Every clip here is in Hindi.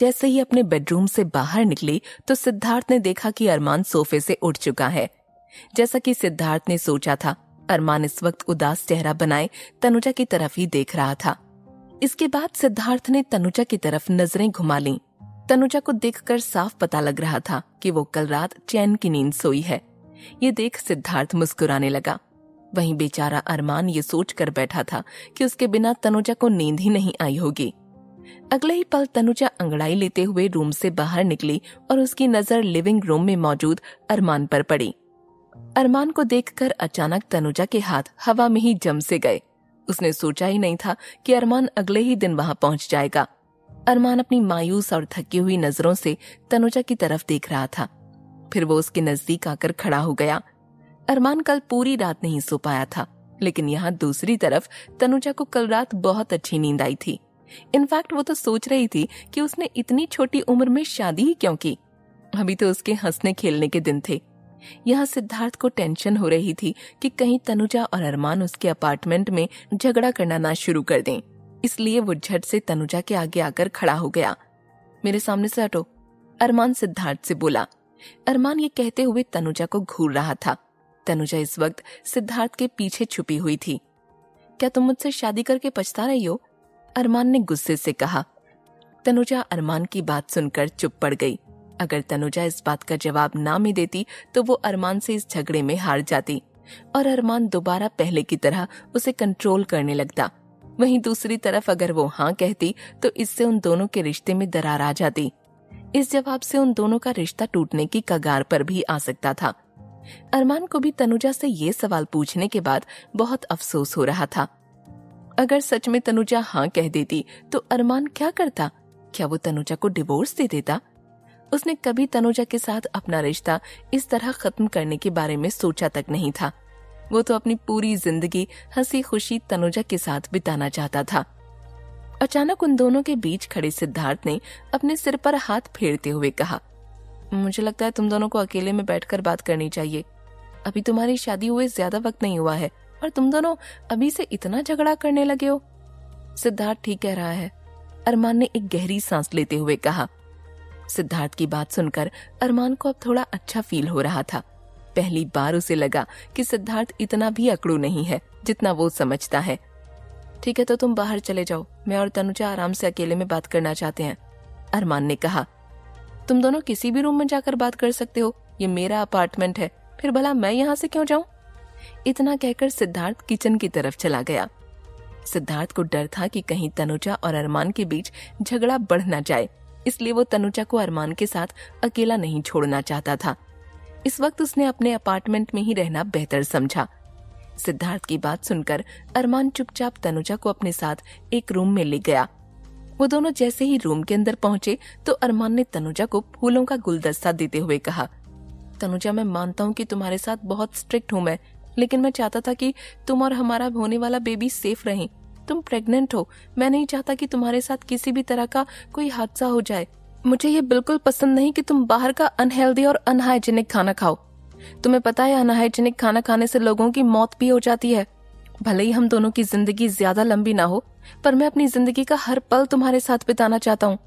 जैसे ही अपने बेडरूम से बाहर निकली तो सिद्धार्थ ने देखा कि अरमान सोफे से उठ चुका है। जैसा कि सिद्धार्थ ने सोचा था, अरमान इस वक्त उदास चेहरा बनाए, तनुजा की तरफ़ ही देख रहा था। इसके बाद सिद्धार्थ ने तनुजा की तरफ़ नज़रें घुमा ली। तनुजा को देखकर साफ़ पता लग रहा था कि वो कल रात चैन की नींद सोई है। ये देख सिद्धार्थ मुस्कुराने लगा। वहीं बेचारा अरमान ये सोच कर बैठा था कि उसके बिना तनुजा को नींद ही नहीं आई होगी। अगले ही पल तनुजा अंगड़ाई लेते हुए रूम से बाहर निकली और उसकी नज़र लिविंग रूम में मौजूद अरमान पर पड़ी। अरमान को देखकर अचानक तनुजा के हाथ हवा में ही जम से गए। उसने सोचा ही नहीं था कि अरमान अगले ही दिन वहाँ पहुँच जाएगा। अरमान अपनी मायूस और थकी हुई नज़रों से तनुजा की तरफ़ देख रहा था। फिर वो उसके नज़दीक आकर खड़ा हो गया। अरमान कल पूरी रात नहीं सो पाया था, लेकिन यहाँ दूसरी तरफ़ तनुजा को कल रात बहुत अच्छी नींद आई थी। इनफैक्ट वो तो सोच रही थी कि उसने इतनी छोटी उम्र में शादी ही क्यों की? अभी तो उसके हंसने खेलने के दिन थे। यहाँ सिद्धार्थ को टेंशन हो रही थी कि कहीं तनुजा और अरमान उसके अपार्टमेंट में झगड़ा करना ना शुरू कर दें। इसलिए वो झट से तनुजा के आगे आकर खड़ा हो गया। मेरे सामने से हटो, अरमान सिद्धार्थ से बोला। अरमान ये कहते हुए तनुजा को घूर रहा था। तनुजा इस वक्त सिद्धार्थ के पीछे छुपी हुई थी। क्या तुम मुझसे शादी करके पछता रही हो? अरमान ने गुस्से से कहा, तनुजा, अरमान की बात सुनकर चुप पड़ गई। अगर तनुजा इस बात का जवाब ना में देती तो वो अरमान से इस झगड़े में हार जाती और अरमान दोबारा पहले की तरह उसे कंट्रोल करने लगता। वहीं दूसरी तरफ़ अगर वो हाँ कहती तो इससे उन दोनों के रिश्ते में दरार आ जाती। इस जवाब से उन दोनों का रिश्ता टूटने की कगार पर भी आ सकता था। अरमान को भी तनुजा से ये सवाल पूछने के बाद बहुत अफसोस हो रहा था। अगर सच में तनुजा हाँ कह देती तो अरमान क्या करता? क्या वो तनुजा को डिवोर्स दे देता? उसने कभी तनुजा के साथ अपना रिश्ता इस तरह खत्म करने के बारे में सोचा तक नहीं था। वो तो अपनी पूरी ज़िंदगी हँसी खुशी तनुजा के साथ बिताना चाहता था। अचानक उन दोनों के बीच खड़े सिद्धार्थ ने अपने सिर पर हाथ फेरते हुए कहा, मुझे लगता है तुम दोनों को अकेले में बैठकर बात करनी चाहिए। अभी तुम्हारी शादी हुए ज़्यादा वक्त नहीं हुआ है। और तुम दोनों अभी से इतना झगड़ा करने लगे हो? सिद्धार्थ ठीक कह रहा है। अरमान ने एक गहरी सांस लेते हुए कहा, सिद्धार्थ की बात सुनकर अरमान को अब थोड़ा अच्छा फील हो रहा था। पहली बार उसे लगा कि सिद्धार्थ इतना भी अकड़ू नहीं है, जितना वो समझता है। ठीक है तो तुम बाहर चले जाओ। मैं और तनुजा आराम से अकेले में बात करना चाहते हैं। अरमान ने कहा, तुम दोनों किसी भी रूम में जाकर बात कर सकते हो। ये मेरा अपार्टमेंट है। फिर भला मैं यहाँ से क्यों जाऊँ? इतना कहकर सिद्धार्थ किचन की तरफ़ चला गया। सिद्धार्थ को डर था कि कहीं तनुजा और अरमान के बीच झगड़ा बढ़ न जाए, इसलिए वो तनुजा को अरमान के साथ अकेला नहीं छोड़ना चाहता था। इस वक्त उसने अपने अपार्टमेंट में ही रहना बेहतर समझा। सिद्धार्थ की बात सुनकर अरमान चुपचाप तनुजा को अपने साथ एक रूम में ले गया। वो दोनों जैसे ही रूम के अंदर पहुँचे तो अरमान ने तनुजा को फूलों का गुलदस्ता देते हुए कहा, तनुजा, मैं मानता हूँ कि तुम्हारे साथ बहुत स्ट्रिक्ट हूँ मैं। लेकिन मैं चाहता था कि तुम और हमारा होने वाला बेबी सेफ़ रहे। तुम प्रेग्नेंट हो। मैं नहीं चाहता कि तुम्हारे साथ किसी भी तरह का कोई हादसा हो जाए। मुझे ये बिल्कुल पसंद नहीं कि तुम बाहर का अनहेल्दी और अनहाइजेनिक खाना खाओ। तुम्हें पता है अनहाइजेनिक खाना खाने से लोगों की मौत भी हो जाती है। भले ही हम दोनों की ज़िंदगी ज़्यादा लंबी ना हो, पर मैं अपनी ज़िंदगी का हर पल तुम्हारे साथ बिताना चाहता हूँ।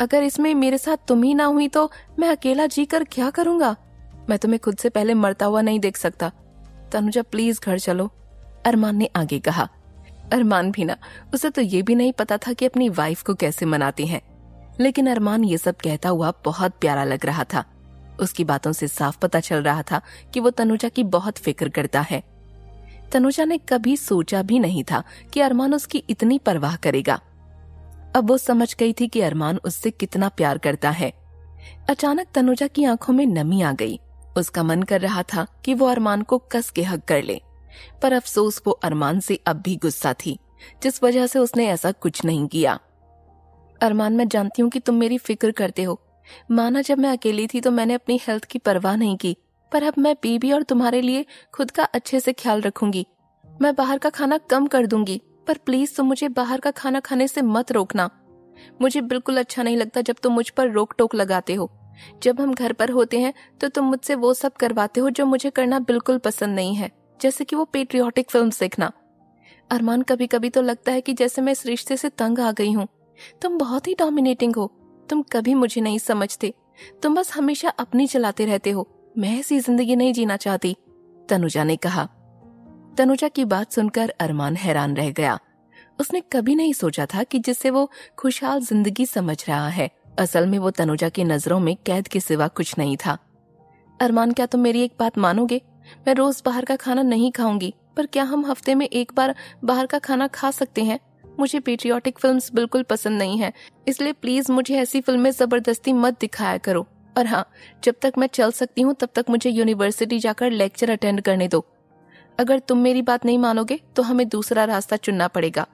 अगर इसमें मेरे साथ तुम ही ना हुई तो मैं अकेला जी कर क्या करूँगा? मैं तुम्हें खुद से पहले मरता हुआ नहीं देख सकता। तनुजा, प्लीज़ घर चलो, अरमान ने आगे कहा। अरमान भी ना, उसे तो ये भी नहीं पता था कि अपनी वाइफ को कैसे मनाती हैं। लेकिन अरमान ये सब कहता हुआ बहुत प्यारा लग रहा था। उसकी बातों से साफ़ पता चल रहा था कि वो तनुजा की बहुत फ़िक्र करता है। तनुजा ने कभी सोचा भी नहीं था कि अरमान उसकी इतनी परवाह करेगा। अब वो समझ गई थी कि अरमान उससे कितना प्यार करता है। अचानक तनुजा की आँखों में नमी आ गई। उसका मन कर रहा था कि वो अरमान को कस के हक कर ले। पर अफसोस, वो अरमान से अब भी गुस्सा थी, जिस वजह से उसने ऐसा कुछ नहीं किया। अरमान, मैं जानती हूँ कि तुम मेरी फ़िक्र करते हो। माना जब मैं अकेली थी तो मैंने अपनी हेल्थ की परवाह नहीं की, पर अब मैं बीबी और तुम्हारे लिए खुद का अच्छे से ख्याल रखूँगी। मैं बाहर का खाना कम कर दूँगी, पर प्लीज़ तुम मुझे बाहर का खाना खाने से मत रोकना। मुझे बिल्कुल अच्छा नहीं लगता जब तुम मुझ पर रोक टोक लगाते हो। जब हम घर पर होते हैं तो तुम मुझसे वो सब करवाते हो जो मुझे करना बिल्कुल पसंद नहीं है, जैसे कि वो पेट्रियोटिक फ़िल्म देखना। अरमान कभी कभी तो लगता है कि जैसे मैं इस रिश्ते से तंग आ गई हूँ। तुम बहुत ही डोमिनेटिंग हो। तुम कभी मुझे नहीं समझते। तुम बस हमेशा अपनी चलाते रहते हो। मैं ऐसी ज़िंदगी नहीं जीना चाहती, तनुजा ने कहा। तनुजा की बात सुनकर अरमान हैरान रह गया। उसने कभी नहीं सोचा था कि जिससे वो खुशहाल ज़िंदगी समझ रहा है। असल में वो तनुजा की नज़रों में कैद के सिवा कुछ नहीं था। अरमान, क्या तुम मेरी एक बात मानोगे? मैं रोज बाहर का खाना नहीं खाऊँगी, पर क्या हम हफ़्ते में एक बार बाहर का खाना खा सकते हैं? मुझे पेट्रियाटिक फिल्म्स बिल्कुल पसंद नहीं है, इसलिए प्लीज़ मुझे ऐसी फ़िल्में ज़बरदस्ती मत दिखाया करो। और हाँ जब तक मैं चल सकती हूँ, तब तक मुझे यूनिवर्सिटी जाकर लेक्चर अटेंड करने दो। अगर तुम मेरी बात नहीं मानोगे तो हमें दूसरा रास्ता चुनना पड़ेगा।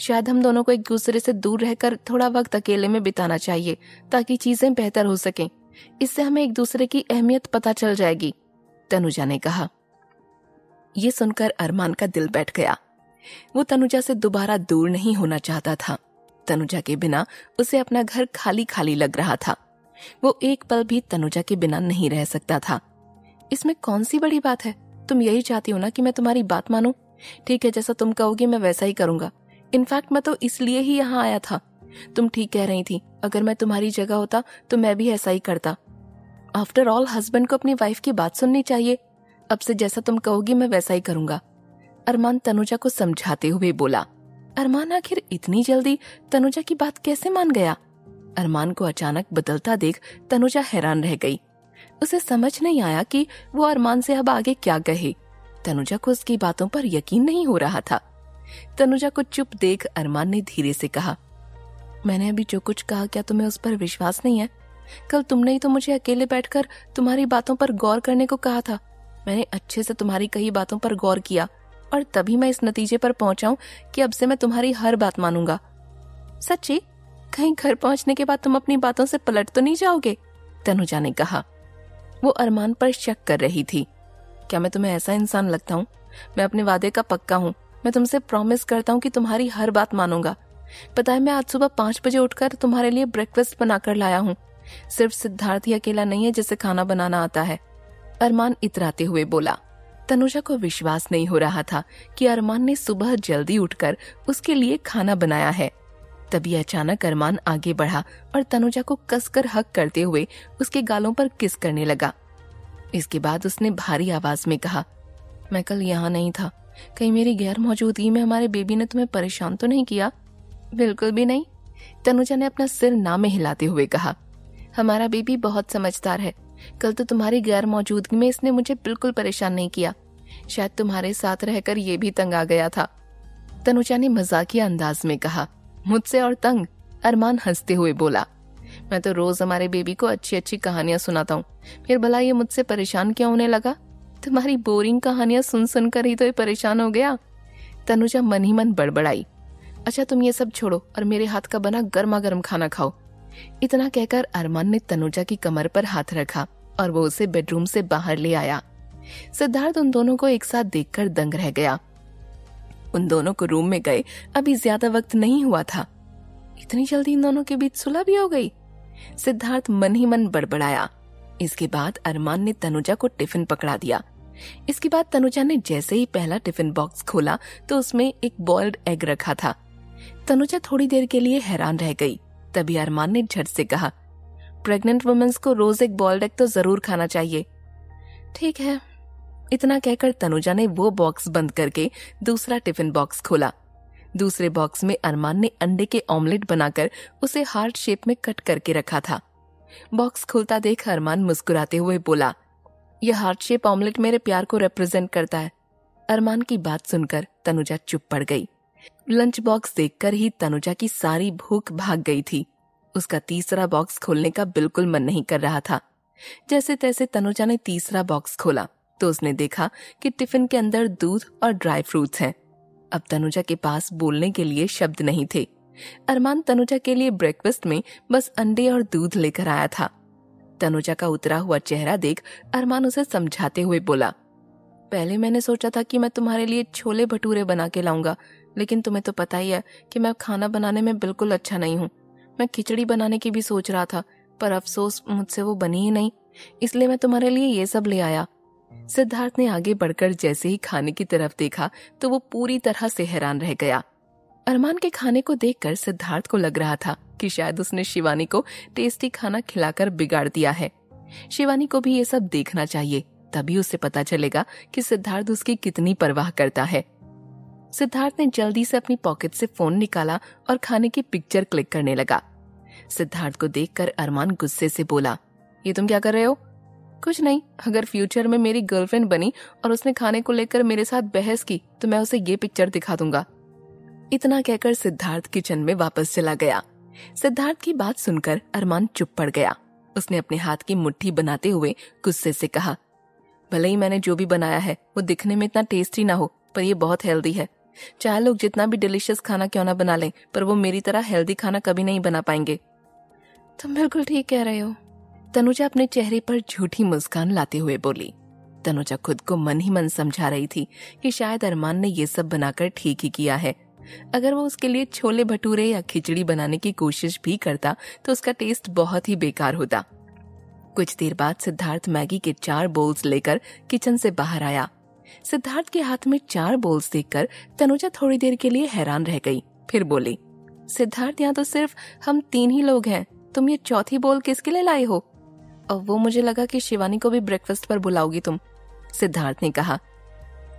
शायद हम दोनों को एक दूसरे से दूर रहकर थोड़ा वक्त अकेले में बिताना चाहिए, ताकि चीज़ें बेहतर हो सकें। इससे हमें एक दूसरे की अहमियत पता चल जाएगी, तनुजा ने कहा। यह सुनकर अरमान का दिल बैठ गया। वो तनुजा से दोबारा दूर नहीं होना चाहता था। तनुजा के बिना उसे अपना घर खाली खाली लग रहा था। वो एक पल भी तनुजा के बिना नहीं रह सकता था। इसमें कौन सी बड़ी बात है? तुम यही चाहती हो ना कि मैं तुम्हारी बात मानूं? ठीक है, जैसा तुम कहोगी मैं वैसा ही करूँगा। इनफैक्ट मैं तो इसलिए ही यहाँ आया था। तुम ठीक कह रही थी। अगर मैं तुम्हारी जगह होता तो मैं भी ऐसा ही करता। आफ्टर ऑल हस्बैंड को अपनी वाइफ की बात सुननी चाहिए। अब से जैसा तुम कहोगी, मैं वैसा ही करूँगा। अरमान तनुजा को समझाते हुए बोला, अरमान, आखिर इतनी जल्दी तनुजा की बात कैसे मान गया? अरमान को अचानक बदलता देख तनुजा हैरान रह गई। उसे समझ नहीं आया कि वो अरमान से अब आगे क्या कहे। तनुजा को उसकी बातों पर यकीन नहीं हो रहा था। तनुजा को चुप देख अरमान ने धीरे से कहा, मैंने अभी जो कुछ कहा क्या तुम्हें उस पर विश्वास नहीं है? कल तुमने ही तो मुझे अकेले बैठकर तुम्हारी बातों पर गौर करने को कहा था। मैंने अच्छे से तुम्हारी कही बातों पर गौर किया और तभी मैं इस नतीजे पर पहुंचाऊं कि अब से मैं तुम्हारी हर बात मानूँगा। सच्ची? कहीं घर पहुँचने के बाद तुम अपनी बातों से पलट तो नहीं जाओगे? तनुजा ने कहा। वो अरमान पर शक कर रही थी। क्या मैं तुम्हें ऐसा इंसान लगता हूँ? मैं अपने वादे का पक्का हूँ। मैं तुमसे प्रॉमिस करता हूँ कि तुम्हारी हर बात मानूँगा। पता है, मैं आज सुबह पाँच बजे उठकर तुम्हारे लिए ब्रेकफास्ट बनाकर लाया हूँ। सिर्फ़ सिद्धार्थ ही अकेला नहीं है जिसे खाना बनाना आता है। अरमान इतराते हुए बोला, तनुजा को विश्वास नहीं हो रहा था कि अरमान ने सुबह जल्दी उठकर उसके लिए खाना बनाया है। तभी अचानक अरमान आगे बढ़ा और तनुजा को कसकर हक करते हुए उसके गालों पर किस करने लगा। इसके बाद उसने भारी आवाज़ में कहा, मैं कल यहाँ नहीं था। कहीं मेरी गैर मौजूदगी में हमारे बेबी ने तुम्हें परेशान तो नहीं किया? बिल्कुल भी नहीं। तनुजा ने अपना सिर ना में हिलाते हुए कहा, हमारा बेबी बहुत समझदार है। कल तो तुम्हारी गैर मौजूदगी में इसने मुझे बिल्कुल परेशान नहीं किया। शायद तुम्हारे साथ रहकर ये भी तंग आ गया था। तनुजा ने मजाकिया अंदाज में कहा, मुझसे और तंग? अरमान हँसते हुए बोला, मैं तो रोज हमारे बेबी को अच्छी अच्छी कहानियाँ सुनाता हूँ। फिर भला ये मुझसे परेशान क्यों होने लगा? तुम्हारी बोरिंग कहानियाँ सुन सुनकर ही तो ये परेशान हो गया। तनुजा मन ही मन बड़बड़ाई। अच्छा तुम ये सब छोड़ो और मेरे हाथ का बना गर्मा गर्म खाना खाओ। इतना कहकर अरमान ने तनुजा की कमर पर हाथ रखा और वो उसे बेडरूम से बाहर ले आया। सिद्धार्थ उन दोनों को एक साथ देखकर दंग रह गया। उन दोनों को रूम में गए, अभी ज़्यादा वक्त नहीं हुआ था। इतनी जल्दी इन दोनों के बीच सुलह भी हो गई। सिद्धार्थ मन ही मन बड़बड़ाया। इसके बाद अरमान ने तनुजा को टिफ़िन पकड़ा दिया। इसके बाद तनुजा ने जैसे ही पहला टिफ़िन बॉक्स खोला तो उसमें एक बॉइल्ड एग रखा था। तनुजा थोड़ी देर के लिए हैरान रह गई। तभी अरमान ने झट से कहा प्रेग्नेंट वुमेन्स को रोज एक बॉइल्ड एग तो ज़रूर खाना चाहिए। ठीक है। इतना कहकर तनुजा ने वो बॉक्स बंद करके दूसरा टिफ़िन बॉक्स खोला। दूसरे बॉक्स में अरमान ने अंडे के ऑमलेट बनाकर उसे हार्ट शेप में कट करके रखा था। बॉक्स खुलता देख अरमान मुस्कुराते हुए बोला यह हार्ट शेप ऑमलेट मेरे प्यार को रिप्रेजेंट करता है। अरमान की बात सुनकर तनुजा चुप पड़ गई। लंच बॉक्स देखकर ही तनुजा की सारी भूख भाग गई थी। उसका तीसरा बॉक्स खोलने का बिल्कुल मन नहीं कर रहा था। जैसे तैसे तनुजा ने तीसरा बॉक्स खोला तो उसने देखा कि टिफ़िन के अंदर दूध और ड्राई फ्रूट्स हैं। अब तनुजा के पास बोलने के लिए शब्द नहीं थे। अरमान तनुजा के लिए ब्रेकफास्ट में बस अंडे और दूध लेकर आया था। तनुजा का उतरा हुआ चेहरा देख अरमान उसे समझाते हुए बोला, पहले मैंने सोचा था कि मैं तुम्हारे लिए छोले भटूरे बना के लाऊँगा, लेकिन तुम्हें तो पता ही है कि मैं खाना बनाने में बिल्कुल अच्छा नहीं हूँ। मैं खिचड़ी बनाने की भी सोच रहा था, पर अफसोस मुझसे वो बनी ही नहीं, इसलिए मैं तुम्हारे लिए ये सब ले आया। सिद्धार्थ ने आगे बढ़कर जैसे ही खाने की तरफ़ देखा तो वो पूरी तरह से हैरान रह गया। अरमान के खाने को देखकर सिद्धार्थ को लग रहा था कि शायद उसने शिवानी को टेस्टी खाना खिलाकर बिगाड़ दिया है। शिवानी को भी ये सब देखना चाहिए, तभी उसे पता चलेगा कि सिद्धार्थ उसकी कितनी परवाह करता है। सिद्धार्थ ने जल्दी से अपनी पॉकेट से फ़ोन निकाला और खाने की पिक्चर क्लिक करने लगा। सिद्धार्थ को देखकर अरमान गुस्से से बोला, ये तुम क्या कर रहे हो? कुछ नहीं, अगर फ्यूचर में मेरी गर्लफ्रेंड बनी और उसने खाने को लेकर मेरे साथ बहस की तो मैं उसे ये पिक्चर दिखा दूँगा। इतना कहकर सिद्धार्थ किचन में वापस चला गया। सिद्धार्थ की बात सुनकर अरमान चुप पड़ गया। उसने अपने हाथ की मुट्ठी बनाते हुए गुस्से से कहा भले ही मैंने जो भी बनाया है वो दिखने में इतना टेस्टी ना हो पर ये बहुत हेल्दी है। चाहे लोग जितना भी डिलीशियस खाना क्यों ना बना लें पर वो मेरी तरह हेल्दी खाना कभी नहीं बना पाएँगे। तुम बिल्कुल ठीक कह रहे हो। तनुजा अपने चेहरे पर झूठी मुस्कान लाते हुए बोली। तनुजा खुद को मन ही मन समझा रही थी कि शायद अरमान ने ये सब बनाकर ठीक ही किया है। अगर वो उसके लिए छोले भटूरे या खिचड़ी बनाने की कोशिश भी करता तो उसका टेस्ट बहुत ही बेकार होता। कुछ देर बाद सिद्धार्थ मैगी के चार बोल्स लेकर किचन से बाहर आया। सिद्धार्थ के हाथ में चार बोल्स देखकर तनुजा थोड़ी देर के लिए हैरान रह गई, फिर बोली, सिद्धार्थ, यहाँ तो सिर्फ़ हम तीन ही लोग हैं। तुम ये चौथी बोल किसके लिए लाए हो? और वो मुझे लगा कि शिवानी को भी ब्रेकफास्ट पर बुलाओगी तुम, सिद्धार्थ ने कहा।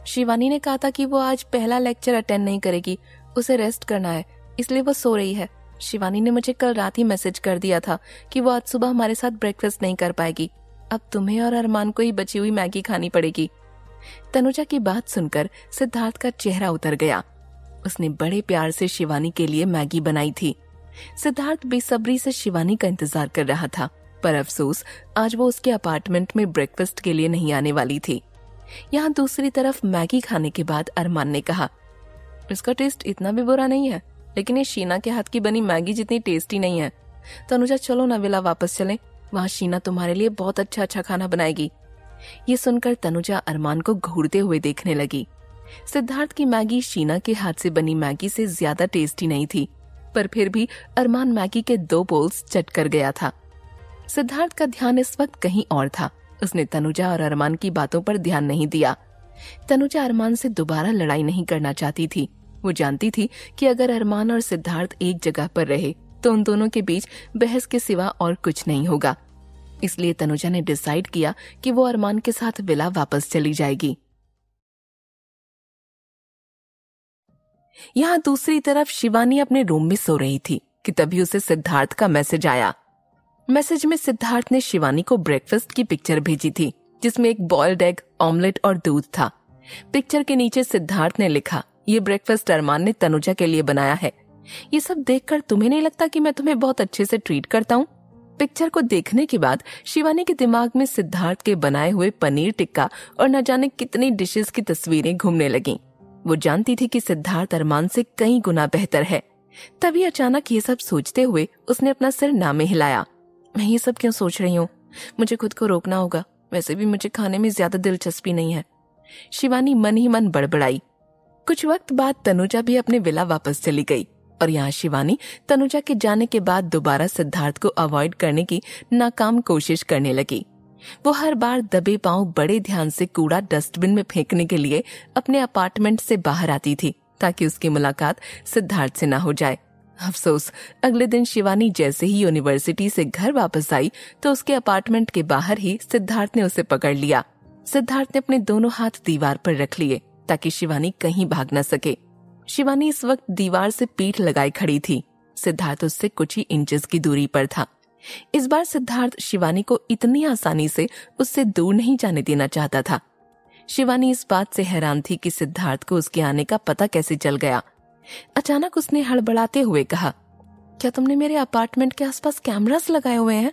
शिवानी ने कहा था कि वो आज पहला लेक्चर अटेंड नहीं करेगी। उसे रेस्ट करना है। इसलिए वो सो रही है। शिवानी ने मुझे कल रात ही मैसेज कर दिया था कि वो आज सुबह हमारे साथ ब्रेकफास्ट नहीं कर पाएगी। अब तुम्हें और अरमान को ही बची हुई मैगी खानी पड़ेगी। तनुजा की बात सुनकर सिद्धार्थ का चेहरा उतर गया। उसने बड़े प्यार से शिवानी के लिए मैगी बनाई थी। सिद्धार्थ बेसब्री से शिवानी का इंतज़ार कर रहा था, पर अफसोस आज वो उसके अपार्टमेंट में ब्रेकफास्ट के लिए नहीं आने वाली थी। यहाँ दूसरी तरफ़ मैगी खाने के बाद अरमान ने कहा इसका टेस्ट इतना भी बुरा नहीं है, लेकिन ये शीना के हाथ की बनी मैगी जितनी टेस्टी नहीं है। तो अनुजा चलो ना विला वापस चले। वहाँ शीना तुम्हारे लिए बहुत अच्छा अच्छा खाना बनाएगी। ये सुनकर तनुजा अरमान को घूरते हुए देखने लगी। सिद्धार्थ की मैगी शीना के हाथ से बनी मैगी से ज़्यादा टेस्टी नहीं थी, पर फिर भी अरमान मैगी के दो बोल्स चट कर गया था। सिद्धार्थ का ध्यान इस वक्त कहीं और था। उसने तनुजा और अरमान की बातों पर ध्यान नहीं दिया। तनुजा अरमान से दोबारा लड़ाई नहीं करना चाहती थी। वो जानती थी कि अगर अरमान और सिद्धार्थ एक जगह पर रहे तो उन दोनों के बीच बहस के सिवा और कुछ नहीं होगा। इसलिए तनुजा ने डिसाइड किया कि वो अरमान के साथ विला वापस चली जाएगी। यहाँ दूसरी तरफ़ शिवानी अपने रूम में सो रही थी कि तभी उसे सिद्धार्थ का मैसेज आया। मैसेज में सिद्धार्थ ने शिवानी को ब्रेकफास्ट की पिक्चर भेजी थी, जिसमें एक बॉइल्ड एग ऑमलेट और दूध था। पिक्चर के नीचे सिद्धार्थ ने लिखा ये ब्रेकफास्ट अरमान ने तनुजा के लिए बनाया है। ये सब देखकर तुम्हें नहीं लगता कि मैं तुम्हें बहुत अच्छे से ट्रीट करता हूँ? पिक्चर को देखने के बाद शिवानी के दिमाग में सिद्धार्थ के बनाए हुए पनीर टिक्का और न जाने कितनी डिशेस की तस्वीरें घूमने लगी। वो जानती थी कि सिद्धार्थ अरमान से कई गुना बेहतर है। तभी अचानक ये सब सोचते हुए उसने अपना सिर नामे हिलाया। मैं ये सब क्यों सोच रही हूँ? मुझे खुद को रोकना होगा। वैसे भी मुझे खाने में ज़्यादा दिलचस्पी नहीं है। शिवानी मन ही मन बड़बड़ाई। कुछ वक्त बाद तनुजा भी अपने विला वापस चली गई और यहाँ शिवानी तनुजा के जाने के बाद दोबारा सिद्धार्थ को अवॉइड करने की नाकाम कोशिश करने लगी। वो हर बार दबे पाँव बड़े ध्यान से कूड़ा डस्टबिन में फेंकने के लिए अपने अपार्टमेंट से बाहर आती थी ताकि उसकी मुलाकात सिद्धार्थ से ना हो जाए। अफसोस, अगले दिन शिवानी जैसे ही यूनिवर्सिटी से घर वापस आई तो उसके अपार्टमेंट के बाहर ही सिद्धार्थ ने उसे पकड़ लिया। सिद्धार्थ ने अपने दोनों हाथ दीवार पर रख लिए। ताकि शिवानी कहीं भाग न सके। शिवानी इस वक्त दीवार से पीठ लगाई खड़ी थी। सिद्धार्थ उससे कुछ ही इंचेस की दूरी पर था। इस बार सिद्धार्थ शिवानी को इतनी आसानी से उससे दूर नहीं जाने देना चाहता था। शिवानी इस बात से हैरान थी कि सिद्धार्थ को उसके आने का पता कैसे चल गया। अचानक उसने हड़बड़ाते हुए कहा, क्या तुमने मेरे अपार्टमेंट के आसपास कैमरास लगाए हुए हैं?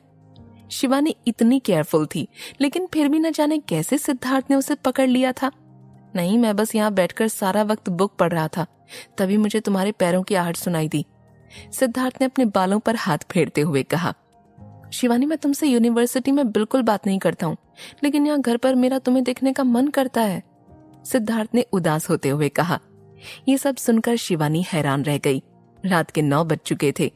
शिवानी इतनी केयरफुल थी, लेकिन फिर भी न जाने कैसे सिद्धार्थ ने उसे पकड़ लिया था। नहीं, मैं बस यहाँ बैठकर सारा वक्त बुक पढ़ रहा था। तभी मुझे तुम्हारे पैरों की आहट सुनाई दी। सिद्धार्थ ने अपने बालों पर हाथ फेरते हुए कहा, शिवानी, मैं तुमसे यूनिवर्सिटी में बिल्कुल बात नहीं करता हूँ, लेकिन यहाँ घर पर मेरा तुम्हें देखने का मन करता है। सिद्धार्थ ने उदास होते हुए कहा, ये सब सुनकर शिवानी हैरान रह गई। रात के नौ बज चुके थे।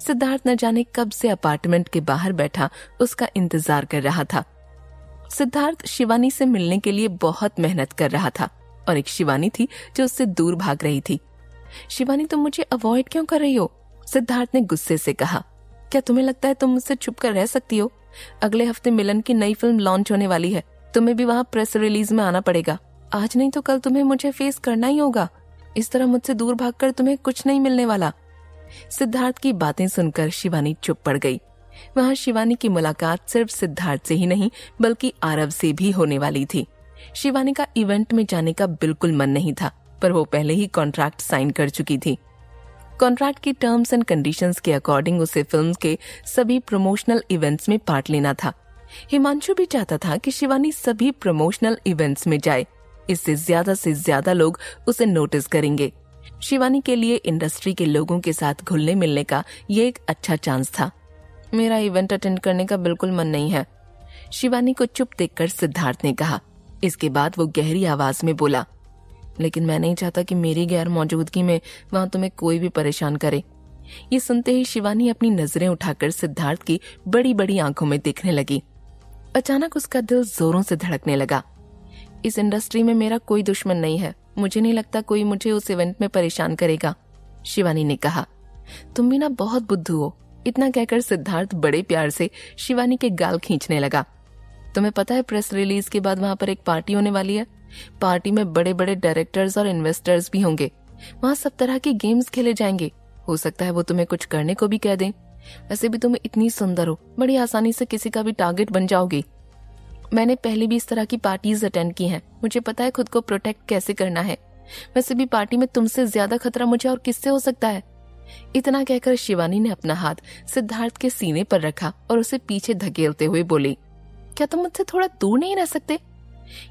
सिद्धार्थ न जाने कब से अपार्टमेंट के बाहर बैठा उसका इंतज़ार कर रहा था। सिद्धार्थ शिवानी से मिलने के लिए बहुत मेहनत कर रहा था और एक शिवानी थी जो उससे दूर भाग रही थी। शिवानी, तुम मुझे अवॉइड क्यों कर रही हो? सिद्धार्थ ने गुस्से से कहा, क्या तुम्हें लगता है तुम मुझसे छुप कर रह सकती हो? अगले हफ़्ते मिलन की नई फ़िल्म लॉन्च होने वाली है, तुम्हें भी वहाँ प्रेस रिलीज़ में आना पड़ेगा। आज नहीं तो कल तुम्हें मुझे फेस करना ही होगा। इस तरह मुझसे दूर भागकर तुम्हें कुछ नहीं मिलने वाला। सिद्धार्थ की बातें सुनकर शिवानी चुप पड़ गई। वहाँ शिवानी की मुलाकात सिर्फ़ सिद्धार्थ से ही नहीं, बल्कि आरव से भी होने वाली थी। शिवानी का इवेंट में जाने का बिल्कुल मन नहीं था, पर वो पहले ही कॉन्ट्रैक्ट साइन कर चुकी थी। कॉन्ट्रैक्ट की टर्म्स एंड कंडीशंस के अकॉर्डिंग उसे फ़िल्म के सभी प्रमोशनल इवेंट्स में पार्ट लेना था। हिमांशु भी चाहता था कि शिवानी सभी प्रमोशनल इवेंट्स में जाए। इससे ज़्यादा से ज़्यादा लोग उसे नोटिस करेंगे। शिवानी के लिए इंडस्ट्री के लोगों के साथ घुलने मिलने का ये एक अच्छा चांस था। मेरा इवेंट अटेंड करने का बिल्कुल मन नहीं है। शिवानी को चुप देखकर सिद्धार्थ ने कहा। इसके बाद वो गहरी आवाज़ में बोला, लेकिन मैं नहीं चाहता कि मेरी गैर मौजूदगी में वहाँ तुम्हें कोई भी परेशान करे। ये सुनते ही शिवानी अपनी नज़रें उठाकर सिद्धार्थ की बड़ी बड़ी आँखों में देखने लगी। अचानक उसका दिल जोरों से धड़कने लगा। इस इंडस्ट्री में मेरा कोई दुश्मन नहीं है। मुझे नहीं लगता कोई मुझे उस इवेंट में परेशान करेगा, शिवानी ने कहा। तुम भी ना बहुत बुद्धू हो। इतना कहकर सिद्धार्थ बड़े प्यार से शिवानी के गाल खींचने लगा। तुम्हें पता है प्रेस रिलीज़ के बाद वहाँ पर एक पार्टी होने वाली है? पार्टी में बड़े बड़े डायरेक्टर्स और इन्वेस्टर्स भी होंगे। वहाँ सब तरह के गेम्स खेले जाएँगे। हो सकता है वो तुम्हें कुछ करने को भी कह दें। वैसे भी तुम इतनी सुंदर हो। बड़ी आसानी से किसी का भी टारगेट बन जाओगी। मैंने पहले भी इस तरह की पार्टीज़ अटेंड की हैं। मुझे पता है खुद को प्रोटेक्ट कैसे करना है। वैसे भी पार्टी में तुमसे ज़्यादा खतरा मुझे और किससे हो सकता है? इतना कहकर शिवानी ने अपना हाथ सिद्धार्थ के सीने पर रखा और उसे पीछे धकेलते हुए बोली, क्या तुम मुझसे थोड़ा दूर नहीं रह सकते?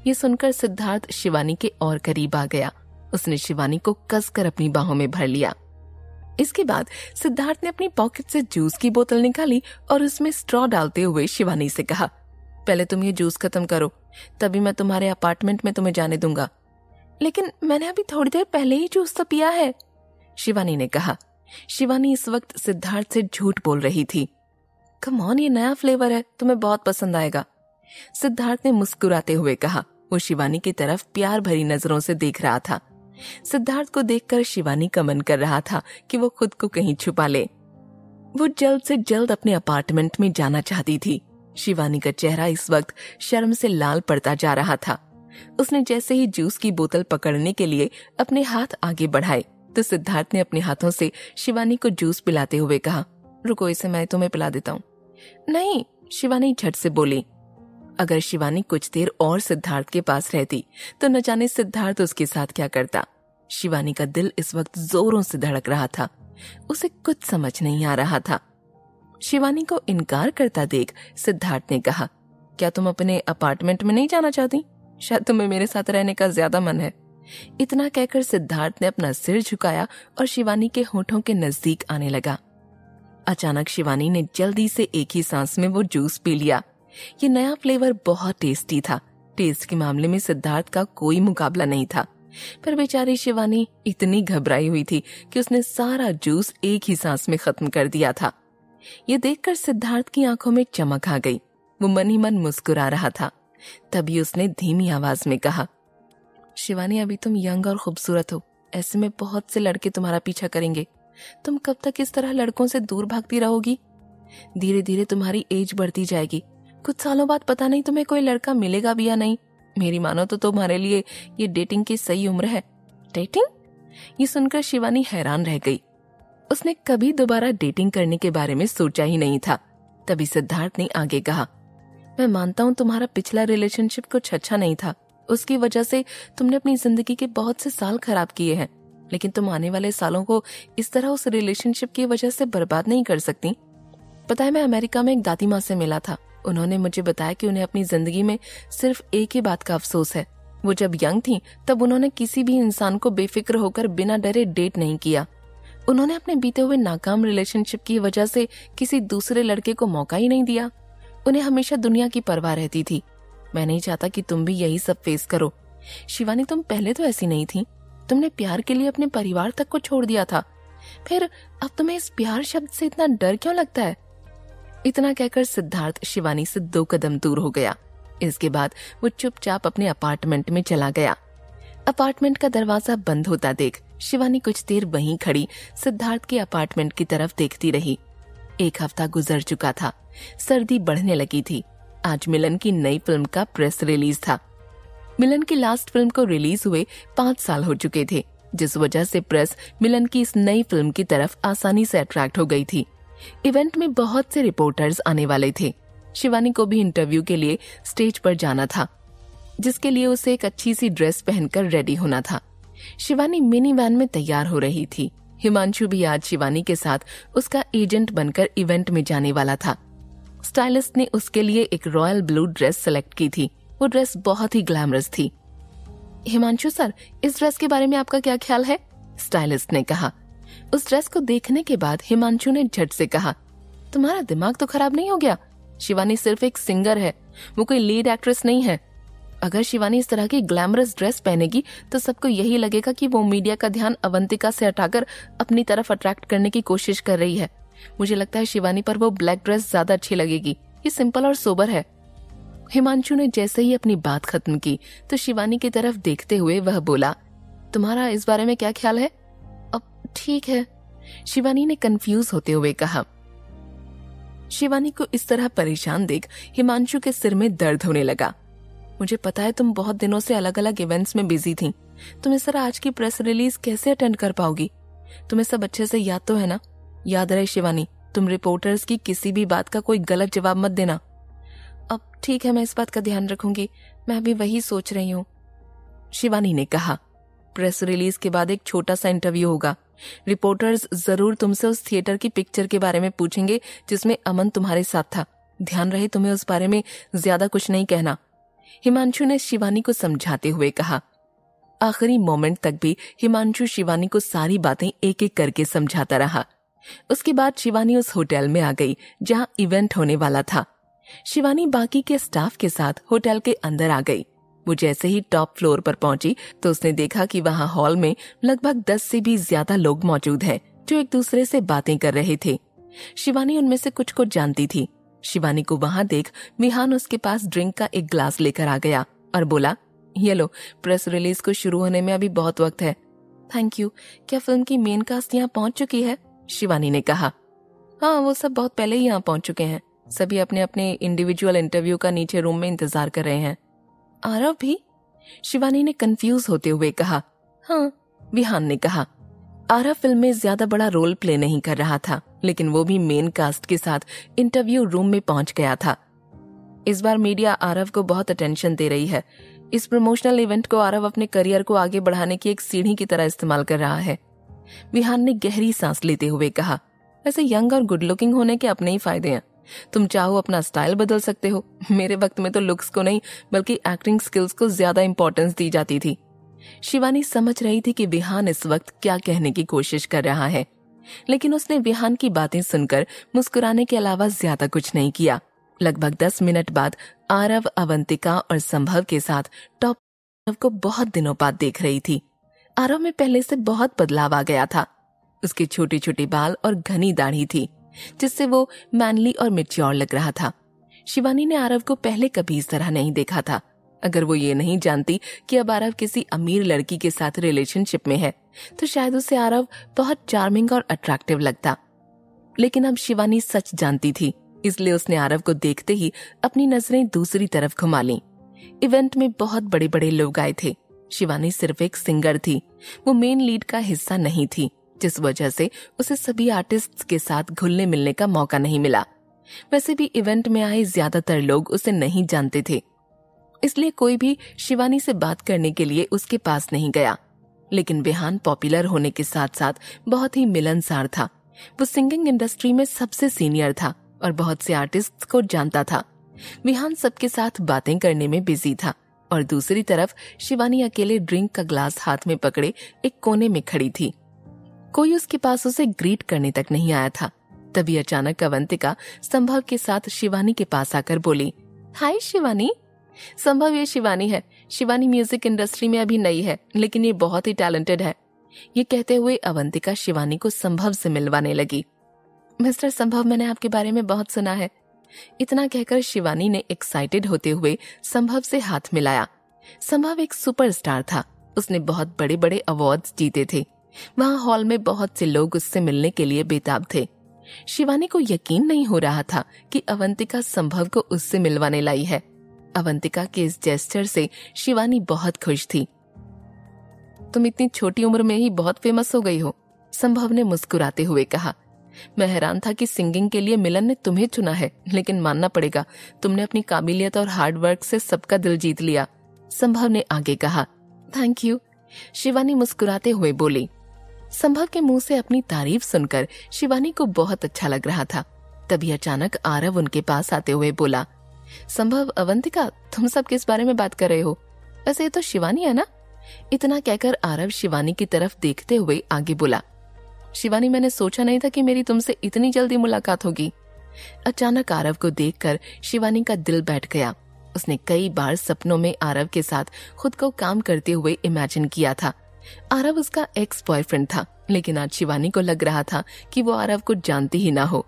ये सुनकर सिद्धार्थ शिवानी के और करीब आ गया। उसने शिवानी को कसकर अपनी बाहों में भर लिया। इसके बाद सिद्धार्थ ने अपनी पॉकेट से जूस की बोतल निकाली और उसमें स्ट्रॉ डालते हुए शिवानी से कहा, पहले तुम ये जूस खत्म करो, तभी मैं तुम्हारे अपार्टमेंट में तुम्हें जाने दूँगा। लेकिन मैंने अभी थोड़ी देर पहले ही जूस तो पिया है। शिवानी ने कहा शिवानी इस वक्त सिद्धार्थ से झूठ बोल रही थी। कमॉन ये नया फ्लेवर है, तुम्हें बहुत पसंद आएगा। सिद्धार्थ ने मुस्कुराते हुए कहा। वो शिवानी की तरफ़ प्यार भरी नज़रों से देख रहा था। सिद्धार्थ को देखकर शिवानी का मन कर रहा था कि वो खुद को कहीं छुपा ले। वो जल्द से जल्द अपने अपार्टमेंट में जाना चाहती थी। शिवानी का चेहरा इस वक्त शर्म से लाल पड़ता जा रहा था। उसने जैसे ही जूस की बोतल पकड़ने के लिए अपने हाथ आगे बढ़ाए तो सिद्धार्थ ने अपने हाथों से शिवानी को जूस पिलाते हुए कहा, रुको, इसे मैं तुम्हें पिला देता हूँ। नहीं, शिवानी झट से बोली। अगर शिवानी कुछ देर और सिद्धार्थ के पास रहती तो न जाने सिद्धार्थ उसके साथ क्या करता। शिवानी का दिल इस वक्त जोरों से धड़क रहा था। उसे कुछ समझ नहीं आ रहा था। शिवानी को इनकार करता देख सिद्धार्थ ने कहा, क्या तुम अपने अपार्टमेंट में नहीं जाना चाहती? शायद तुम्हें मेरे साथ रहने का ज़्यादा मन है। इतना कहकर सिद्धार्थ ने अपना सिर झुकाया और शिवानी के होठों के नज़दीक आने लगा। अचानक शिवानी ने जल्दी से एक ही सांस में वो जूस पी लिया। ये नया फ्लेवर बहुत टेस्टी था। टेस्ट के मामले में सिद्धार्थ का कोई मुकाबला नहीं था। पर बेचारी शिवानी इतनी घबराई हुई थी कि उसने सारा जूस एक ही सांस में खत्म कर दिया था। ये देखकर सिद्धार्थ की आँखों में चमक आ गई। वो मन ही मन मुस्कुरा रहा था। तभी उसने धीमी आवाज़ में कहा शिवानी, अभी तुम यंग और खूबसूरत हो। ऐसे में बहुत से लड़के तुम्हारा पीछा करेंगे। तुम कब तक इस तरह लड़कों से दूर भागती रहोगी? धीरे धीरे तुम्हारी एज बढ़ती जाएगी। कुछ सालों बाद पता नहीं तुम्हें कोई लड़का मिलेगा भी या नहीं। मेरी मानो तो तुम्हारे लिए ये डेटिंग की सही उम्र है। डेटिंग? ये सुनकर शिवानी हैरान रह गई। उसने कभी दोबारा डेटिंग करने के बारे में सोचा ही नहीं था। तभी सिद्धार्थ ने आगे कहा, मैं मानता हूँ तुम्हारा पिछला रिलेशनशिप कुछ अच्छा नहीं था। उसकी वजह से तुमने अपनी ज़िंदगी के बहुत से साल खराब किए हैं, लेकिन तुम आने वाले सालों को इस तरह उस रिलेशनशिप की वजह से बर्बाद नहीं कर सकती। पता है, मैं अमेरिका में एक दादी माँ से मिला था। उन्होंने मुझे बताया कि उन्हें अपनी ज़िंदगी में सिर्फ़ एक ही बात का अफसोस है। वो जब यंग थी, तब उन्होंने किसी भी इंसान को बेफिक्र होकर बिना डरे डेट नहीं किया। उन्होंने अपने बीते हुए नाकाम रिलेशनशिप की वजह से किसी दूसरे लड़के को मौका ही नहीं दिया। उन्हें हमेशा दुनिया की परवाह रहती थी। मैं नहीं चाहता कि तुम भी यही सब फेस करो। शिवानी, तुम पहले तो ऐसी नहीं थी। तुमने प्यार के लिए अपने परिवार तक को छोड़ दिया था। फिर अब तुम्हें इस प्यार शब्द से इतना डर क्यों लगता है? इतना कहकर सिद्धार्थ शिवानी से दो कदम दूर हो गया। इसके बाद वो चुपचाप अपने अपार्टमेंट में चला गया। अपार्टमेंट का दरवाज़ा बंद होता देख शिवानी कुछ देर वहीं खड़ी सिद्धार्थ के अपार्टमेंट की तरफ़ देखती रही। एक हफ़्ता गुजर चुका था। सर्दी बढ़ने लगी थी। आज मिलन की नई फ़िल्म का प्रेस रिलीज़ था। मिलन की लास्ट फ़िल्म को रिलीज़ हुए पाँच साल हो चुके थे, जिस वजह से प्रेस मिलन की इस नई फ़िल्म की तरफ़ आसानी से अट्रैक्ट हो गई थी। इवेंट में बहुत से रिपोर्टर्स आने वाले थे। शिवानी को भी इंटरव्यू के लिए स्टेज पर जाना था, जिसके लिए उसे एक अच्छी सी ड्रेस पहनकर रेडी होना था। शिवानी मिनी वैन में तैयार हो रही थी। हिमांशु भी आज शिवानी के साथ उसका एजेंट बनकर इवेंट में जाने वाला था। स्टाइलिस्ट ने उसके लिए एक रॉयल ब्लू ड्रेस सेलेक्ट की थी। वो ड्रेस बहुत ही ग्लैमरस थी। हिमांशु सर, इस ड्रेस के बारे में आपका क्या ख्याल है? स्टाइलिस्ट ने कहा। उस ड्रेस को देखने के बाद हिमांशु ने झट से कहा, तुम्हारा दिमाग तो खराब नहीं हो गया? शिवानी सिर्फ़ एक सिंगर है। वो कोई लीड एक्ट्रेस नहीं है। अगर शिवानी इस तरह की ग्लैमरस ड्रेस पहनेगी तो सबको यही लगेगा कि वो मीडिया का ध्यान अवंतिका से हटाकर अपनी तरफ़ अट्रैक्ट करने की कोशिश कर रही है। मुझे लगता है शिवानी पर वो ब्लैक ड्रेस ज़्यादा अच्छी लगेगी। ये सिंपल और सोबर है। हिमांशु ने जैसे ही अपनी बात खत्म की तो शिवानी की तरफ़ देखते हुए वह बोला, तुम्हारा इस बारे में क्या ख्याल है? अब ठीक है, शिवानी ने कंफ्यूज होते हुए कहा। शिवानी को इस तरह परेशान देख हिमांशु के सिर में दर्द होने लगा। मुझे पता है तुम बहुत दिनों से अलग अलग इवेंट्स में बिज़ी थी। तुम इस तरह आज की प्रेस रिलीज़ कैसे अटेंड कर पाओगी? तुम्हें सब अच्छे से याद तो है ना? याद रहे शिवानी, तुम रिपोर्टर्स की किसी भी बात का कोई गलत जवाब मत देना। अब ठीक है, मैं इस बात का ध्यान रखूँगी। मैं भी वही सोच रही हूँ। शिवानी ने कहा प्रेस रिलीज़ के बाद एक छोटा सा इंटरव्यू होगा। रिपोर्टर्स ज़रूर तुमसे उस थिएटर की पिक्चर के बारे में पूछेंगे, जिसमें अमन तुम्हारे साथ था। ध्यान रहे, तुम्हें उस बारे में ज़्यादा कुछ नहीं कहना। हिमांशु ने शिवानी को समझाते हुए कहा, आखिरी मोमेंट तक भी हिमांशु शिवानी को सारी बातें एक एक करके समझाता रहा। उसके बाद शिवानी उस होटल में आ गई, जहाँ इवेंट होने वाला था। शिवानी बाकी के स्टाफ के साथ होटल के अंदर आ गई। वो जैसे ही टॉप फ्लोर पर पहुँची तो उसने देखा कि वहाँ हॉल में लगभग दस से भी ज़्यादा लोग मौजूद हैं, जो एक दूसरे से बातें कर रहे थे। शिवानी उनमें से कुछ को जानती थी। शिवानी को वहाँ देख विहान उसके पास ड्रिंक का एक ग्लास लेकर आ गया और बोला, ये लो प्रेस रिलीज़ को शुरू होने में अभी बहुत वक्त है। थैंक यू क्या फ़िल्म की मेन कास्ट यहाँ पहुँच चुकी है? शिवानी ने कहा हाँ वो सब बहुत पहले ही यहाँ पहुँच चुके हैं। सभी अपने अपने इंडिविजुअल इंटरव्यू का नीचे रूम में इंतज़ार कर रहे हैं। आरव भी? शिवानी ने कंफ्यूज होते हुए कहा हाँ विहान ने कहा, आरव फ़िल्म में ज़्यादा बड़ा रोल प्ले नहीं कर रहा था, लेकिन वो भी मेन कास्ट के साथ इंटरव्यू रूम में पहुँच गया था। इस बार मीडिया आरव को बहुत अटेंशन दे रही है। इस प्रमोशनल इवेंट को आरव अपने करियर को आगे बढ़ाने की एक सीढ़ी की तरह इस्तेमाल कर रहा है। विहान ने गहरी सांस लेते हुए कहा वैसे यंग और गुड लुकिंग होने के अपने ही फ़ायदे हैं। तुम चाहो अपना स्टाइल बदल सकते हो। मेरे वक्त में तो लुक्स को नहीं, बल्कि एक्टिंग स्किल्स को ज़्यादा इंपॉर्टेंस दी जाती थी। शिवानी समझ रही थी कि विहान इस वक्त क्या कहने की कोशिश कर रहा है। लेकिन उसने विहान की बातें सुनकर मुस्कुराने के अलावा ज़्यादा कुछ नहीं किया। लगभग दस मिनट बाद आरव, अवंतिका और संभव के साथ टॉप को बहुत दिनों बाद देख रही थी। आरव में पहले से बहुत बदलाव आ गया था। उसके छोटे छोटे बाल और घनी दाढ़ी थी, जिससे वो मैनली और मिच्योर लग रहा था। शिवानी ने आरव को पहले कभी इस तरह नहीं देखा था। अगर वो ये नहीं जानती कि अब आरव किसी अमीर लड़की के साथ रिलेशनशिप में है तो शायद उसे आरव बहुत चार्मिंग और अट्रैक्टिव लगता। लेकिन अब शिवानी सच जानती थी, इसलिए उसने आरव को देखते ही अपनी नज़रें दूसरी तरफ़ घुमा ली। इवेंट में बहुत बड़े बड़े लोग आए थे। शिवानी सिर्फ़ एक सिंगर थी। वो मेन लीड का हिस्सा नहीं थी, जिस वजह से उसे सभी आर्टिस्ट्स के साथ घुलने मिलने का मौका नहीं मिला। वैसे भी इवेंट में आए ज़्यादातर लोग उसे नहीं जानते थे। इसलिए कोई भी शिवानी से बात करने के लिए उसके पास नहीं गया। लेकिन बिहान पॉपुलर होने के साथ साथ बहुत ही मिलनसार था। वो सिंगिंग इंडस्ट्री में सबसे सीनियर था और बहुत से आर्टिस्ट को जानता था। विहान सबके साथ बातें करने में बिज़ी था। और दूसरी तरफ़ शिवानी अकेले ड्रिंक का ग्लास हाथ में पकड़े एक कोने में खड़ी थी। कोई उसके पास उसे ग्रीट करने तक नहीं आया था। तभी अचानक अवंतिका संभव के साथ शिवानी के पास आकर बोली, हाय शिवानी। संभव ये शिवानी है। शिवानी म्यूज़िक इंडस्ट्री में अभी नई है, लेकिन ये बहुत ही टैलेंटेड है। ये कहते हुए अवंतिका शिवानी को संभव से मिलवाने लगी। मिस्टर संभव, मैंने आपके बारे में बहुत सुना है। इतना कहकर शिवानी ने एक्साइटेड होते हुए संभव से हाथ मिलाया। संभव एक सुपरस्टार था। उसने बहुत बड़े बड़े अवार्ड्स जीते थे। वहाँ हॉल में बहुत से लोग उससे मिलने के लिए बेताब थे। शिवानी को यकीन नहीं हो रहा था कि अवंतिका संभव को उससे मिलवाने लाई है। अवंतिका के इस जेस्टर से शिवानी बहुत खुश थी। तुम इतनी छोटी उम्र में ही बहुत फ़ेमस हो गई हो, संभव ने मुस्कुराते हुए कहा। मैं हैरान था कि सिंगिंग के लिए मिलन ने तुम्हें चुना है, लेकिन मानना पड़ेगा, तुमने अपनी काबिलियत और हार्डवर्क से सबका दिल जीत लिया, संभव ने आगे कहा। थैंक यू शिवानी मुस्कुराते हुए बोली। संभव के मुँह से अपनी तारीफ़ सुनकर शिवानी को बहुत अच्छा लग रहा था। तभी अचानक आरव उनके पास आते हुए बोला, संभव, अवंतिका, तुम सब किस बारे में बात कर रहे हो? वैसे ये तो शिवानी है ना? इतना कहकर आरव शिवानी की तरफ़ देखते हुए आगे बोला शिवानी, मैंने सोचा नहीं था कि मेरी तुमसे इतनी जल्दी मुलाकात होगी। अचानक आरव को देखकर शिवानी का दिल बैठ गया। उसने कई बार सपनों में आरव के साथ खुद को काम करते हुए इमेजिन किया था। आरव उसका एक्स बॉयफ्रेंड था, लेकिन आज शिवानी को लग रहा था कि वो आरव को जानती ही ना हो।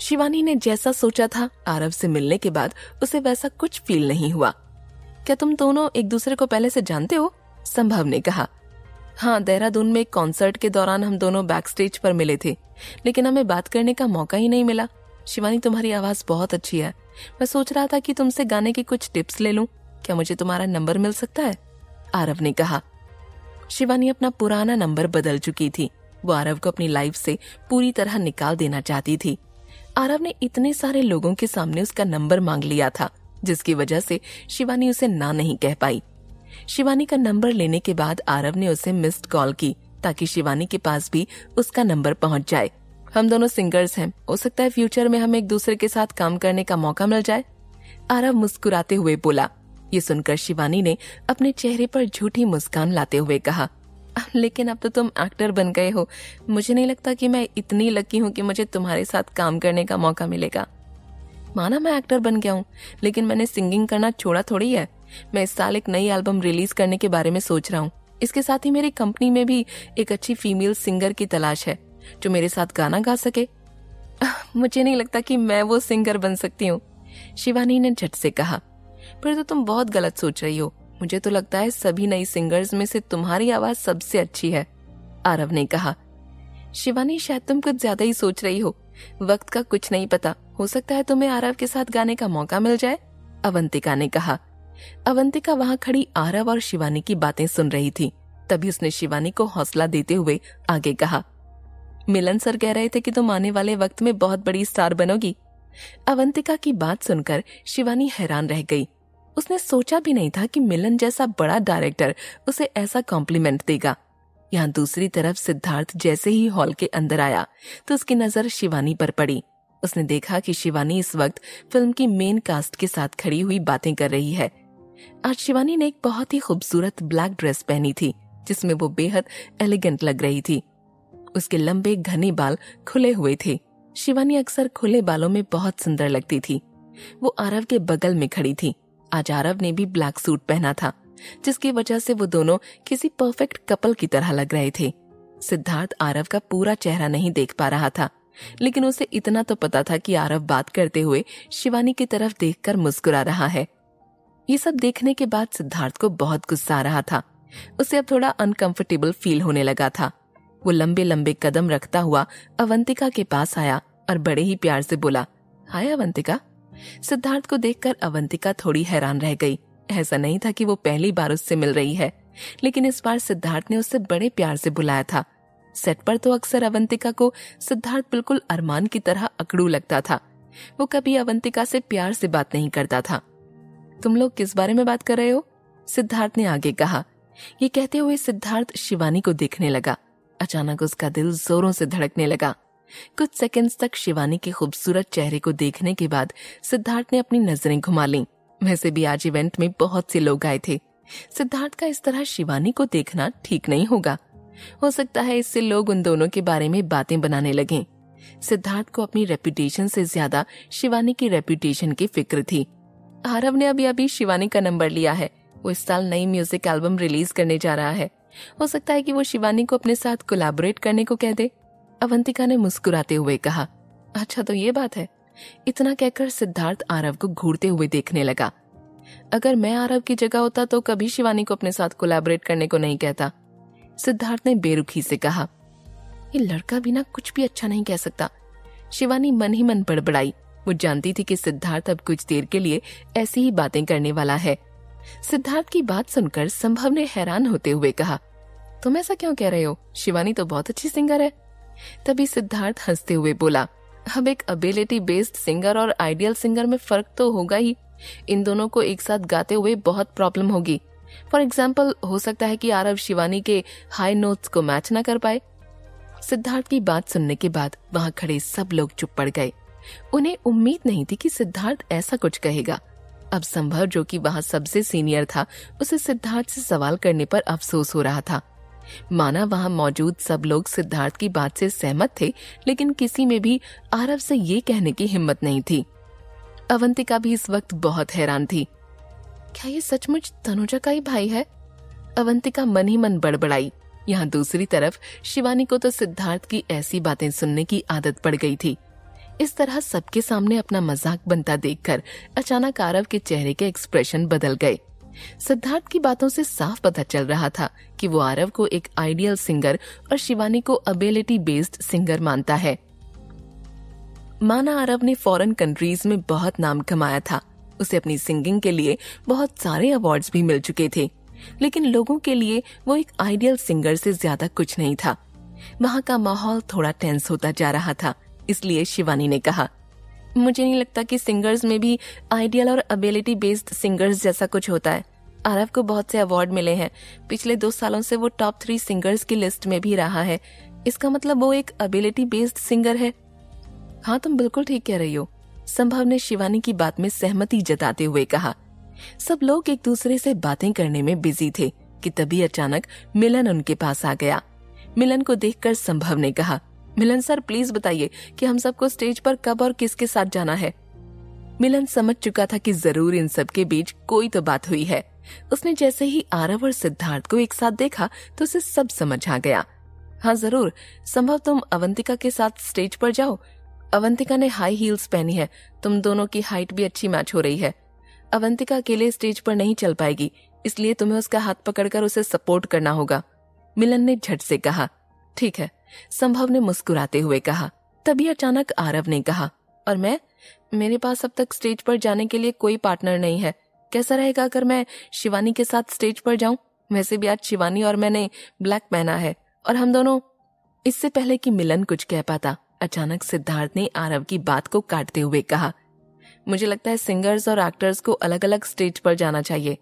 शिवानी ने जैसा सोचा था, आरव से मिलने के बाद उसे वैसा कुछ फील नहीं हुआ। क्या तुम दोनों एक दूसरे को पहले से जानते हो? संभव ने कहा। हाँ देहरादून में एक कॉन्सर्ट के दौरान हम दोनों बैक स्टेज पर मिले थे, लेकिन हमें बात करने का मौका ही नहीं मिला। शिवानी, तुम्हारी आवाज़ बहुत अच्छी है। मैं सोच रहा था कि तुमसे गाने की कुछ टिप्स ले लूँ। क्या मुझे तुम्हारा नंबर मिल सकता है? आरव ने कहा। शिवानी अपना पुराना नंबर बदल चुकी थी। वो आरव को अपनी लाइफ से पूरी तरह निकाल देना चाहती थी। आरव ने इतने सारे लोगों के सामने उसका नंबर मांग लिया था, जिसकी वजह से शिवानी उसे ना नहीं कह पाई। शिवानी का नंबर लेने के बाद आरव ने उसे मिस्ड कॉल की, ताकि शिवानी के पास भी उसका नंबर पहुँच जाए। हम दोनों सिंगर्स हैं। हो सकता है फ्यूचर में हमें एक दूसरे के साथ काम करने का मौका मिल जाए। आरव मुस्कुराते हुए बोला। ये सुनकर शिवानी ने अपने चेहरे पर झूठी मुस्कान लाते हुए कहा, लेकिन अब तो तुम एक्टर बन गए हो। मुझे नहीं लगता कि मैं इतनी लकी हूँ कि मुझे तुम्हारे साथ काम करने का मौका मिलेगा। माना मैं एक्टर बन गया हूँ, लेकिन मैंने सिंगिंग करना छोड़ा थोड़ी है। मैं इस साल एक नई एल्बम रिलीज़ करने के बारे में सोच रहा हूँ। इसके साथ ही मेरी कंपनी में भी एक अच्छी फीमेल सिंगर की तलाश है, जो मेरे साथ गाना गा सके। मुझे नहीं लगता कि मैं वो सिंगर बन सकती हूँ, शिवानी ने झट से कहा। पर तो तुम बहुत गलत सोच रही हो। मुझे तो लगता है सभी नई सिंगर्स में से तुम्हारी आवाज़ सबसे अच्छी है, आरव ने कहा। शिवानी, शायद तुम कुछ ज़्यादा ही सोच रही हो। वक्त का कुछ नहीं पता। हो सकता है तुम्हें आरव के साथ गाने का मौका मिल जाए, अवंतिका ने कहा। अवंतिका वहाँ खड़ी आरव और शिवानी की बातें सुन रही थी। तभी उसने शिवानी को हौसला देते हुए आगे कहा, मिलन सर कह रहे थे कि तुम आने वाले वक्त में बहुत बड़ी स्टार बनोगी अवंतिका की बात सुनकर शिवानी हैरान रह गई। उसने सोचा भी नहीं था कि मिलन जैसा बड़ा डायरेक्टर उसे ऐसा कॉम्प्लीमेंट देगा। यहाँ दूसरी तरफ़ सिद्धार्थ जैसे ही हॉल के अंदर आया तो उसकी नज़र शिवानी पर पड़ी। उसने देखा कि शिवानी इस वक्त फ़िल्म की मेन कास्ट के साथ खड़ी हुई बातें कर रही है। आज शिवानी ने एक बहुत ही खूबसूरत ब्लैक ड्रेस पहनी थी, जिसमें वो बेहद एलिगेंट लग रही थी। उसके लंबे घने बाल खुले हुए थे। शिवानी अक्सर खुले बालों में बहुत सुंदर लगती थी। वो आरव के बगल में खड़ी थी। आज आरव ने भी ब्लैक सूट पहना था, जिसकी वजह से वो दोनों किसी परफेक्ट कपल की तरह लग रहे थे। सिद्धार्थ आरव का पूरा चेहरा नहीं देख पा रहा था, लेकिन उसे इतना तो पता था कि आरव बात करते हुए शिवानी की तरफ़ देखकर मुस्कुरा रहा है। ये सब देखने के बाद सिद्धार्थ को बहुत गुस्सा आ रहा था। उसे अब थोड़ा अनकंफर्टेबल फील होने लगा था। वो लंबे लंबे कदम रखता हुआ अवंतिका के पास आया और बड़े ही प्यार से बोला, हाय अवंतिका। सिद्धार्थ को देखकर अवंतिका थोड़ी हैरान रह गई। ऐसा नहीं था कि वो पहली बार उससे मिल रही है, लेकिन इस बार सिद्धार्थ ने उसे बड़े प्यार से बुलाया था। सेट पर तो अक्सर अवंतिका को सिद्धार्थ बिल्कुल अरमान की तरह अकड़ू लगता था। वो कभी अवंतिका से प्यार से बात नहीं करता था। तुम लोग किस बारे में बात कर रहे हो? सिद्धार्थ ने आगे कहा। ये कहते हुए सिद्धार्थ शिवानी को देखने लगा। अचानक उसका दिल जोरों से धड़कने लगा। कुछ सेकंड्स तक शिवानी के खूबसूरत चेहरे को देखने के बाद सिद्धार्थ ने अपनी नज़रें घुमा ली। वैसे भी आज इवेंट में बहुत से लोग आए थे। सिद्धार्थ का इस तरह शिवानी को देखना ठीक नहीं होगा। हो सकता है इससे लोग उन दोनों के बारे में बातें बनाने लगे। सिद्धार्थ को अपनी रेपुटेशन से ज़्यादा शिवानी की रेपुटेशन की फ़िक्र थी। आरव ने अभी अभी शिवानी का नंबर लिया है। वो इस साल नई म्यूज़िक एल्बम रिलीज़ करने जा रहा है। हो सकता है कि वो शिवानी को अपने साथ कोलैबोरेट करने को कह दे। अवंतिका ने मुस्कुराते हुए कहा अच्छा तो ये बात है। इतना कहकर सिद्धार्थ आरव को घूरते हुए देखने लगा। अगर मैं आरव की जगह होता तो कभी शिवानी को अपने साथ कोलैबोरेट करने को नहीं कहता। सिद्धार्थ ने बेरुखी से कहा, ये लड़का बिना कुछ भी अच्छा नहीं कह सकता। शिवानी मन ही मन बड़बड़ाई। वो जानती थी कि सिद्धार्थ अब कुछ देर के लिए ऐसी ही बातें करने वाला है। सिद्धार्थ की बात सुनकर संभव ने हैरान होते हुए कहा, तुम ऐसा क्यों कह रहे हो? शिवानी तो बहुत अच्छी सिंगर है। तभी सिद्धार्थ हँसते हुए बोला, अब एक अबिलिटी बेस्ड सिंगर और आइडियल सिंगर में फ़र्क तो होगा ही। इन दोनों को एक साथ गाते हुए बहुत प्रॉब्लम होगी। फॉर एग्ज़ाम्पल हो सकता है कि आरव शिवानी के हाई नोट्स को मैच न कर पाए। सिद्धार्थ की बात सुनने के बाद वहाँ खड़े सब लोग चुप पड़ गए। उन्हें उम्मीद नहीं थी कि सिद्धार्थ ऐसा कुछ कहेगा। अब संभव जो कि वहाँ सबसे सीनियर था, उसे सिद्धार्थ से सवाल करने पर अफसोस हो रहा था। माना वहाँ मौजूद सब लोग सिद्धार्थ की बात से सहमत थे, लेकिन किसी में भी आरव से ये कहने की हिम्मत नहीं थी। अवंतिका भी इस वक्त बहुत हैरान थी। क्या ये सचमुच तनुजा का ही भाई है? अवंतिका मन ही मन बड़बड़ाई। यहाँ दूसरी तरफ़ शिवानी को तो सिद्धार्थ की ऐसी बातें सुनने की आदत पड़ गई थी। इस तरह सबके सामने अपना मज़ाक बनता देखकर अचानक आरव के चेहरे के एक्सप्रेशन बदल गए। सिद्धार्थ की बातों से साफ़ पता चल रहा था कि वो आरव को एक आइडियल सिंगर और शिवानी को अबिलिटी बेस्ड सिंगर मानता है। माना आरव ने फॉरेन कंट्रीज़ में बहुत नाम कमाया था। उसे अपनी सिंगिंग के लिए बहुत सारे अवार्ड्स भी मिल चुके थे। लेकिन लोगों के लिए वो एक आइडियल सिंगर से ज़्यादा कुछ नहीं था। वहाँ का माहौल थोड़ा टेंस होता जा रहा था। इसलिए शिवानी ने कहा। मुझे नहीं लगता कि सिंगर्स में भी आइडियल और अबिलिटी बेस्ड सिंगर्स जैसा कुछ होता है। आरव को बहुत से अवार्ड मिले हैं। पिछले दो सालों से वो टॉप थ्री सिंगर्स की लिस्ट में भी रहा है। इसका मतलब वो एक अबिलिटी बेस्ड सिंगर है। हाँ तुम बिल्कुल ठीक कह रही हो। संभव ने शिवानी की बात में सहमति जताते हुए कहा। सब लोग एक दूसरे से बातें करने में बिज़ी थे, कि तभी अचानक मिलन उनके पास आ गया। मिलन को देखकर संभव ने कहा मिलन सर प्लीज़ बताइए कि हम सबको स्टेज पर कब और किसके साथ जाना है। मिलन समझ चुका था कि ज़रूर इन सब के बीच कोई तो बात हुई है। उसने जैसे ही आरव और सिद्धार्थ को एक साथ देखा तो उसे सब समझ आ गया। हाँ ज़रूर। संभव तुम अवंतिका के साथ स्टेज पर जाओ। अवंतिका ने हाई हील्स पहनी है। तुम दोनों की हाइट भी अच्छी मैच हो रही है। अवंतिका अकेले स्टेज पर नहीं चल पाएगी, इसलिए तुम्हें उसका हाथ पकड़कर उसे सपोर्ट करना होगा। मिलन ने झट से कहा, ठीक है संभव ने मुस्कुराते हुए कहा, तभी अचानक आरव ने कहा, और मैं? मेरे पास अब तक स्टेज पर जाने के लिए कोई पार्टनर नहीं है। कैसा रहेगा अगर मैं शिवानी के साथ स्टेज पर जाऊँ? वैसे भी आज शिवानी और मैंने ब्लैक पहना है, और हम दोनों इससे पहले कि मिलन कुछ कह पाता, अचानक सिद्धार्थ ने आरव की बात को काटते हुए कहा, मुझे लगता है सिंगर्स और एक्टर्स को अलग अलग स्टेज पर जाना चाहिए।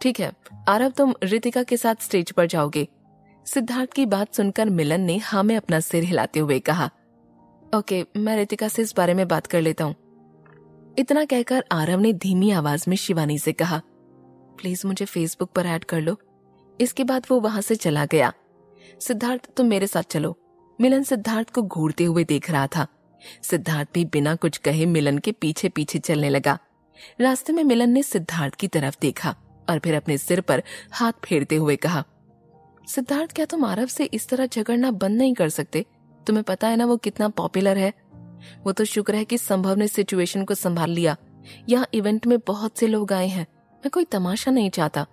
ठीक है, आरव तुम रितिका के साथ स्टेज पर जाओगे। सिद्धार्थ की बात सुनकर मिलन ने हाँ में अपना सिर हिलाते हुए कहा, ओके, मैं रितिका से इस बारे में बात कर लेता हूँ। इतना कहकर आरव ने धीमी आवाज़ में शिवानी से कहा, प्लीज़ मुझे फेसबुक पर ऐड कर लो। इसके बाद वो वहाँ से चला गया। सिद्धार्थ, तुम मेरे साथ चलो। मिलन सिद्धार्थ को घूरते हुए देख रहा था। सिद्धार्थ भी बिना कुछ कहे मिलन के पीछे पीछे चलने लगा। रास्ते में मिलन ने सिद्धार्थ की तरफ़ देखा और फिर अपने सिर पर हाथ फेरते हुए कहा सिद्धार्थ, क्या तुम आरव से इस तरह झगड़ना बंद नहीं कर सकते? तुम्हें पता है ना वो कितना पॉपुलर है? वो तो शुक्र है कि संभव ने सिचुएशन को संभाल लिया। यहाँ इवेंट में बहुत से लोग आए हैं। मैं कोई तमाशा नहीं चाहता।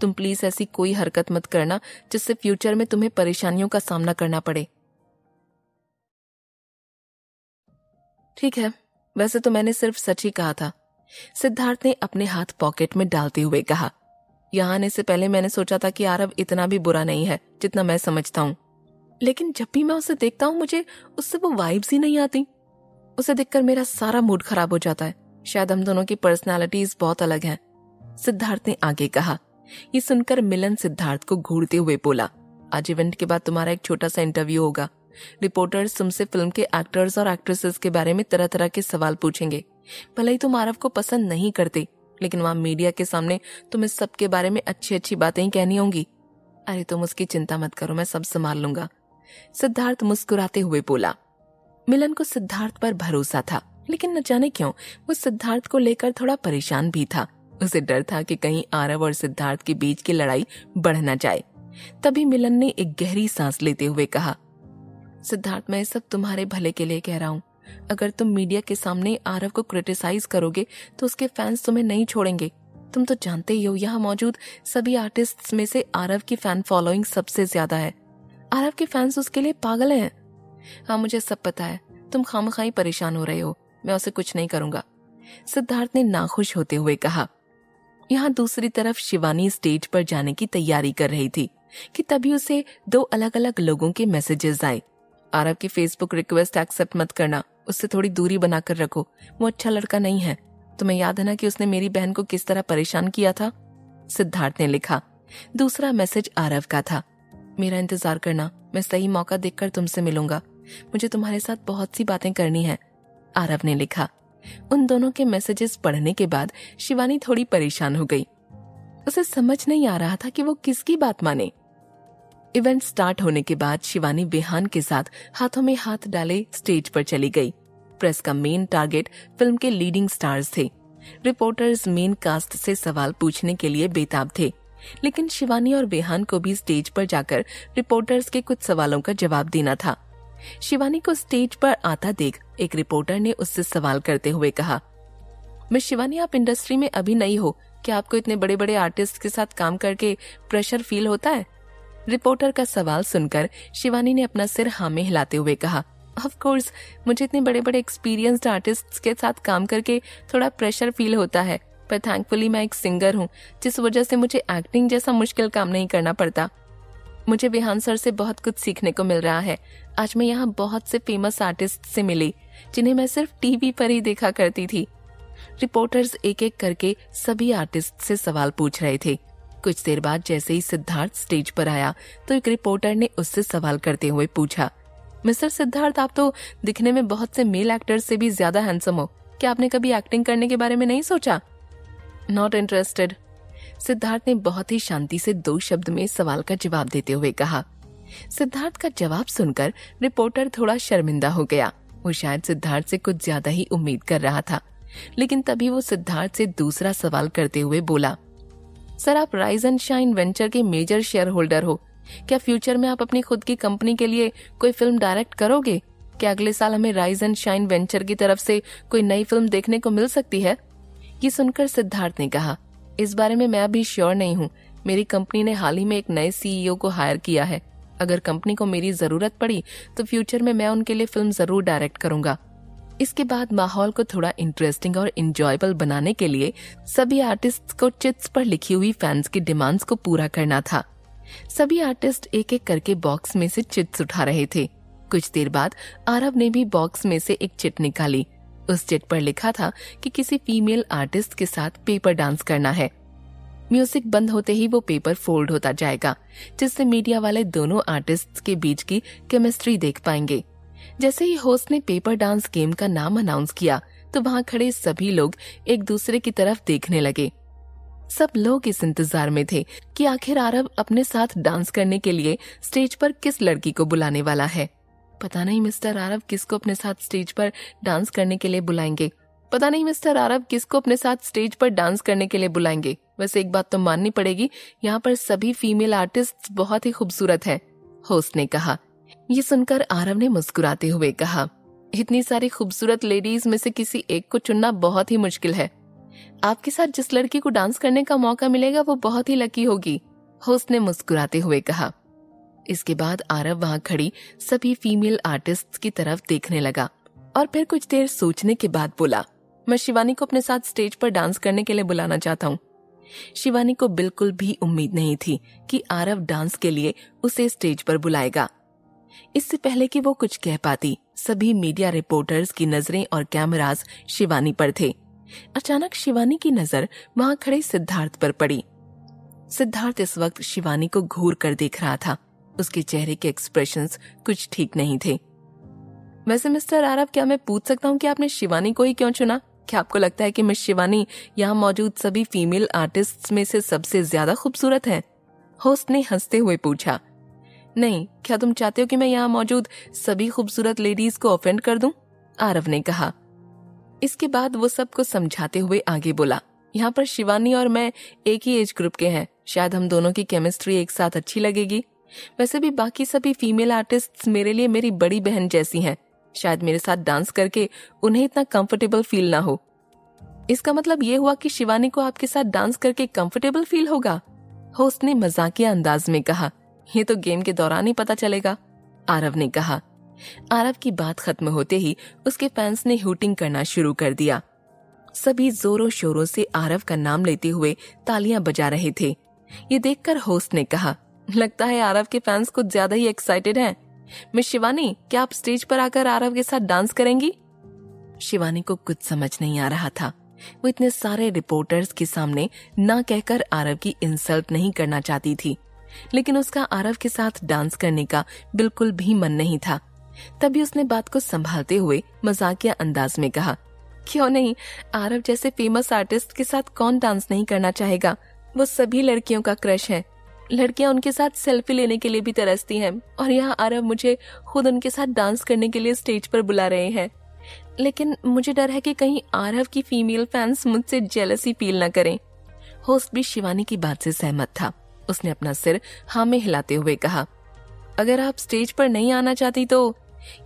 तुम प्लीज़ ऐसी कोई हरकत मत करना जिससे फ्यूचर में तुम्हें परेशानियों का सामना करना पड़े। ठीक है, वैसे तो मैंने सिर्फ़ सच ही कहा था। सिद्धार्थ ने अपने हाथ पॉकेट में डालते हुए कहा यहाँ आने से पहले मैंने सोचा था कि आरव इतना भी बुरा नहीं है, जितना मैं समझता हूँ। लेकिन जब भी मैं उसे देखता हूँ, मुझे उससे वो वाइब्स ही नहीं आती। उसे देखकर मेरा सारा मूड खराब हो जाता है। शायद हम दोनों की पर्सनालिटीज बहुत अलग हैं। सिद्धार्थ ने आगे कहा। ये सुनकर मिलन सिद्धार्थ को घूरते हुए बोला, आज इवेंट के बाद तुम्हारा एक छोटा सा इंटरव्यू होगा। रिपोर्टर्स तुमसे फ़िल्म के एक्टर्स और एक्ट्रेसेस के बारे में तरह तरह के सवाल पूछेंगे। भले ही तुम आरव को पसंद नहीं करते लेकिन वहाँ मीडिया के सामने तुम्हें सबके बारे में अच्छी अच्छी बातें ही कहनी होंगी। अरे तुम उसकी चिंता मत करो, मैं सब संभाल लूँगा। सिद्धार्थ मुस्कुराते हुए बोला। मिलन को सिद्धार्थ पर भरोसा था, लेकिन न जाने क्यों, वो सिद्धार्थ को लेकर थोड़ा परेशान भी था। उसे डर था कि कहीं आरव और सिद्धार्थ के बीच की लड़ाई बढ़ न जाए। तभी मिलन ने एक गहरी सांस लेते हुए कहा, सिद्धार्थ, मैं सब तुम्हारे भले के लिए कह रहा हूँ। अगर तुम मीडिया के सामने आरव को क्रिटिसाइज करोगे तो उसके फैंस तुम्हें नहीं छोड़ेंगे। तुम तो जानते ही हो, यहाँ मौजूद सभी आर्टिस्ट में से आरव की फ़ैन फॉलोइंग सबसे ज़्यादा है। आरव के फैंस उसके लिए पागल हैं। हाँ मुझे सब पता है। तुम खाम खाई परेशान हो रहे हो। मैं उसे कुछ नहीं करूँगा। सिद्धार्थ ने नाखुश होते हुए कहा, यहाँ दूसरी तरफ़ शिवानी स्टेज पर जाने की तैयारी कर रही थी कि तभी उसे दो अलग अलग लोगों के मैसेजेस आए। आरव की फेसबुक रिक्वेस्ट एक्सेप्ट मत करना। उससे थोड़ी दूरी बनाकर रखो। वो अच्छा लड़का नहीं है। तुम्हें याद है ना कि उसने मेरी बहन को किस तरह परेशान किया था? सिद्धार्थ ने लिखा। दूसरा मैसेज आरव का था। मेरा इंतज़ार करना। मैं सही मौका देखकर तुमसे मिलूँगा। मुझे तुम्हारे साथ बहुत सी बातें करनी है, आरव ने लिखा। उन दोनों के मैसेजेस पढ़ने के बाद शिवानी थोड़ी परेशान हो गई। उसे समझ नहीं आ रहा था कि वो किसकी बात माने। इवेंट स्टार्ट होने के बाद शिवानी बेहान के साथ हाथों में हाथ डाले स्टेज पर चली गई। प्रेस का मेन टारगेट फ़िल्म के लीडिंग स्टार्स थे। रिपोर्टर्स मेन कास्ट से सवाल पूछने के लिए बेताब थे। लेकिन शिवानी और बेहान को भी स्टेज पर जाकर रिपोर्टर्स के कुछ सवालों का जवाब देना था। शिवानी को स्टेज पर आता देख एक रिपोर्टर ने उससे सवाल करते हुए कहा, मिस शिवानी, आप इंडस्ट्री में अभी नहीं हो। क्या आपको इतने बड़े बड़े आर्टिस्ट के साथ काम करके प्रेशर फील होता है? रिपोर्टर का सवाल सुनकर शिवानी ने अपना सिर हाँ में हिलाते हुए कहा ऑफ़ कोर्स मुझे इतने बड़े बड़े एक्सपीरियंस्ड आर्टिस्ट के साथ काम करके थोड़ा प्रेशर फील होता है पर थैंकफुली मैं एक सिंगर हूँ, जिस वजह से मुझे एक्टिंग जैसा मुश्किल काम नहीं करना पड़ता। मुझे विहान सर से बहुत कुछ सीखने को मिल रहा है। आज मैं यहाँ बहुत से फ़ेमस आर्टिस्ट से मिली, जिन्हें मैं सिर्फ़ टीवी पर ही देखा करती थी। रिपोर्टर्स एक एक करके सभी आर्टिस्ट से सवाल पूछ रहे थे। कुछ देर बाद जैसे ही सिद्धार्थ स्टेज पर आया तो एक रिपोर्टर ने उससे सवाल करते हुए पूछा, मिस्टर सिद्धार्थ, आप तो दिखने में बहुत से मेल एक्टर्स से भी ज़्यादा हैंडसम हो। क्या आपने कभी एक्टिंग करने के बारे में नहीं सोचा? नॉट इंटरेस्टेड सिद्धार्थ ने बहुत ही शांति से दो शब्द में सवाल का जवाब देते हुए कहा। सिद्धार्थ का जवाब सुनकर रिपोर्टर थोड़ा शर्मिंदा हो गया। वो शायद सिद्धार्थ से कुछ ज़्यादा ही उम्मीद कर रहा था, लेकिन तभी वो सिद्धार्थ से दूसरा सवाल करते हुए बोला सर, आप राइज एंड शाइन वेंचर के मेजर शेयर होल्डर हो। क्या फ्यूचर में आप अपनी खुद की कंपनी के लिए कोई फ़िल्म डायरेक्ट करोगे? क्या अगले साल हमें राइज एंड शाइन वेंचर की तरफ़ से कोई नई फ़िल्म देखने को मिल सकती है? ये सुनकर सिद्धार्थ ने कहा, इस बारे में मैं अभी श्योर नहीं हूँ। मेरी कंपनी ने हाल ही में एक नए सीईओ को हायर किया है। अगर कंपनी को मेरी ज़रूरत पड़ी तो फ्यूचर में मैं उनके लिए फ़िल्म ज़रूर डायरेक्ट करूँगा। इसके बाद माहौल को थोड़ा इंटरेस्टिंग और इंजॉयबल बनाने के लिए सभी आर्टिस्ट को चिट्स पर लिखी हुई फैंस की डिमांड्स को पूरा करना था। सभी आर्टिस्ट एक एक करके बॉक्स में से चिट्स उठा रहे थे। कुछ देर बाद आरब ने भी बॉक्स में से एक चिट निकाली। उस चिट पर लिखा था कि किसी फीमेल आर्टिस्ट के साथ पेपर डांस करना है। म्यूज़िक बंद होते ही वो पेपर फोल्ड होता जाएगा, जिससे मीडिया वाले दोनों आर्टिस्ट के बीच की केमिस्ट्री देख पाएँगे। जैसे ही होस्ट ने पेपर डांस गेम का नाम अनाउंस किया तो वहाँ खड़े सभी लोग एक दूसरे की तरफ़ देखने लगे। सब लोग इस इंतज़ार में थे कि आखिर आरब अपने साथ डांस करने के लिए स्टेज पर किस लड़की को बुलाने वाला है। पता नहीं मिस्टर आरब किसको अपने साथ स्टेज पर डांस करने के लिए बुलाएँगे। पता नहीं मिस्टर आरब किसको अपने साथ स्टेज पर डांस करने के लिए बुलाएँगे। वैसे एक बात तो माननी पड़ेगी, यहाँ पर सभी फीमेल आर्टिस्ट बहुत ही खूबसूरत है, होस्ट ने कहा। ये सुनकर आरव ने मुस्कुराते हुए कहा, इतनी सारी खूबसूरत लेडीज़ में से किसी एक को चुनना बहुत ही मुश्किल है। आपके साथ जिस लड़की को डांस करने का मौका मिलेगा, वो बहुत ही लकी होगी, होस्ट ने मुस्कुराते हुए कहा। इसके बाद आरव वहाँ खड़ी सभी फीमेल आर्टिस्ट की तरफ़ देखने लगा और फिर कुछ देर सोचने के बाद बोला, मैं शिवानी को अपने साथ स्टेज पर डांस करने के लिए बुलाना चाहता हूँ। शिवानी को बिल्कुल भी उम्मीद नहीं थी कि आरव डांस के लिए उसे स्टेज पर बुलाएगा। इससे पहले कि वो कुछ कह पाती, सभी मीडिया रिपोर्टर्स की नज़रें और कैमरास शिवानी पर थे। अचानक शिवानी की नज़र वहाँ खड़े सिद्धार्थ पर पड़ी। सिद्धार्थ इस वक्त शिवानी को घूर कर देख रहा था। उसके चेहरे के एक्सप्रेशन कुछ ठीक नहीं थे। वैसे मिस्टर आरव, क्या मैं पूछ सकता हूँ कि आपने शिवानी को ही क्यों चुना? क्या आपको लगता है कि मिस शिवानी यहाँ मौजूद सभी फीमेल आर्टिस्ट में से सबसे ज़्यादा खूबसूरत है? होस्ट ने हँसते हुए पूछा। नहीं, क्या तुम चाहते हो कि मैं यहाँ मौजूद सभी खूबसूरत लेडीज़ को ऑफेंड कर दूँ? आरव ने कहा। इसके बाद वो सबको समझाते हुए आगे बोला। यहाँ पर शिवानी और मैं एक ही एज ग्रुप के हैं। शायद हम दोनों की केमिस्ट्री एक साथ अच्छी लगेगी। वैसे भी बाकी सभी फीमेल आर्टिस्ट मेरे लिए मेरी बड़ी बहन जैसी हैं। शायद मेरे साथ डांस करके उन्हें इतना कंफर्टेबल फील ना हो। इसका मतलब ये हुआ कि शिवानी को आपके साथ डांस करके कंफर्टेबल फील होगा। होस्ट ने मजाकिया अंदाज में कहा। ये तो गेम के दौरान ही पता चलेगा। आरव ने कहा। आरव की बात खत्म होते ही उसके फैंस ने हुटिंग करना शुरू कर दिया। सभी जोरों शोरों से आरव का नाम लेते हुए तालियाँ बजा रहे थे। ये देखकर होस्ट ने कहा, लगता है आरव के फैंस कुछ ज़्यादा ही एक्साइटेड हैं। मिस शिवानी, क्या आप स्टेज पर आकर आरव के साथ डांस करेंगी? शिवानी को कुछ समझ नहीं आ रहा था। वो इतने सारे रिपोर्टर्स के सामने ना कहकर आरव की इंसल्ट नहीं करना चाहती थी। लेकिन उसका आरव के साथ डांस करने का बिल्कुल भी मन नहीं था। तभी उसने बात को संभालते हुए मजाकिया अंदाज में कहा, क्यों नहीं? आरव जैसे फ़ेमस आर्टिस्ट के साथ कौन डांस नहीं करना चाहेगा? वो सभी लड़कियों का क्रश है। लड़कियाँ उनके साथ सेल्फी लेने के लिए भी तरसती हैं और यहाँ आरव मुझे खुद उनके साथ डांस करने के लिए स्टेज पर बुला रहे हैं। लेकिन मुझे डर है कि कहीं आरव की फीमेल फैंस मुझसे जेलसी फील न करें। होस्ट भी शिवानी की बात से सहमत था। उसने अपना सिर हाँ में हिलाते हुए कहा, अगर आप स्टेज पर नहीं आना चाहती तो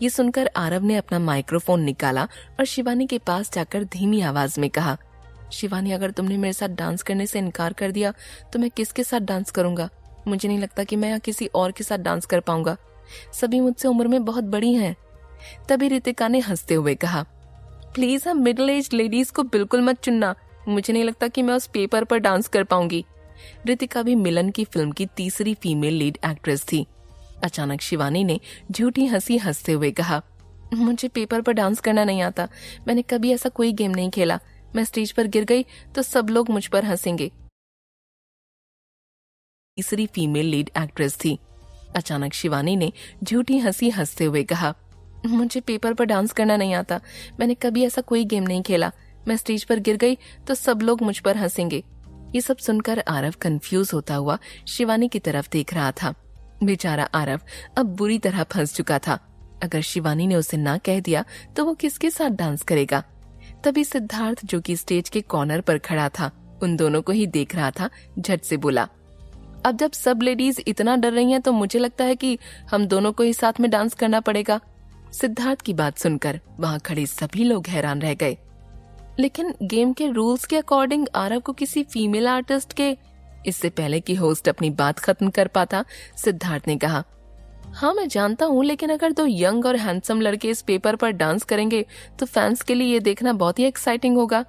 ये सुनकर आरव ने अपना माइक्रोफोन निकाला और शिवानी के पास जाकर धीमी आवाज़ में कहा, शिवानी, अगर तुमने मेरे साथ डांस करने से इनकार कर दिया तो मैं किसके साथ डांस करूँगा? मुझे नहीं लगता कि मैं यहाँ किसी और के साथ डांस कर पाऊँगा। सभी मुझसे उम्र में बहुत बड़ी हैं। तभी रितिका ने हँसते हुए कहा, प्लीज़, हम मिडिल एज लेडीज़ को बिल्कुल मत चुनना। मुझे नहीं लगता कि मैं उस पेपर पर डांस कर पाऊँगी। रितिका भी मिलन की फ़िल्म की तीसरी फीमेल लीड एक्ट्रेस थी। अचानक शिवानी ने झूठी हँसी हँसते हुए कहा, मुझे पेपर पर डांस करना नहीं आता। मैंने कभी ऐसा कोई गेम नहीं खेला। मैं स्टेज पर गिर गई तो सब लोग मुझ पर हंसेंगे। तीसरी फीमेल लीड एक्ट्रेस थी। अचानक शिवानी ने झूठी हँसी हँसते हुए कहा, मुझे पेपर पर डांस करना नहीं आता। मैंने कभी ऐसा कोई गेम नहीं खेला। मैं स्टेज पर गिर गई तो सब लोग मुझ पर हंसेंगे। ये सब सुनकर आरव कंफ्यूज होता हुआ शिवानी की तरफ़ देख रहा था। बेचारा आरव अब बुरी तरह फंस चुका था। अगर शिवानी ने उसे ना कह दिया तो वो किसके साथ डांस करेगा? तभी सिद्धार्थ, जो कि स्टेज के कॉर्नर पर खड़ा था, उन दोनों को ही देख रहा था, झट से बोला, अब जब सब लेडीज़ इतना डर रही हैं तो मुझे लगता है कि हम दोनों को ही साथ में डांस करना पड़ेगा। सिद्धार्थ की बात सुनकर वहाँ खड़े सभी लोग हैरान रह गए। लेकिन गेम के रूल्स के अकॉर्डिंग आरव को किसी फीमेल आर्टिस्ट के, इससे पहले कि होस्ट अपनी बात खत्म कर पाता, सिद्धार्थ ने कहा हाँ मैं जानता हूँ, लेकिन अगर दो यंग और हैंडसम लड़के इस पेपर पर डांस करेंगे तो फैंस के लिए ये देखना बहुत ही एक्साइटिंग होगा।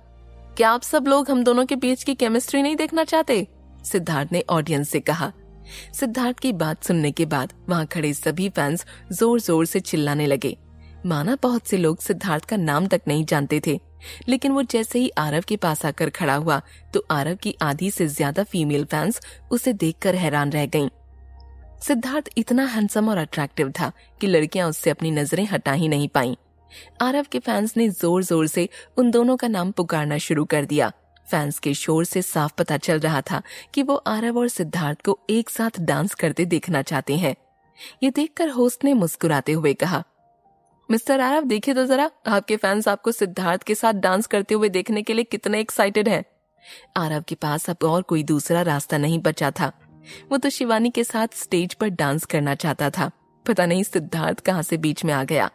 क्या आप सब लोग हम दोनों के बीच की केमिस्ट्री नहीं देखना चाहते? सिद्धार्थ ने ऑडियंस से कहा। सिद्धार्थ की बात सुनने के बाद वहाँ खड़े सभी फैंस ज़ोर ज़ोर से चिल्लाने लगे। माना बहुत से लोग सिद्धार्थ का नाम तक नहीं जानते थे लेकिन वो जैसे ही आरव के पास आकर खड़ा हुआ तो आरव की आधी से ज़्यादा फीमेल फैंस उसे देखकर हैरान रह गईं। सिद्धार्थ इतना हैंडसम और अट्रैक्टिव था कि लड़कियाँ उससे अपनी नज़रें हटा ही नहीं पाईं। आरव के फैंस ने ज़ोर ज़ोर से उन दोनों का नाम पुकारना शुरू कर दिया फैंस के शोर से साफ़ पता चल रहा था कि वो आरव और सिद्धार्थ को एक साथ डांस करते देखना चाहते हैं ये देखकर होस्ट ने मुस्कुराते हुए कहा मिस्टर आरव देखिए तो जरा, आपके फैंस आपको सिद्धार्थ के साथ डांस करते हुए देखने के लिए कितने एक्साइटेड हैं। आरव के पास अब और कोई दूसरा रास्ता नहीं बचा था। वो तो शिवानी के साथ स्टेज पर डांस करना चाहता था। पता नहीं सिद्धार्थ कहाँ से बीच में आ गया।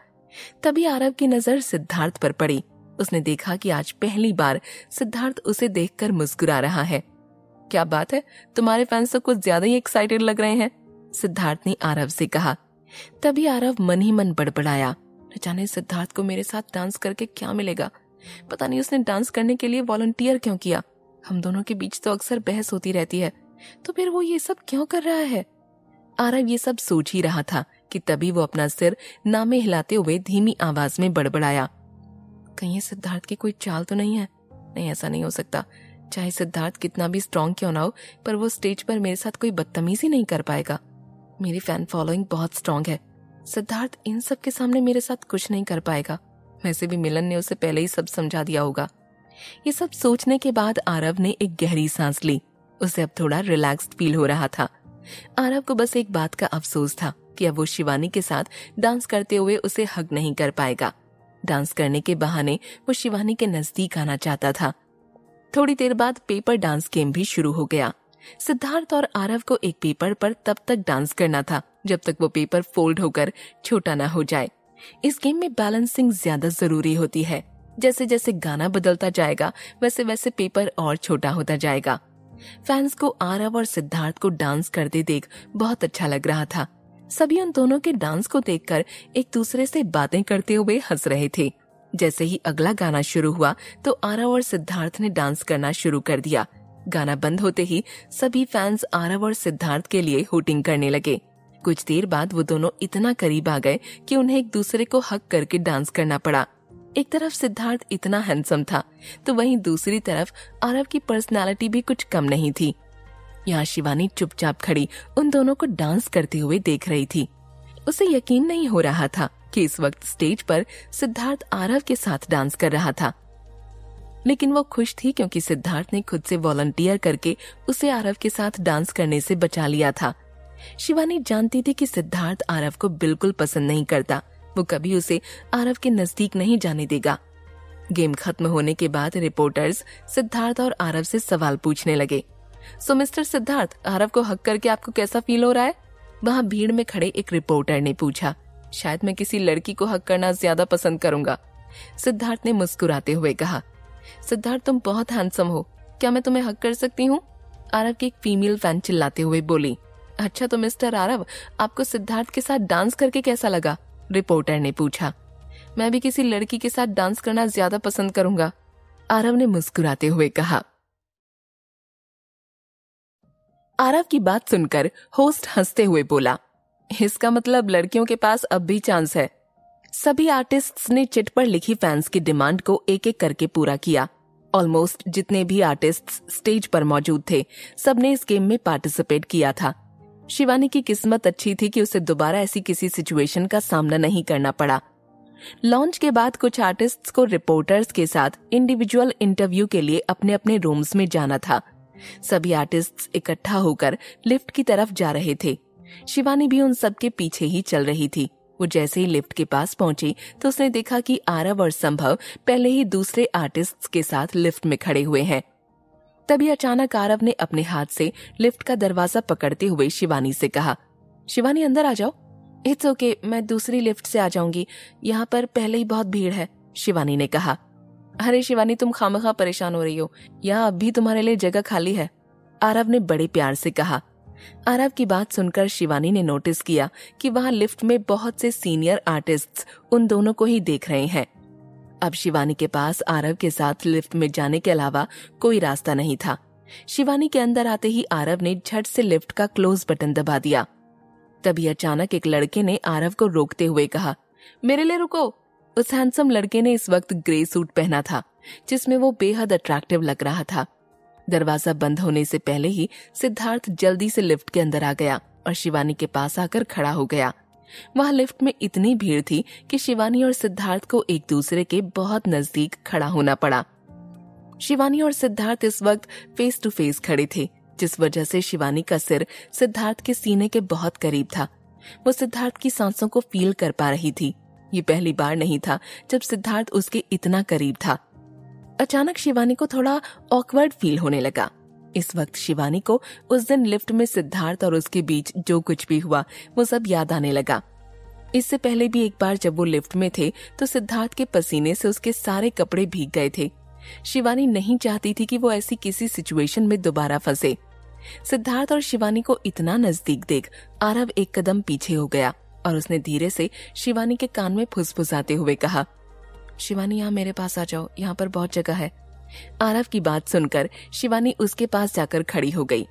तभी आरव की नज़र सिद्धार्थ पर पड़ी। उसने देखा कि आज पहली बार सिद्धार्थ उसे देखकर मुस्कुरा रहा है। क्या बात है? तुम्हारे फैंस तो कुछ ज़्यादा ही एक्साइटेड लग रहे हैं। सिद्धार्थ ने आरव से कहा। तभी आरव मन ही मन बड़बड़ाया। न जाने सिद्धार्थ को मेरे साथ डांस करके क्या मिलेगा? पता नहीं उसने डांस करने के लिए वॉलंटियर क्यों किया? हम दोनों के बीच तो अक्सर बहस होती रहती है। तो फिर वो ये सब क्यों कर रहा है? आरव ये सब सोच ही रहा था कि तभी वो अपना सिर नामे हिलाते हुए धीमी आवाज़ में बड़बड़ाया। कहीं सिद्धार्थ की कोई चाल तो नहीं है? नहीं, ऐसा नहीं हो सकता। चाहे सिद्धार्थ कितना भी स्ट्रांग क्यों ना हो, पर वो स्टेज पर मेरे साथ कोई बदतमीजी नहीं कर पाएगा। मेरी फ़ैन फॉलोइंग बहुत स्ट्रांग है। सिद्धार्थ इन सब के सामने मेरे साथ कुछ नहीं कर पाएगा। वैसे भी मिलन ने उसे पहले ही सब समझा दिया होगा। ये सब सोचने के बाद आरव ने एक गहरी सांस ली। उसे अब थोड़ा रिलैक्स्ड फील हो रहा था। आरव को बस एक बात का अफसोस था कि अब वो शिवानी के साथ डांस करते हुए उसे हक नहीं कर पाएगा। डांस करने के बहाने वो शिवानी के नज़दीक आना चाहता था। थोड़ी देर बाद पेपर डांस गेम भी शुरू हो गया। सिद्धार्थ और आरव को एक पेपर पर तब तक डांस करना था, जब तक वो पेपर फोल्ड होकर छोटा ना हो जाए। इस गेम में बैलेंसिंग ज़्यादा ज़रूरी होती है। जैसे जैसे गाना बदलता जाएगा वैसे वैसे पेपर और छोटा होता जाएगा। फैंस को आरव और सिद्धार्थ को डांस करते देख बहुत अच्छा लग रहा था। सभी उन दोनों के डांस को देखकर एक दूसरे से बातें करते हुए हंस रहे थे। जैसे ही अगला गाना शुरू हुआ तो आरव और सिद्धार्थ ने डांस करना शुरू कर दिया। गाना बंद होते ही सभी फैंस आरव और सिद्धार्थ के लिए होटिंग करने लगे। कुछ देर बाद वो दोनों इतना करीब आ गए कि उन्हें एक दूसरे को हक करके डांस करना पड़ा। एक तरफ़ सिद्धार्थ इतना हैंडसम था तो वहीं दूसरी तरफ़ आरव की पर्सनालिटी भी कुछ कम नहीं थी। यहाँ शिवानी चुपचाप खड़ी उन दोनों को डांस करते हुए देख रही थी। उसे यकीन नहीं हो रहा था कि इस वक्त स्टेज पर सिद्धार्थ आरव के साथ डांस कर रहा था। लेकिन वो खुश थी क्योंकि सिद्धार्थ ने खुद से वॉलंटियर करके उसे आरव के साथ डांस करने से बचा लिया था। शिवानी जानती थी कि सिद्धार्थ आरव को बिल्कुल पसंद नहीं करता। वो कभी उसे आरव के नज़दीक नहीं जाने देगा। गेम खत्म होने के बाद रिपोर्टर्स सिद्धार्थ और आरव से सवाल पूछने लगे। सो मिस्टर सिद्धार्थ, आरव को हक करके आपको कैसा फील हो रहा है? वहाँ भीड़ में खड़े एक रिपोर्टर ने पूछा। शायद मैं किसी लड़की को हक करना ज़्यादा पसंद करूँगा। सिद्धार्थ ने मुस्कुराते हुए कहा। सिद्धार्थ, तुम बहुत हैंडसम हो। क्या मैं तुम्हें हक कर सकती हूँ? आरव की एक फीमेल फ़ैन चिल्लाते हुए बोली अच्छा तो मिस्टर आरव, आपको सिद्धार्थ के साथ डांस करके कैसा लगा? रिपोर्टर ने पूछा, मैं भी किसी लड़की के साथ डांस करना ज़्यादा पसंद करूँगा। आरव ने मुस्कुराते हुए कहा, आरव की बात सुनकर होस्ट हँसते हुए बोला, इसका मतलब लड़कियों के पास अब भी चांस है। सभी आर्टिस्ट्स ने चिट पर लिखी फैंस की डिमांड को एक एक करके पूरा किया। ऑलमोस्ट जितने भी आर्टिस्ट्स स्टेज पर मौजूद थे, सबने इस गेम में पार्टिसिपेट किया था। शिवानी की किस्मत अच्छी थी कि उसे दोबारा ऐसी किसी सिचुएशन का सामना नहीं करना पड़ा। लॉन्च के बाद कुछ आर्टिस्ट्स को रिपोर्टर्स के साथ इंडिविजुअल इंटरव्यू के लिए अपने अपने रूम्स में जाना था। सभी आर्टिस्ट्स इकट्ठा होकर लिफ्ट की तरफ़ जा रहे थे। शिवानी भी उन सबके पीछे ही चल रही थी। वो जैसे ही लिफ्ट के पास पहुँची तो उसने देखा कि आरव और संभव पहले ही दूसरे आर्टिस्ट्स के साथ लिफ्ट में खड़े हुए हैं। तभी अचानक आरव ने अपने हाथ से लिफ्ट का दरवाज़ा पकड़ते हुए शिवानी से कहा शिवानी अंदर आ जाओ। इट्स ओके okay, मैं दूसरी लिफ्ट से आ जाऊँगी। यहाँ पर पहले ही बहुत भीड़ है शिवानी ने कहा। अरे शिवानी तुम खामखा परेशान हो रही हो। यहाँ अब भी तुम्हारे लिए जगह खाली है आरव ने बड़े प्यार से कहा। आरव की बात सुनकर शिवानी ने नोटिस किया कि वहाँ लिफ्ट में बहुत से सीनियर आर्टिस्ट्स उन दोनों को ही देख रहे हैं। अब शिवानी के पास आरव के साथ लिफ्ट में जाने के अलावा कोई रास्ता नहीं था। शिवानी के अंदर आते ही आरव ने झट से लिफ्ट का क्लोज बटन दबा दिया। तभी अचानक एक लड़के ने आरव को रोकते हुए कहा, मेरे लिए रुको। उस हैंडसम लड़के ने इस वक्त ग्रे सूट पहना था, जिसमें वो बेहद अट्रैक्टिव लग रहा था। दरवाज़ा बंद होने से पहले ही सिद्धार्थ जल्दी से लिफ्ट के अंदर आ गया और शिवानी के पास आकर खड़ा हो गया। वहाँ लिफ्ट में इतनी भीड़ थी कि शिवानी और सिद्धार्थ को एक दूसरे के बहुत नज़दीक खड़ा होना पड़ा। शिवानी और सिद्धार्थ इस वक्त फेस टू फेस खड़े थे, जिस वजह से शिवानी का सिर सिद्धार्थ के सीने के बहुत करीब था। वो सिद्धार्थ की सांसों को फील कर पा रही थी। ये पहली बार नहीं था जब सिद्धार्थ उसके इतना करीब था। अचानक शिवानी को थोड़ा ऑकवर्ड फील होने लगा। इस वक्त शिवानी को उस दिन लिफ्ट में सिद्धार्थ और उसके बीच जो कुछ भी हुआ, वो सब याद आने लगा। इससे पहले भी एक बार जब वो लिफ्ट में थे तो सिद्धार्थ के पसीने से उसके सारे कपड़े भीग गए थे। शिवानी नहीं चाहती थी कि वो ऐसी किसी सिचुएशन में दोबारा फंसे। सिद्धार्थ और शिवानी को इतना नज़दीक देख, आरव एक कदम पीछे हो गया और उसने धीरे से शिवानी के कान में फुसफुसाते हुए कहा शिवानी, यहाँ मेरे पास आ जाओ। यहाँ पर बहुत जगह है। आरव की बात सुनकर शिवानी उसके पास जाकर खड़ी हो गई।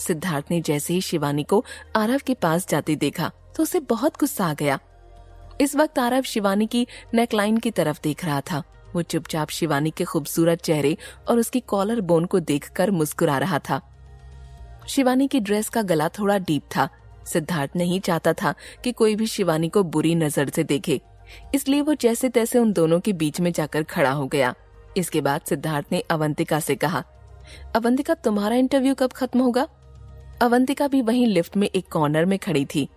सिद्धार्थ ने जैसे ही शिवानी को आरव के पास जाते देखा तो उसे बहुत गुस्सा आ गया। इस वक्त आरव शिवानी की नेकलाइन की तरफ़ देख रहा था। वो चुपचाप शिवानी के खूबसूरत चेहरे और उसकी कॉलर बोन को देखकर मुस्कुरा रहा था। शिवानी की ड्रेस का गला थोड़ा डीप था। सिद्धार्थ नहीं चाहता था कि कोई भी शिवानी को बुरी नज़र से देखे। इसलिए वो जैसे तैसे उन दोनों के बीच में जाकर खड़ा हो गया। इसके बाद सिद्धार्थ ने अवंतिका से कहा, अवंतिका, तुम्हारा इंटरव्यू कब खत्म होगा? अवंतिका भी वहीं लिफ्ट में एक कॉर्नर में खड़ी थी।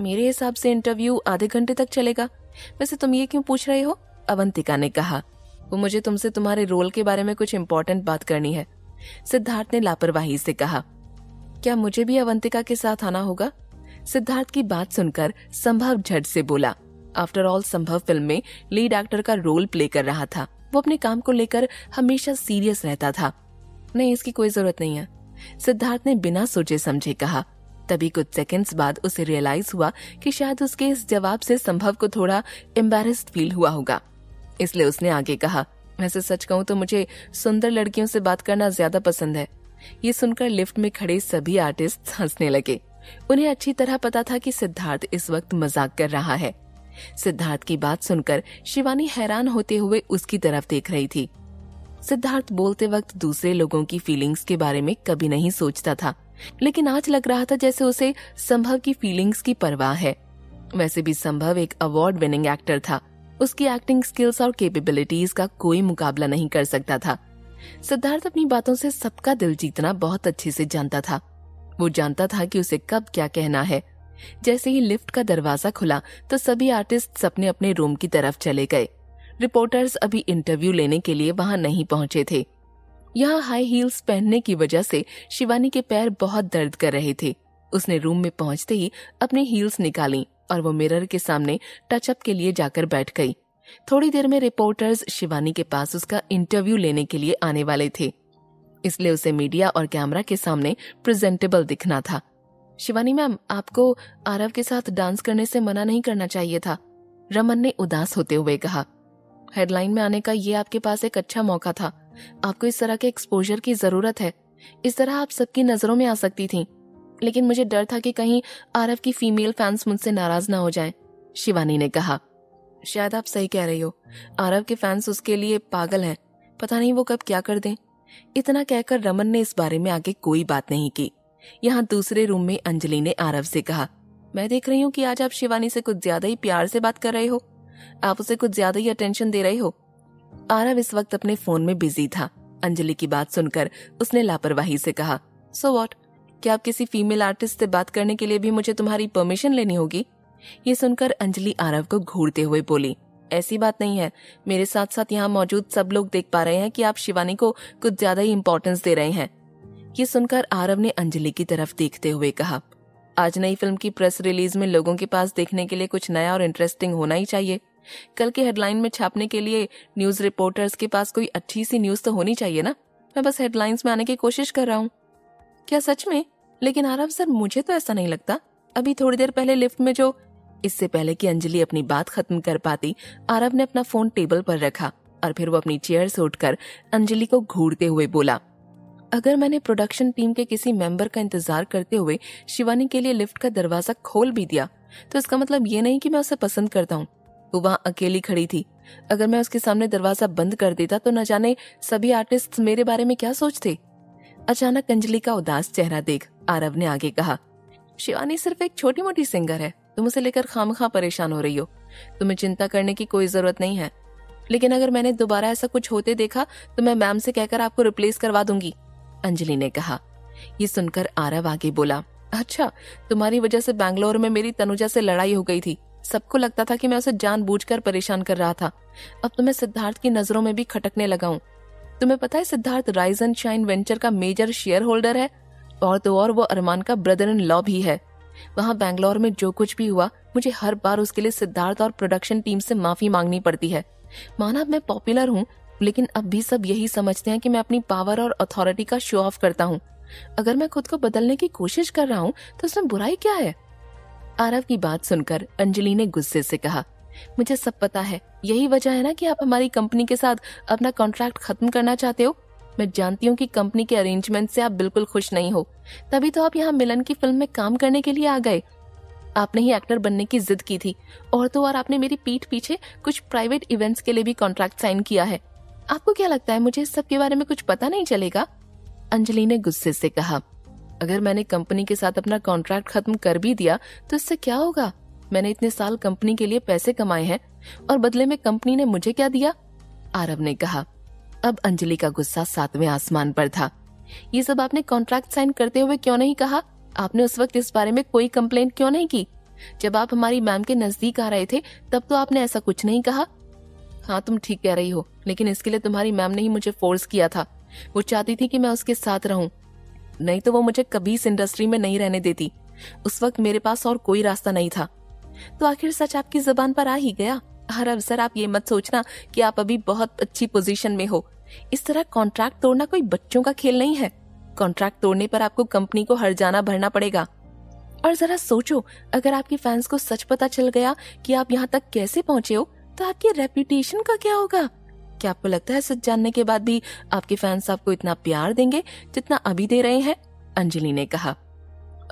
मेरे हिसाब से इंटरव्यू आधे घंटे तक चलेगा। वैसे तुम ये क्यों पूछ रहे हो? अवंतिका ने कहा, वो मुझे तुमसे तुम्हारे रोल के बारे में कुछ इम्पोर्टेंट बात करनी है। सिद्धार्थ ने लापरवाही से कहा, क्या मुझे भी अवंतिका के साथ आना होगा? सिद्धार्थ की बात सुनकर संभव झट से बोला आफ्टर ऑल संभव फ़िल्म में लीड एक्टर का रोल प्ले कर रहा था। वो अपने काम को लेकर हमेशा सीरियस रहता था। नहीं, इसकी कोई ज़रूरत नहीं है। सिद्धार्थ ने बिना सोचे समझे कहा। तभी कुछ सेकंड्स बाद उसे रियलाइज़ हुआ कि शायद उसके इस जवाब से संभव को थोड़ा एम्बेरस्ड फील हुआ होगा। इसलिए उसने आगे कहा वैसे सच कहूँ तो मुझे सुंदर लड़कियों से बात करना ज़्यादा पसंद है। ये सुनकर लिफ्ट में खड़े सभी आर्टिस्ट हंसने लगे। उन्हें अच्छी तरह पता था कि सिद्धार्थ इस वक्त मज़ाक कर रहा है। सिद्धार्थ की बात सुनकर शिवानी हैरान होते हुए उसकी तरफ़ देख रही थी। सिद्धार्थ बोलते वक्त दूसरे लोगों की फीलिंग्स के बारे में कभी नहीं सोचता था, लेकिन आज लग रहा था जैसे उसे संभव की फीलिंग्स की परवाह है। वैसे भी संभव एक अवार्ड विनिंग एक्टर था। उसकी एक्टिंग स्किल्स और कैपेबिलिटीज का कोई मुकाबला नहीं कर सकता था। सिद्धार्थ अपनी बातों से सबका दिल जीतना बहुत अच्छे से जानता था। वो जानता था कि उसे कब क्या कहना है। जैसे ही लिफ्ट का दरवाज़ा खुला तो सभी आर्टिस्ट अपने अपने रूम की तरफ़ चले गए। रिपोर्टर्स अभी इंटरव्यू लेने के लिए वहाँ नहीं पहुँचे थे। यहाँ हाई हील्स पहनने की वजह से शिवानी के पैर बहुत दर्द कर रहे थे। उसने रूम में पहुँचते ही अपनी हील्स निकाली और वो मिरर के सामने टचअप के लिए जाकर बैठ गई। थोड़ी देर में रिपोर्टर्स शिवानी के पास उसका इंटरव्यू लेने के लिए आने वाले थे। इसलिए उसे मीडिया और कैमरा के सामने प्रेजेंटेबल दिखना था। शिवानी मैम, आपको आरव के साथ डांस करने से मना नहीं करना चाहिए था। रमन ने उदास होते हुए कहा, हेडलाइन में आने का ये आपके पास एक अच्छा मौका था। आपको इस तरह के एक्सपोजर की ज़रूरत है। इस तरह आप सबकी नज़रों में आ सकती थी। लेकिन मुझे डर था कि कहीं आरव की फीमेल फैंस मुझसे नाराज़ ना हो जाए, शिवानी ने कहा। शायद आप सही कह रही हो। आरव के फैंस उसके लिए पागल हैं। पता नहीं वो कब क्या कर दें। इतना कहकर रमन ने इस बारे में आगे कोई बात नहीं की। यहाँ दूसरे रूम में अंजलि ने आरव से कहा, मैं देख रही हूँ कि आज आप शिवानी से कुछ ज़्यादा ही प्यार से बात कर रहे हो। आप उसे कुछ ज़्यादा ही अटेंशन दे रहे हो। आरव इस वक्त अपने फ़ोन में बिज़ी था। अंजलि की बात सुनकर उसने लापरवाही से कहा सो so वॉट क्या आप किसी फीमेल आर्टिस्ट से बात करने के लिए भी मुझे तुम्हारी परमिशन लेनी होगी? ये सुनकर अंजलि आरव को घूरते हुए बोली, ऐसी बात नहीं है। मेरे साथ साथ यहाँ मौजूद सब लोग देख पा रहे हैं कि आप शिवानी को कुछ ज़्यादा ही इम्पोर्टेंस दे रहे हैं। ये सुनकर आरव ने अंजलि की तरफ़ देखते हुए कहा, आज नई फ़िल्म की प्रेस रिलीज़ में लोगों के पास देखने के लिए कुछ नया और इंटरेस्टिंग होना ही चाहिए। कल के हेडलाइन में छापने के लिए न्यूज़ रिपोर्टर्स के पास कोई अच्छी सी न्यूज़ तो होनी चाहिए ना? मैं बस हेडलाइंस में आने की कोशिश कर रहा हूँ। क्या सच में? लेकिन आरव सर, मुझे तो ऐसा नहीं लगता। अभी थोड़ी देर पहले लिफ्ट में जो, इससे पहले कि अंजलि अपनी बात खत्म कर पाती, आरव ने अपना फ़ोन टेबल पर रखा और फिर वो अपनी चेयर से उठकर अंजलि को घूरते हुए बोला अगर मैंने प्रोडक्शन टीम के किसी मेंबर का इंतज़ार करते हुए शिवानी के लिए लिफ्ट का दरवाज़ा खोल भी दिया तो इसका मतलब ये नहीं कि मैं उसे पसंद करता हूँ। वो वहाँ अकेली खड़ी थी। अगर मैं उसके सामने दरवाज़ा बंद कर देता तो न जाने सभी आर्टिस्ट मेरे बारे में क्या सोचते। अचानक अंजलि का उदास चेहरा देख आरव ने आगे कहा, शिवानी सिर्फ़ एक छोटी मोटी सिंगर है। तुम उसे लेकर खाम खा परेशान हो रही हो। तुम्हें चिंता करने की कोई ज़रूरत नहीं है। लेकिन अगर मैंने दोबारा ऐसा कुछ होते देखा तो मैं मैम से कहकर आपको रिप्लेस करवा दूँगी। अंजलि ने कहा। ये सुनकर आरव आगे बोला अच्छा तुम्हारी वजह से बैंगलोर में मेरी तनुजा से लड़ाई हो गई थी। सबको लगता था कि मैं उसे जानबूझकर परेशान कर रहा था। अब तो मैं सिद्धार्थ की नज़रों में भी खटकने लगा हूँ। तुम्हें पता है Siddharth rise and shine venture का मेजर शेयर होल्डर है? और तो और वो अरमान का ब्रदर इन लॉ भी है। वहाँ बैंगलोर में जो कुछ भी हुआ, मुझे हर बार उसके लिए सिद्धार्थ और प्रोडक्शन टीम से माफ़ी मांगनी पड़ती है। माना मैं पॉपुलर हूँ लेकिन अब भी सब यही समझते हैं कि मैं अपनी पावर और अथॉरिटी का शो ऑफ़ करता हूँ। अगर मैं खुद को बदलने की कोशिश कर रहा हूँ तो उसमें बुराई क्या है? आरव की बात सुनकर अंजलि ने गुस्से से कहा, मुझे सब पता है। यही वजह है ना कि आप हमारी कंपनी के साथ अपना कॉन्ट्रैक्ट खत्म करना चाहते हो? मैं जानती हूँ कि कंपनी के अरेंजमेंट से आप बिल्कुल खुश नहीं हो। तभी तो आप यहाँ मिलन की फ़िल्म में काम करने के लिए आ गए। आपने ही एक्टर बनने की जिद की थी। और तो और आपने मेरी पीठ पीछे कुछ प्राइवेट इवेंट्स के लिए भी कॉन्ट्रैक्ट साइन किया है। आपको क्या लगता है, मुझे इस सब के बारे में कुछ पता नहीं चलेगा? अंजलि ने गुस्से से कहा, अगर मैंने कंपनी के साथ अपना कॉन्ट्रैक्ट खत्म कर भी दिया तो इससे क्या होगा? मैंने इतने साल कंपनी के लिए पैसे कमाए हैं, और बदले में कंपनी ने मुझे क्या दिया? आरव ने कहा, अब अंजलि का गुस्सा सातवें आसमान पर था। ये सब आपने कॉन्ट्रैक्ट साइन करते हुए क्यों नहीं कहा? आपने उस वक्त इस बारे में कोई कंप्लेंट क्यों नहीं की? जब आप हमारी मैम के नज़दीक आ रहे थे, तब तो आपने ऐसा कुछ नहीं कहा। हाँ तुम ठीक कह रही हो, लेकिन इसके लिए तुम्हारी मैम ने ही मुझे फोर्स किया था। वो चाहती थी कि मैं उसके साथ रहूँ। नहीं तो वो मुझे कभी इस इंडस्ट्री में नहीं रहने देती। उस वक्त मेरे पास और कोई रास्ता नहीं था। तो आखिर सच आपकी जबान पर आ ही गया? हर अवसर आप ये मत सोचना कि आप अभी बहुत अच्छी पोजीशन में हो। इस तरह कॉन्ट्रैक्ट तोड़ना कोई बच्चों का खेल नहीं है। कॉन्ट्रैक्ट तोड़ने पर आपको कंपनी को हर जाना भरना पड़ेगा। और जरा सोचो, अगर आपके फैंस को सच पता चल गया कि आप यहाँ तक कैसे पहुँचे हो तो आपकी रेपुटेशन का क्या होगा? क्या आपको लगता है सच जानने के बाद भी आपके फैंस आपको इतना प्यार देंगे जितना अभी दे रहे हैं? अंजलि ने कहा।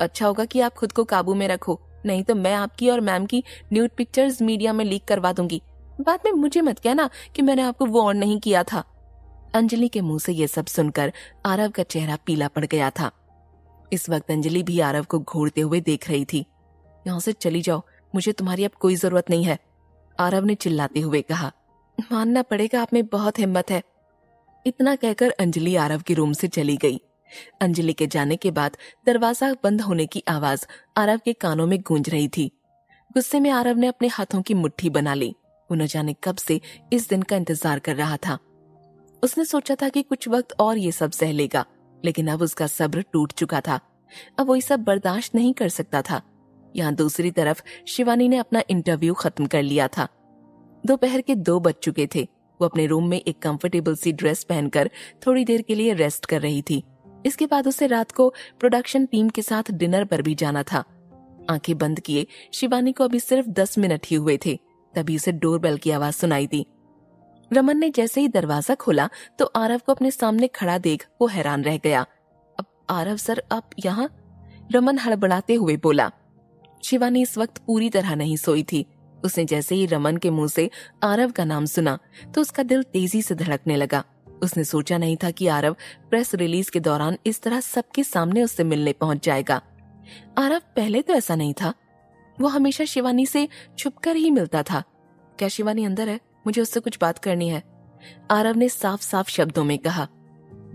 अच्छा होगा कि आप खुद को काबू में रखो, नहीं तो मैं आपकी और मैम की न्यूड पिक्चर्स मीडिया में लीक करवा दूँगी। बाद में मुझे मत कहना कि मैंने आपको वार्न नहीं किया था। अंजलि के मुँह से ये सब सुनकर आरव का चेहरा पीला पड़ गया था। इस वक्त अंजलि भी आरव को घूरते हुए देख रही थी। यहाँ से चली जाओ, मुझे तुम्हारी अब कोई ज़रूरत नहीं है। आरव ने चिल्लाते हुए कहा, मानना पड़ेगा आप में बहुत हिम्मत है। इतना कहकर अंजलि आरव के रूम से चली गई। अंजलि के जाने के बाद दरवाज़ा बंद होने की आवाज़ आरव के कानों में गूंज रही थी। गुस्से में आरव ने अपने हाथों की मुट्ठी बना ली। न जाने कब से इस दिन का इंतज़ार कर रहा था। उसने सोचा था कि कुछ वक्त और ये सब सह लेगा, लेकिन अब उसका सब्र टूट चुका था। अब वो ये सब बर्दाश्त नहीं कर सकता था। यहाँ दूसरी तरफ़ शिवानी ने अपना इंटरव्यू खत्म कर लिया था। दोपहर के दो बज चुके थे। वो अपने रूम में एक कंफर्टेबल सी ड्रेस पहनकर थोड़ी देर के लिए रेस्ट कर रही थी। इसके बाद उसे रात को प्रोडक्शन टीम के साथ डिनर पर भी जाना था। आँखें बंद किए शिवानी को अभी सिर्फ़ दस मिनट ही हुए थे, तभी उसे डोरबेल की आवाज़ सुनाई दी। रमन ने जैसे ही दरवाज़ा खोला तो आरव को अपने सामने खड़ा देख वो हैरान रह गया। अब आरव सर, आप यहाँ? रमन हड़बड़ाते हुए बोला। शिवानी इस वक्त पूरी तरह नहीं सोई थी। उसने जैसे ही रमन के मुँह से आरव का नाम सुना तो उसका दिल तेज़ी से धड़कने लगा। उसने सोचा नहीं था कि आरव प्रेस रिलीज़ के दौरान इस तरह सबके सामने उससे मिलने पहुँच जाएगा। आरव, पहले तो ऐसा नहीं था। वो हमेशा शिवानी से छुपकर ही मिलता था। क्या शिवानी अंदर है? मुझे उससे कुछ बात करनी है। आरव ने साफ़ साफ़ शब्दों में कहा,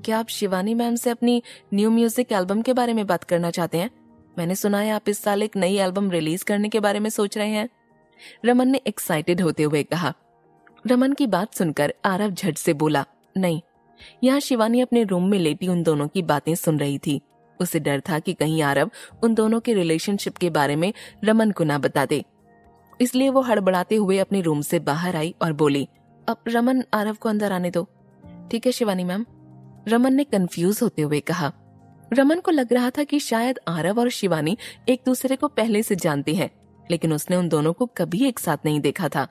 क्या आप शिवानी मैम से अपनी न्यू म्यूज़िक एल्बम के बारे में बात करना चाहते हैं? मैंने सुना है आप इस साल एक नई एल्बम रिलीज़ करने के बारे में सोच रहे हैं। रमन ने एक्साइटेड होते हुए कहा। रमन की बात सुनकर आरव झट से बोला, नहीं, यहाँ शिवानी अपने रूम में लेटी उन दोनों की बातें सुन रही थी। उसे डर था कि कहीं आरव उन दोनों के रिलेशनशिप के बारे में रमन को ना बता दे। इसलिए वो हड़बड़ाते हुए अपने रूम से बाहर आई और बोली, अब रमन, आरव को अंदर आने दो। ठीक है शिवानी मैम? रमन ने कंफ्यूज होते हुए कहा रमन को लग रहा था कि शायद आरव और शिवानी एक दूसरे को पहले से जानती हैं, लेकिन उसने उन दोनों को कभी एक साथ नहीं देखा था।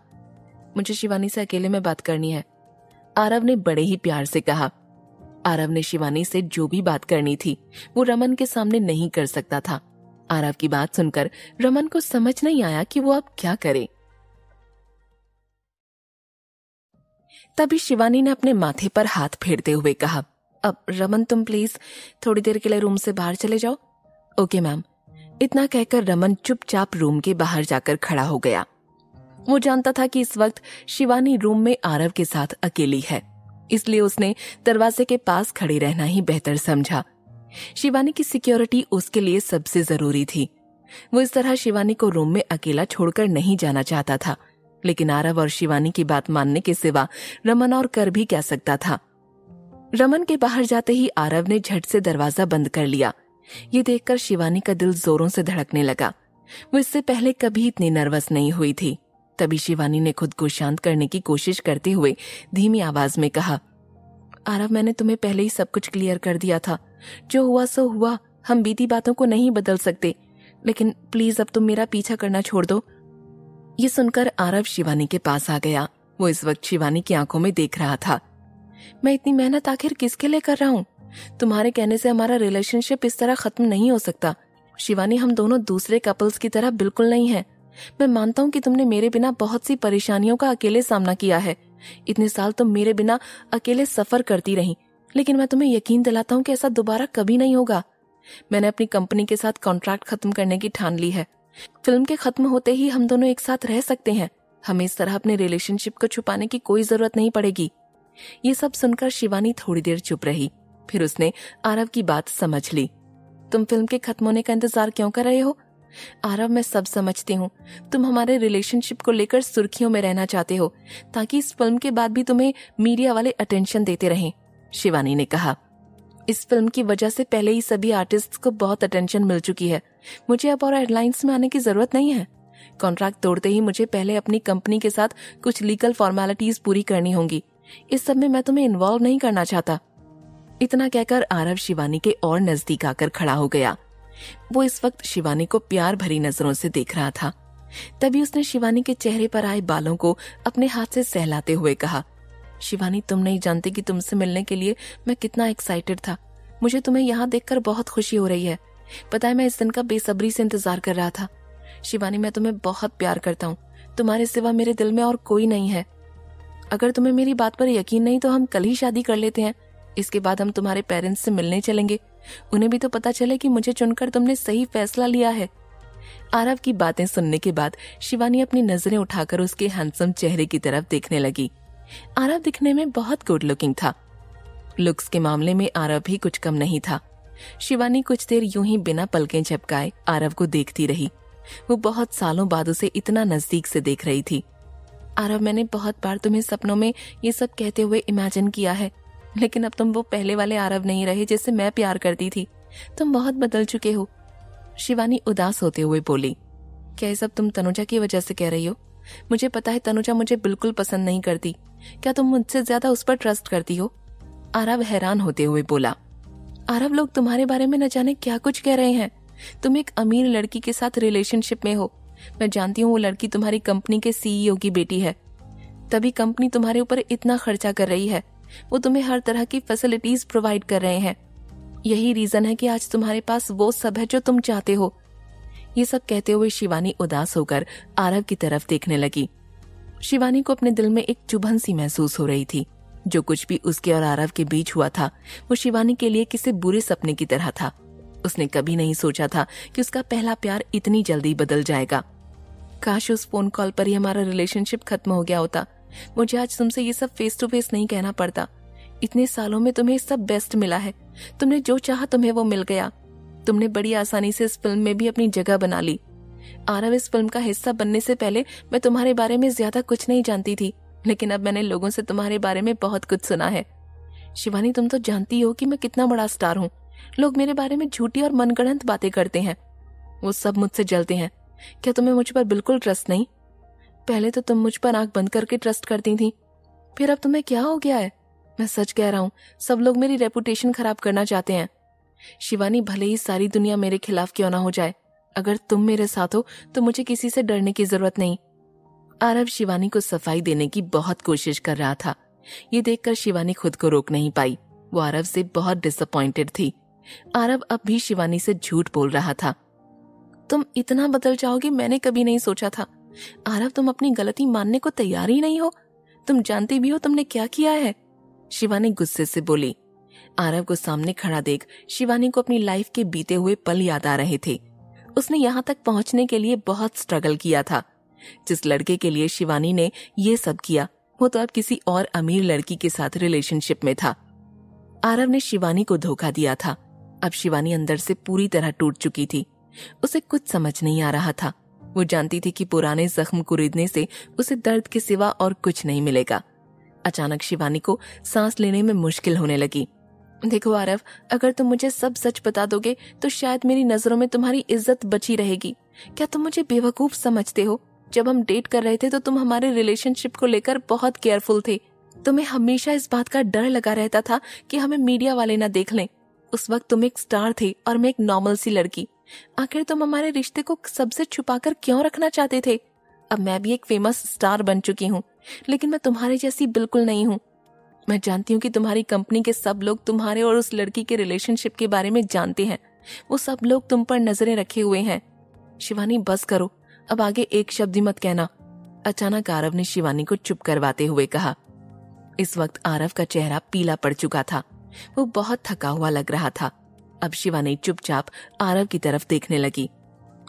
मुझे शिवानी से अकेले में बात करनी है, आरव ने बड़े ही प्यार से कहा। आरव ने शिवानी से जो भी बात करनी थी, वो रमन के सामने नहीं कर सकता था। आरव की बात सुनकर रमन को समझ नहीं आया कि वो अब क्या करे। तभी शिवानी ने अपने माथे पर हाथ फेरते हुए कहा अब रमन तुम प्लीज़ थोड़ी देर के लिए रूम से बाहर चले जाओ। ओके मैम इतना कहकर रमन चुपचाप रूम के बाहर जाकर खड़ा हो गया। वो जानता था कि इस वक्त शिवानी रूम में आरव के साथ अकेली है। इसलिए उसने दरवाजे के पास खड़े रहना ही बेहतर समझा। शिवानी की सिक्योरिटी उसके लिए सबसे ज़रूरी थी। वो इस तरह शिवानी को रूम में अकेला छोड़कर नहीं जाना चाहता था। लेकिन आरव और शिवानी की बात मानने के सिवा रमन और कर भी क्या सकता था। रमन के बाहर जाते ही आरव ने झट से दरवाज़ा बंद कर लिया। ये देखकर शिवानी का दिल जोरों से धड़कने लगा। वो इससे पहले कभी इतनी नर्वस नहीं हुई थी। तभी शिवानी ने खुद को शांत करने की कोशिश करते हुए धीमी आवाज़ में कहा, आरव, मैंने तुम्हें पहले ही सब कुछ क्लियर कर दिया था। जो हुआ, सो हुआ। हम बीती बातों को नहीं बदल सकते। लेकिन प्लीज़ अब तुम मेरा पीछा करना छोड़ दो। ये सुनकर आरव शिवानी के पास आ गया। वो इस वक्त शिवानी की आँखों में देख रहा था। मैं इतनी मेहनत आखिर किसके लिए कर रहा हूँ? तुम्हारे कहने से हमारा रिलेशनशिप इस तरह खत्म नहीं हो सकता। शिवानी, हम दोनों दूसरे कपल्स की तरह बिल्कुल नहीं है। मैं मानता हूँ कि तुमने मेरे बिना बहुत सी परेशानियों का अकेले सामना किया है। इतने साल तुम मेरे बिना अकेले सफ़र करती रही। लेकिन मैं तुम्हें यकीन दिलाता हूँ कि ऐसा दोबारा कभी नहीं होगा। मैंने अपनी कंपनी के साथ कॉन्ट्रैक्ट खत्म करने की ठान ली है। फ़िल्म के खत्म होते ही हम दोनों एक साथ रह सकते हैं। हमें इस तरह अपने रिलेशनशिप को छुपाने की कोई ज़रूरत नहीं पड़ेगी। ये सब सुनकर शिवानी थोड़ी देर चुप रही, फिर उसने आरव की बात समझ ली। तुम फ़िल्म के खत्म होने का इंतज़ार क्यों कर रहे हो? आरव, मैं सब समझती हूँ। तुम हमारे रिलेशनशिप को लेकर सुर्खियों में रहना चाहते हो, ताकि इस फ़िल्म के बाद भी तुम्हें मीडिया वाले अटेंशन देते रहें, शिवानी ने कहा। इस फ़िल्म की वजह से पहले ही सभी आर्टिस्ट को बहुत अटेंशन मिल चुकी है। मुझे अब और हेडलाइंस में आने की ज़रूरत नहीं है। कॉन्ट्रैक्ट तोड़ते ही मुझे पहले अपनी कंपनी के साथ कुछ लीगल फॉर्मेलिटीज पूरी करनी होंगी। इस सब में मैं तुम्हें इन्वॉल्व नहीं करना चाहता। इतना कहकर आरव शिवानी के और नज़दीक आकर खड़ा हो गया। वो इस वक्त शिवानी को प्यार भरी नज़रों से देख रहा था। तभी उसने शिवानी के चेहरे पर आए बालों को अपने हाथ से सहलाते हुए कहा, शिवानी, तुम नहीं जानते कि तुमसे मिलने के लिए मैं कितना एक्साइटेड था। मुझे तुम्हें यहाँ देखकर बहुत खुशी हो रही है। पता है मैं इस दिन का बेसब्री से इंतज़ार कर रहा था। शिवानी, मैं तुम्हें बहुत प्यार करता हूँ। तुम्हारे सिवा मेरे दिल में और कोई नहीं है। अगर तुम्हें मेरी बात पर यकीन नहीं तो हम कल ही शादी कर लेते हैं। इसके बाद हम तुम्हारे पेरेंट्स से मिलने चलेंगे। उन्हें भी तो पता चले कि मुझे चुनकर तुमने सही फैसला लिया है। आरव की बातें सुनने के बाद शिवानी अपनी नज़रें उठाकर उसके हैंडसम चेहरे की तरफ़ देखने लगी। आरव दिखने में बहुत गुड लुकिंग था। लुक्स के मामले में आरव भी कुछ कम नहीं था। शिवानी कुछ देर यूँ ही बिना पलकें झपकाए आरव को देखती रही। वो बहुत सालों बाद उसे इतना नज़दीक से देख रही थी। आरव, मैंने बहुत बार तुम्हें सपनों में ये सब कहते हुए इमेजिन किया है, लेकिन अब तुम वो पहले वाले आरव नहीं रहे जिससे मैं प्यार करती थी। तुम बहुत बदल चुके हो। शिवानी उदास होते हुए बोली, क्या ये सब तुम तनुजा की वजह से कह रही हो? मुझे पता है तनुजा मुझे बिल्कुल पसंद नहीं करती। क्या तुम मुझसे ज़्यादा उस पर ट्रस्ट करती हो? आरव हैरान होते हुए बोला, आरव, लोग तुम्हारे बारे में न जाने क्या कुछ कह रहे हैं। तुम एक अमीर लड़की के साथ रिलेशनशिप में हो। मैं जानती हूँ वो लड़की तुम्हारी कंपनी के सीईओ की बेटी है। तभी कंपनी तुम्हारे ऊपर इतना खर्चा कर रही है। वो तुम्हें हर तरह की फैसिलिटीज़ प्रोवाइड कर रहे हैं। यही रीजन है कि आज तुम्हारे पास वो सब है जो तुम चाहते हो। ये सब कहते हुए शिवानी उदास होकर आरव की तरफ़ देखने लगी। शिवानी को अपने दिल में एक चुभन सी महसूस हो रही थी। जो कुछ भी उसके और आरव के बीच हुआ था, वो शिवानी के लिए किसी बुरे सपने की तरह था। उसने कभी नहीं सोचा था कि उसका पहला प्यार इतनी जल्दी बदल जाएगा। काश उस फ़ोन कॉल पर ही हमारा रिलेशनशिप खत्म हो गया होता। मुझे आज तुमसे ये सब फेस टू फेस नहीं कहना पड़ता। इतने सालों में तुम्हें सब बेस्ट मिला है। तुमने जो चाहा तुम्हें वो मिल गया। तुमने बड़ी आसानी से इस फ़िल्म में भी अपनी जगह बना ली। आरव इस फ़िल्म का हिस्सा बनने से पहले मैं तुम्हारे बारे में ज़्यादा कुछ नहीं जानती थी, लेकिन अब मैंने लोगों से तुम्हारे बारे में बहुत कुछ सुना है। शिवानी, तुम तो जानती हो कि मैं कितना बड़ा स्टार हूँ। लोग मेरे बारे में झूठी और मनगढ़ंत बातें करते हैं। वो सब मुझसे जलते हैं। क्या तुम्हें मुझ पर बिल्कुल ट्रस्ट नहीं? पहले तो तुम मुझ पर आँख बंद करके ट्रस्ट करती थी। फिर अब तुम्हें क्या हो गया है? मैं सच कह रहा हूँ, सब लोग मेरी रेपुटेशन खराब करना चाहते हैं। शिवानी भले ही सारी दुनिया मेरे खिलाफ क्यों ना हो जाए, अगर तुम मेरे साथ हो तो मुझे किसी से डरने की ज़रूरत नहीं। आरव शिवानी को सफ़ाई देने की बहुत कोशिश कर रहा था। ये देखकर शिवानी खुद को रोक नहीं पाई। वो आरव से बहुत डिसअपॉइंटेड थी। आरव अब भी शिवानी से झूठ बोल रहा था। तुम इतना बदल जाओगे, मैंने कभी नहीं सोचा था। आरव, तुम अपनी गलती मानने को तैयार ही नहीं हो। तुम जानती भी हो तुमने क्या किया है। शिवानी गुस्से से बोली, आरव को सामने खड़ा देख, शिवानी को अपनी लाइफ के बीते हुए पल याद आ रहे थे। उसने यहाँ तक पहुँचने के लिए बहुत स्ट्रगल किया था। जिस लड़के के लिए शिवानी ने ये सब किया, वो तो अब किसी और अमीर लड़की के साथ रिलेशनशिप में था। आरव ने शिवानी को धोखा दिया था। अब शिवानी अंदर से पूरी तरह टूट चुकी थी। उसे कुछ समझ नहीं आ रहा था। वो जानती थी कि पुराने जख्म कुरीदने से उसे दर्द के सिवा और कुछ नहीं मिलेगा। अचानक शिवानी को सांस लेने में मुश्किल होने लगी। देखो आरव, अगर तुम मुझे सब सच बता दोगे तो शायद मेरी नज़रों में तुम्हारी इज़्ज़त बची रहेगी। क्या तुम मुझे बेवकूफ़ समझते हो? जब हम डेट कर रहे थे तो तुम हमारे रिलेशनशिप को लेकर बहुत केयरफुल थे। तुम्हें हमेशा इस बात का डर लगा रहता था कि हमें मीडिया वाले ना देख लें। उस वक्त तुम एक स्टार थे और मैं एक नॉर्मल सी लड़की। आखिर तुम हमारे रिश्ते को सबसे छुपाकर क्यों रखना चाहते थे? अब मैं भी एक फ़ेमस स्टार बन चुकी हूँ, लेकिन मैं तुम्हारे जैसी बिल्कुल नहीं हूँ। मैं जानती हूँ कि तुम्हारी कंपनी के सब लोग तुम्हारे और उस लड़की के रिलेशनशिप के बारे में जानते हैं। वो सब लोग तुम पर नज़रें रखे हुए हैं। शिवानी, बस करो। अब आगे एक शब्द मत कहना। अचानक आरव ने शिवानी को चुप करवाते हुए कहा। इस वक्त आरव का चेहरा पीला पड़ चुका था। वो बहुत थका हुआ लग रहा था। अब शिवानी चुपचाप आरव की तरफ़ देखने लगी।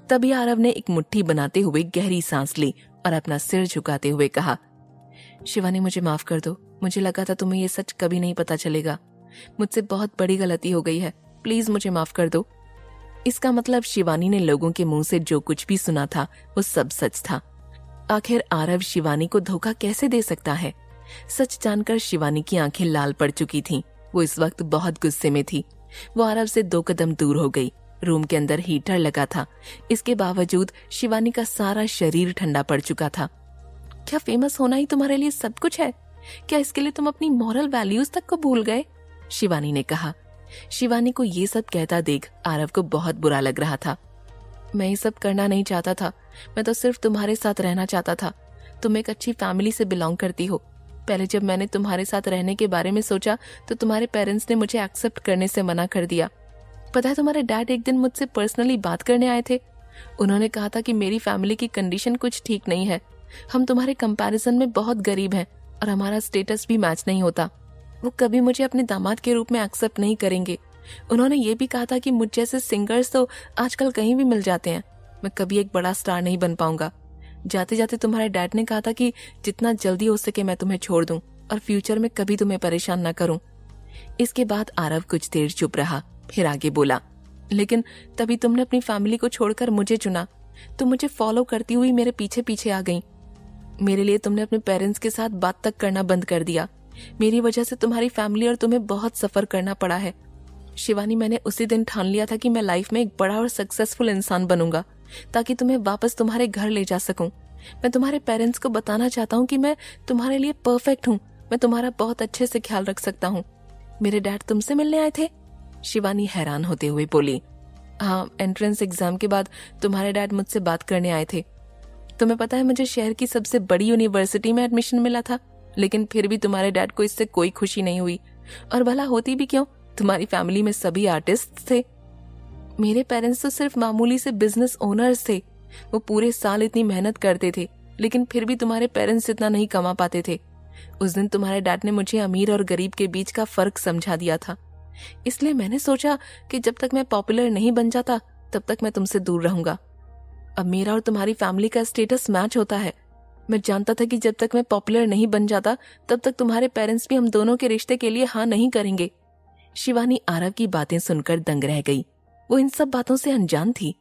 तभी आरव ने एक मुट्ठी बनाते हुए गहरी सांस ली और अपना सिर झुकाते हुए कहा शिवानी मुझे माफ़ कर दो। मुझे लगा था तुम्हें ये सच कभी नहीं पता चलेगा। मुझसे बहुत बड़ी गलती हो गई है। प्लीज़ मुझे माफ़ कर दो। इसका मतलब शिवानी ने लोगों के मुँह से जो कुछ भी सुना था, वो सब सच था। आखिर आरव शिवानी को धोखा कैसे दे सकता है? सच जानकर शिवानी की आँखें लाल पड़ चुकी थीं। वो इस वक्त बहुत गुस्से में थी। वो आरव से दो कदम दूर हो गई। रूम के अंदर हीटर लगा था। इसके बावजूद शिवानी का सारा शरीर ठंडा पड़ चुका था। क्या फ़ेमस होना ही तुम्हारे लिए सब कुछ है? क्या इसके लिए तुम अपनी मॉरल वैल्यूज़ तक को भूल गए? शिवानी ने कहा। शिवानी को ये सब कहता देख आरव को बहुत बुरा लग रहा था। मैं ये सब करना नहीं चाहता था। मैं तो सिर्फ़ तुम्हारे साथ रहना चाहता था। तुम एक अच्छी फैमिली से बिलोंग करती हो। पहले जब मैंने तुम्हारे साथ रहने के बारे में सोचा तो तुम्हारे पेरेंट्स ने मुझे एक्सेप्ट करने से मना कर दिया। पता है तुम्हारे डैड एक दिन मुझसे पर्सनली बात करने आए थे। उन्होंने कहा था कि मेरी फैमिली की कंडीशन कुछ ठीक नहीं है। हम तुम्हारे कंपैरिजन में बहुत गरीब हैं और हमारा स्टेटस भी मैच नहीं होता। वो कभी मुझे अपने दामाद के रूप में एक्सेप्ट नहीं करेंगे। उन्होंने ये भी कहा था कि मुझ जैसे सिंगर्स तो आजकल कहीं भी मिल जाते हैं। मैं कभी एक बड़ा स्टार नहीं बन पाऊँगा। जाते जाते तुम्हारे डैड ने कहा था कि जितना जल्दी हो सके मैं तुम्हें छोड़ दूँ और फ्यूचर में कभी तुम्हें परेशान न करूँ। इसके बाद आरव कुछ देर चुप रहा, फिर आगे बोला, लेकिन तभी तुमने अपनी फैमिली को छोड़कर मुझे चुना तुम मुझे फॉलो करती हुई मेरे पीछे पीछे आ गई। मेरे लिए तुमने अपने पेरेंट्स के साथ बात तक करना बंद कर दिया। मेरी वजह से तुम्हारी फैमिली और तुम्हें बहुत सफ़र करना पड़ा है। शिवानी, मैंने उसी दिन ठान लिया था कि मैं लाइफ में एक बड़ा और सक्सेसफुल इंसान बनूँगा। ताकि तुम्हें वापस तुम्हारे घर ले जा सकूँ। मैं तुम्हारे पेरेंट्स को बताना चाहता हूँ कि मैं तुम्हारे लिए परफेक्ट हूँ। मैं तुम्हारा बहुत अच्छे से ख्याल रख सकता हूँ। मेरे डैड तुमसे मिलने आए थे। शिवानी हैरान होते हुए बोली हाँ एंट्रेंस एग्ज़ाम के बाद तुम्हारे डैड मुझसे बात करने आए थे। तुम्हें पता है मुझे शहर की सबसे बड़ी यूनिवर्सिटी में एडमिशन मिला था, लेकिन फिर भी तुम्हारे डैड को इससे कोई खुशी नहीं हुई। और भला होती भी क्यों? तुम्हारी फैमिली में सभी आर्टिस्ट थे। मेरे पेरेंट्स तो सिर्फ़ मामूली से बिज़नेस ओनर्स थे। वो पूरे साल इतनी मेहनत करते थे, लेकिन फिर भी तुम्हारे पेरेंट्स इतना नहीं कमा पाते थे। उस दिन तुम्हारे डैड ने मुझे अमीर और गरीब के बीच का फ़र्क समझा दिया था। इसलिए मैंने सोचा कि जब तक मैं पॉपुलर नहीं बन जाता, तब तक मैं तुमसे दूर रहूँगा। अब मेरा और तुम्हारी फैमिली का स्टेटस मैच होता है। मैं जानता था कि जब तक मैं पॉपुलर नहीं बन जाता, तब तक तुम्हारे पेरेंट्स भी हम दोनों के रिश्ते के लिए हाँ नहीं करेंगे। शिवानी आरव की बातें सुनकर दंग रह गई। वो इन सब बातों से अनजान थी।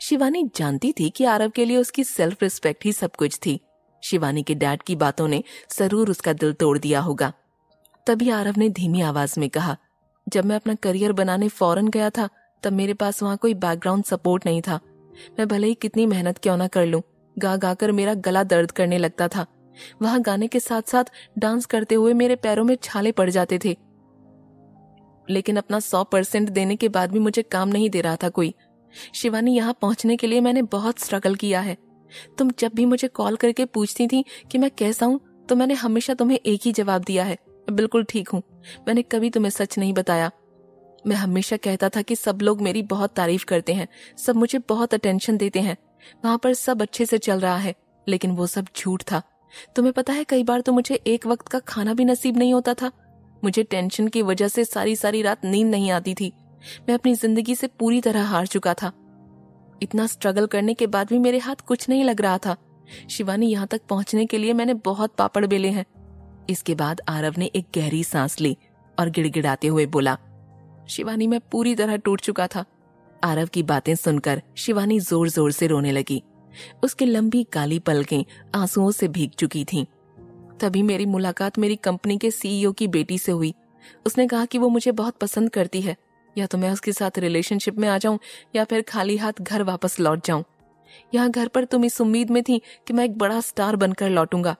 शिवानी जानती थी कि आरव के लिए उसकी सेल्फ रिस्पेक्ट ही सब कुछ थी। शिवानी के डैड की बातों ने ज़रूर उसका दिल तोड़ दिया होगा। तभी आरव ने धीमी आवाज़ में कहा, जब मैं अपना करियर बनाने फॉरन गया था, तब मेरे पास वहाँ कोई बैकग्राउंड सपोर्ट नहीं था। मैं भले ही कितनी मेहनत क्यों ना कर लूँ गा गाकर मेरा गला दर्द करने लगता था। वहाँ गाने के साथ साथ डांस करते हुए मेरे पैरों में छाले पड़ जाते थे। लेकिन अपना सौ परसेंट देने के बाद भी मुझे काम नहीं दे रहा था कोई। शिवानी, यहाँ पहुँचने के लिए मैंने बहुत स्ट्रगल किया है। तुम जब भी मुझे कॉल करके पूछती थी कि मैं कैसा हूँ तो मैंने हमेशा तुम्हें एक ही जवाब दिया है। बिल्कुल ठीक हूँ। मैंने कभी तुम्हें सच नहीं बताया। मैं हमेशा कहता था कि सब लोग मेरी बहुत तारीफ़ करते हैं, सब मुझे बहुत अटेंशन देते हैं। वहाँ पर सब अच्छे से चल रहा है, लेकिन वो सब झूठ था। तुम्हें पता है, कई बार तो मुझे एक वक्त का खाना भी नसीब नहीं होता था। मुझे टेंशन की वजह से सारी सारी रात नींद नहीं आती थी। मैं अपनी ज़िंदगी से पूरी तरह हार चुका था। इतना स्ट्रगल करने के बाद भी मेरे हाथ कुछ नहीं लग रहा था। शिवानी यहाँ तक पहुँचने के लिए मैंने बहुत पापड़ बेले हैं। इसके बाद आरव ने एक गहरी सांस ली और गिड़गिड़ाते हुए बोला, शिवानी, मैं पूरी तरह टूट चुका था। आरव की बातें सुनकर शिवानी ज़ोर ज़ोर से रोने लगी। उसकी लंबी काली पलकें आंसुओं से भीग चुकी थीं। तभी मेरी मुलाकात मेरी कंपनी के सीईओ की बेटी से हुई। उसने कहा कि वो मुझे बहुत पसंद करती है। या तो मैं उसके साथ रिलेशनशिप में आ जाऊँ, या फिर खाली हाथ घर वापस लौट जाऊँ। यहाँ घर पर तुम इस उम्मीद में थी कि मैं एक बड़ा स्टार बनकर लौटूँगा।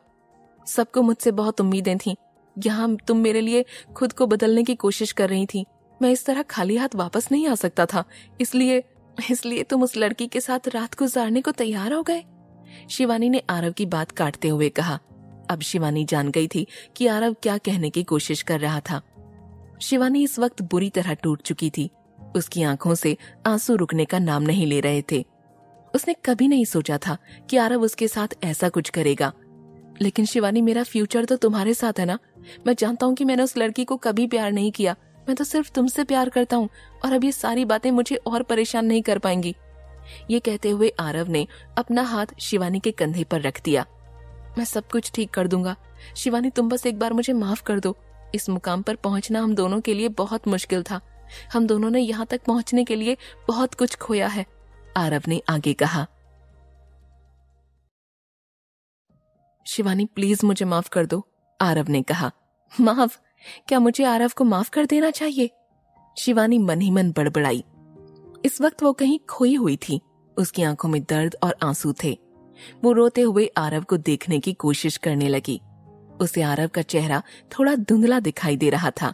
सबको मुझसे बहुत उम्मीदें थी। यहाँ तुम मेरे लिए खुद को बदलने की कोशिश कर रही थी। मैं इस तरह खाली हाथ वापस नहीं आ सकता था। इसलिए इसलिए तुम उस लड़की के साथ रात गुजारने को तैयार हो गए? शिवानी ने आरव की बात काटते हुए कहा अब शिवानी जान गई थी कि आरव क्या कहने की कोशिश कर रहा था। शिवानी इस वक्त बुरी तरह टूट चुकी थी। उसकी आँखों से आँसू रुकने का नाम नहीं ले रहे थे। उसने कभी नहीं सोचा था कि आरव उसके साथ ऐसा कुछ करेगा। लेकिन शिवानी, मेरा फ्यूचर तो तुम्हारे साथ है ना? मैं जानता हूँ कि मैंने उस लड़की को कभी प्यार नहीं किया। मैं तो सिर्फ़ तुमसे प्यार करता हूँ और अब ये सारी बातें मुझे और परेशान नहीं कर पाएँगी। ये कहते हुए आरव ने अपना हाथ शिवानी के कंधे पर रख दिया। मैं सब कुछ ठीक कर दूँगा। शिवानी, तुम बस एक बार मुझे माफ़ कर दो। इस मुकाम पर पहुँचना हम दोनों के लिए बहुत मुश्किल था। हम दोनों ने यहाँ तक पहुँचने के लिए बहुत कुछ खोया है, आरव ने आगे कहा। शिवानी, प्लीज़ मुझे माफ़ कर दो, आरव ने कहा। माफ़? क्या मुझे आरव को माफ़ कर देना चाहिए? शिवानी मन ही मन बड़बड़ाई। इस वक्त वो कहीं खोई हुई थी। उसकी आँखों में दर्द और आँसू थे। वो रोते हुए आरव को देखने की कोशिश करने लगी। उसे आरव का चेहरा थोड़ा धुंधला दिखाई दे रहा था।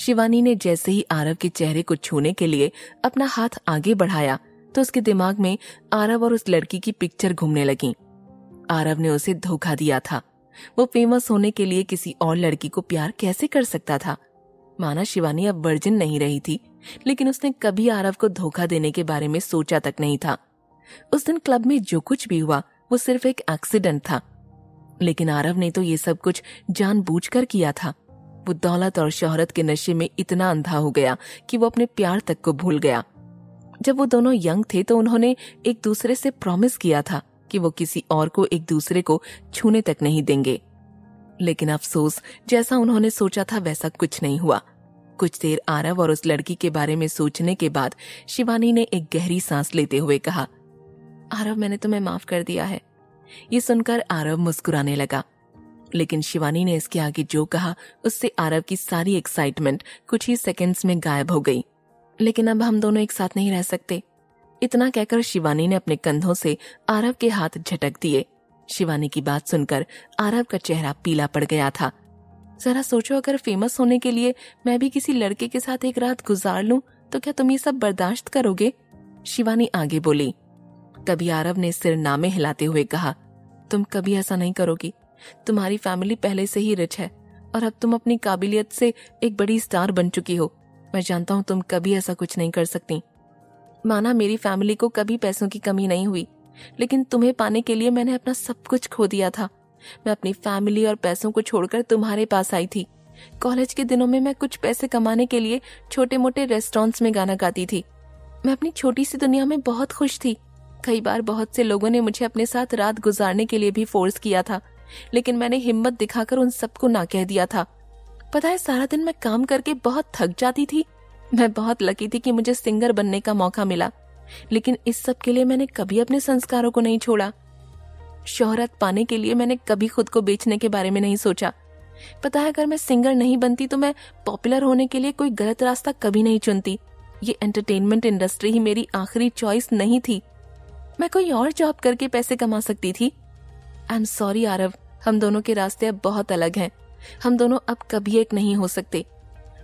शिवानी ने जैसे ही आरव के चेहरे को छूने के लिए अपना हाथ आगे बढ़ाया तो उसके दिमाग में आरव और उस लड़की की पिक्चर घूमने लगी। आरव ने उसे धोखा दिया था। वो फ़ेमस होने के लिए किसी और लड़की को प्यार कैसे कर सकता था? माना शिवानी अब वर्जिन नहीं रही थी, लेकिन उसने कभी आरव को धोखा देने के बारे में सोचा तक नहीं था। उस दिन क्लब में जो कुछ भी हुआ, वो सिर्फ़ एक एक्सीडेंट था। लेकिन आरव ने तो ये सब कुछ जानबूझकर किया था। वो दौलत और शोहरत के नशे में इतना अंधा हो गया कि वो अपने प्यार तक को भूल गया। जब वो दोनों यंग थे तो उन्होंने एक दूसरे से प्रॉमिस किया था कि वो किसी और को एक दूसरे को छूने तक नहीं देंगे। लेकिन अफसोस, जैसा उन्होंने सोचा था, वैसा कुछ नहीं हुआ। कुछ देर आरव और उस लड़की के बारे में सोचने के बाद शिवानी ने एक गहरी सांस लेते हुए कहा आरव, मैंने तुम्हें माफ़ कर दिया है। ये सुनकर आरव मुस्कुराने लगा। लेकिन शिवानी ने इसके आगे जो कहा, उससे आरव की सारी एक्साइटमेंट कुछ ही सेकंड्स में गायब हो गई। लेकिन अब हम दोनों एक साथ नहीं रह सकते। इतना कहकर शिवानी ने अपने कंधों से आरव के हाथ झटक दिए। शिवानी की बात सुनकर आरव का चेहरा पीला पड़ गया था। जरा सोचो, अगर फ़ेमस होने के लिए मैं भी किसी लड़के के साथ एक रात गुजार लूँ तो क्या तुम ये सब बर्दाश्त करोगे? शिवानी आगे बोली तभी आरव ने सिर नामे हिलाते हुए कहा, तुम कभी ऐसा नहीं करोगी। तुम्हारी फैमिली पहले से ही रिच है, और अब तुम अपनी काबिलियत से एक बड़ी स्टार बन चुकी हो। मैं जानता हूँ तुम कभी ऐसा कुछ नहीं कर सकती। माना मेरी फैमिली को कभी पैसों की कमी नहीं हुई, लेकिन तुम्हें पाने के लिए मैंने अपना सब कुछ खो दिया था। मैं अपनी फैमिली और पैसों को छोड़कर तुम्हारे पास आई थी। कॉलेज के दिनों में मैं कुछ पैसे कमाने के लिए छोटे मोटे रेस्टोरेंट्स में गाना गाती थी। मैं अपनी छोटी सी दुनिया में बहुत खुश थी। कई बार बहुत से लोगों ने मुझे अपने साथ रात गुजारने के लिए भी फोर्स किया था, लेकिन मैंने हिम्मत दिखाकर उन सबको ना कह दिया था। पता है, सारा दिन मैं काम करके बहुत थक जाती थी। मैं बहुत लकी थी कि मुझे सिंगर बनने का मौका मिला, लेकिन इस सब के लिए मैंने कभी अपने संस्कारों को नहीं छोड़ा। शोहरत पाने के लिए मैंने कभी खुद को बेचने के बारे में नहीं सोचा। पता है, अगर मैं सिंगर नहीं बनती तो मैं पॉपुलर होने के लिए कोई गलत रास्ता कभी नहीं चुनती। ये एंटरटेनमेंट इंडस्ट्री ही मेरी आखिरी चॉइस नहीं थी। मैं कोई और जॉब करके पैसे कमा सकती थी? आई एम सॉरी आरव हम दोनों के रास्ते अब बहुत अलग हैं। हम दोनों अब कभी एक नहीं हो सकते।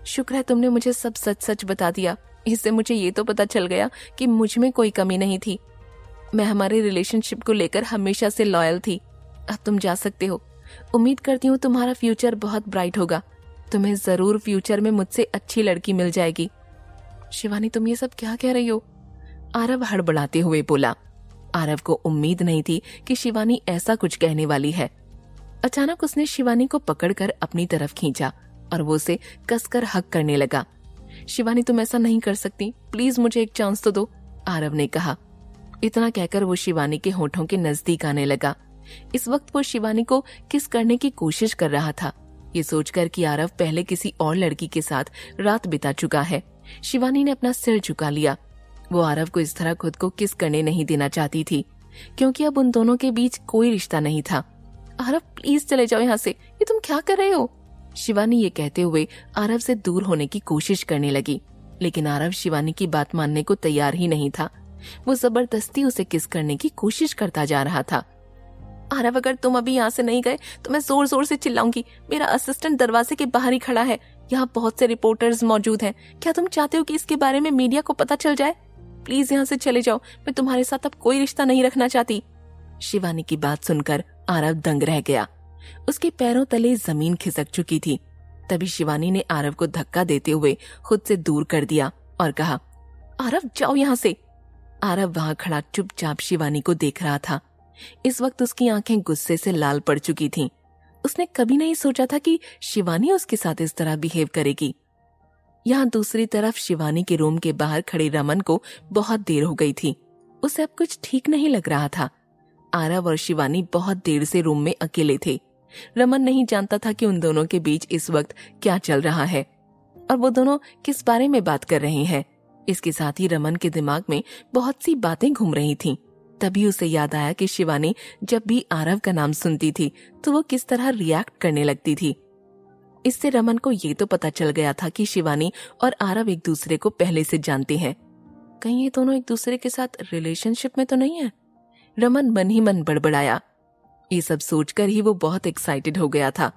शुक्र है तुमने मुझे सब सच सच बता दिया। इससे मुझे ये तो पता चल गया कि मुझमें कोई कमी नहीं थी। मैं हमारे रिलेशनशिप को लेकर हमेशा से लॉयल थी। अब तुम जा सकते हो। उम्मीद करती हूँ तुम्हारा फ्यूचर बहुत ब्राइट होगा। तुम्हें ज़रूर फ्यूचर में मुझसे अच्छी लड़की मिल जाएगी। शिवानी, तुम ये सब क्या कह रही हो? आरव हड़बड़ाते हुए बोला। आरव को उम्मीद नहीं थी कि शिवानी ऐसा कुछ कहने वाली है। अचानक उसने शिवानी को पकड़कर अपनी तरफ़ खींचा और वो उसे कसकर हक करने लगा। शिवानी, तुम ऐसा नहीं कर सकती। प्लीज़ मुझे एक चांस तो दो, आरव ने कहा। इतना कहकर वो शिवानी के होठों के नज़दीक आने लगा। इस वक्त वो शिवानी को किस करने की कोशिश कर रहा था, ये सोचकर कि आरव पहले किसी और लड़की के साथ रात बिता चुका है। शिवानी ने अपना सिर झुका लिया। वो आरव को इस तरह खुद को किस करने नहीं देना चाहती थी, क्योंकि अब उन दोनों के बीच कोई रिश्ता नहीं था। आरव प्लीज़ चले जाओ यहाँ से। ये तुम क्या कर रहे हो? शिवानी ये कहते हुए आरव से दूर होने की कोशिश करने लगी, लेकिन आरव शिवानी की बात मानने को तैयार ही नहीं था। वो ज़बरदस्ती उसे किस करने की कोशिश करता जा रहा था। आरव, अगर तुम अभी यहाँ से नहीं गए तो मैं ज़ोर ज़ोर से चिल्लाऊँगी। मेरा असिस्टेंट दरवाजे के बाहर ही खड़ा है। यहाँ बहुत से रिपोर्टर्स मौजूद हैं। क्या तुम चाहते हो कि इसके बारे में मीडिया को पता चल जाए? प्लीज़ यहाँ से चले जाओ। मैं तुम्हारे साथ अब कोई रिश्ता नहीं रखना चाहती। शिवानी की बात सुनकर आरव दंग रह गया। उसके पैरों तले ज़मीन खिसक चुकी थी। तभी शिवानी ने आरव को धक्का देते हुए खुद से दूर कर दिया और कहा, आरव, जाओ यहाँ से। आरव वहाँ खड़ा चुपचाप शिवानी को देख रहा था। इस वक्त उसकी आँखें गुस्से से लाल पड़ चुकी थीं। उसने कभी नहीं सोचा था कि शिवानी उसके साथ इस तरह बिहेव करेगी। यहाँ दूसरी तरफ़ शिवानी के रूम के बाहर खड़े रमन को बहुत देर हो गई थी। उसे अब कुछ ठीक नहीं लग रहा था। आरव और शिवानी बहुत देर से रूम में अकेले थे। रमन नहीं जानता था कि उन दोनों के बीच इस वक्त क्या चल रहा है। और वो दोनों किस बारे में बात कर रहे हैं? इसके साथ ही रमन के दिमाग में बहुत सी बातें घूम रही थीं। तभी उसे याद आया कि शिवानी जब भी आरव का नाम सुनती थी तो वो किस तरह रिएक्ट करने लगती थी। इससे रमन को ये तो पता चल गया था कि शिवानी और आरव एक दूसरे को पहले से जानते हैं। कहीं ये दोनों एक दूसरे के साथ रिलेशनशिप में तो नहीं है? रमन मन ही मन बड़बड़ाया। ये सब सोचकर ही वो बहुत एक्साइटेड हो गया था।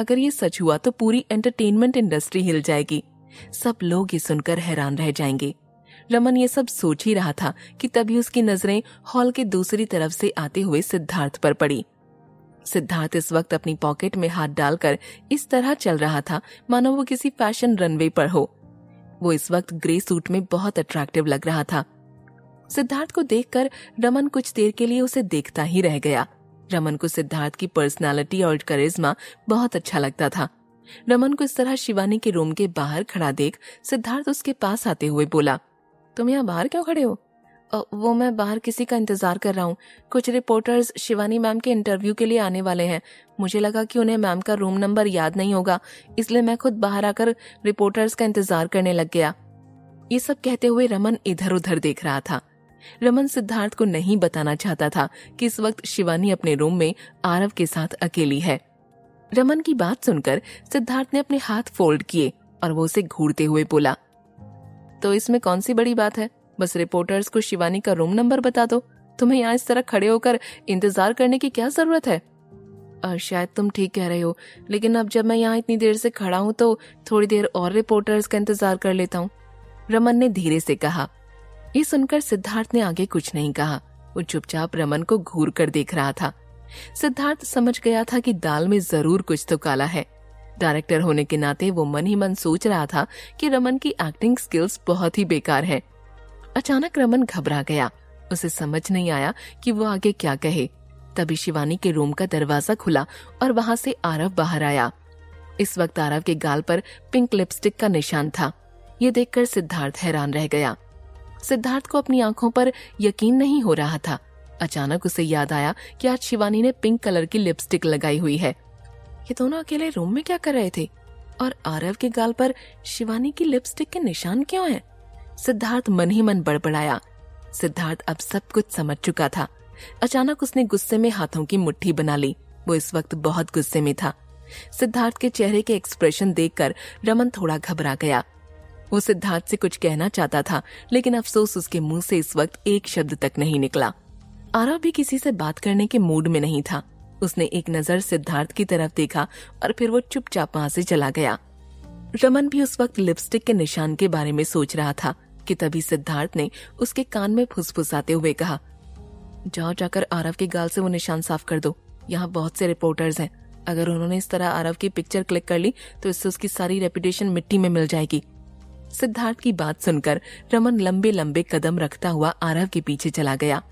अगर ये सच हुआ तो पूरी एंटरटेनमेंट इंडस्ट्री हिल जाएगी। सब लोग ये सुनकर हैरान रह जाएँगे। रमन ये सब सोच ही रहा था कि तभी उसकी नज़रें हॉल के दूसरी तरफ़ से आते हुए सिद्धार्थ पर पड़ी। सिद्धार्थ इस वक्त अपनी पॉकेट में हाथ डालकर इस तरह चल रहा था, मानो वो किसी फ़ैशन रनवे पर हो। वो इस वक्त ग्रे सूट में बहुत अट्रैक्टिव लग रहा था। सिद्धार्थ को देखकर रमन कुछ देर के लिए उसे देखता ही रह गया। रमन को सिद्धार्थ की पर्सनालिटी और करिश्मा बहुत अच्छा लगता था। रमन को इस तरह शिवानी के रूम के बाहर खड़ा देख सिद्धार्थ उसके पास आते हुए बोला, तुम यहाँ बाहर क्यों खड़े हो? वो मैं बाहर किसी का इंतज़ार कर रहा हूँ। कुछ रिपोर्टर्स शिवानी मैम के इंटरव्यू के लिए आने वाले हैं। मुझे लगा कि उन्हें मैम का रूम नंबर याद नहीं होगा, इसलिए मैं खुद बाहर आकर रिपोर्टर्स का इंतज़ार करने लग गया। ये सब कहते हुए रमन इधर उधर देख रहा था। रमन सिद्धार्थ को नहीं बताना चाहता था कि इस वक्त शिवानी अपने रूम में आरव के साथ अकेली है। रमन की बात सुनकर सिद्धार्थ ने अपने हाथ फोल्ड किए और वो उसे घूरते हुए बोला तो इसमें कौन सी बड़ी बात है? बस रिपोर्टर्स को शिवानी का रूम नंबर बता दो। तुम्हें यहाँ इस तरह खड़े होकर इंतज़ार करने की क्या ज़रूरत है? और शायद तुम ठीक कह रहे हो, लेकिन अब जब मैं यहाँ इतनी देर से खड़ा हूँ तो थोड़ी देर और रिपोर्टर्स का इंतज़ार कर लेता हूँ। रमन ने धीरे से कहा। ये सुनकर सिद्धार्थ ने आगे कुछ नहीं कहा। वो चुपचाप रमन को घूर कर देख रहा था। सिद्धार्थ समझ गया था कि दाल में ज़रूर कुछ तो काला है। डायरेक्टर होने के नाते वो मन ही मन सोच रहा था कि रमन की एक्टिंग स्किल्स बहुत ही बेकार है। अचानक रमन घबरा गया। उसे समझ नहीं आया कि वो आगे क्या कहे। तभी शिवानी के रूम का दरवाज़ा खुला और वहाँ से आरव बाहर आया। इस वक्त आरव के गाल पर पिंक लिपस्टिक का निशान था। ये देखकर सिद्धार्थ हैरान रह गया। सिद्धार्थ को अपनी आँखों पर यकीन नहीं हो रहा था। अचानक उसे याद आया कि आज शिवानी ने पिंक कलर की लिपस्टिक लगाई हुई है। ये दोनों अकेले रूम में क्या कर रहे थे? और आरव के गाल पर शिवानी की लिपस्टिक के निशान क्यों हैं? सिद्धार्थ मन ही मन बड़बड़ाया। सिद्धार्थ अब सब कुछ समझ चुका था। अचानक उसने गुस्से में हाथों की मुट्ठी बना ली। वो इस वक्त बहुत गुस्से में था। सिद्धार्थ के चेहरे के एक्सप्रेशन देखकर रमन थोड़ा घबरा गया। वो सिद्धार्थ से कुछ कहना चाहता था, लेकिन अफसोस उसके मुँह से इस वक्त एक शब्द तक नहीं निकला। आरव भी किसी से बात करने के मूड में नहीं था। उसने एक नज़र सिद्धार्थ की तरफ़ देखा और फिर वो चुपचाप वहाँ से चला गया। रमन भी उस वक्त लिपस्टिक के निशान के बारे में सोच रहा था। कि तभी सिद्धार्थ ने उसके कान में फुसफुसाते हुए कहा, जाओ जाकर आरव के गाल से वो निशान साफ़ कर दो। यहाँ बहुत से रिपोर्टर्स हैं। अगर उन्होंने इस तरह आरव की पिक्चर क्लिक कर ली तो इससे उसकी सारी रेपुटेशन मिट्टी में मिल जाएगी। सिद्धार्थ की बात सुनकर रमन लंबे लंबे कदम रखता हुआ आरव के पीछे चला गया।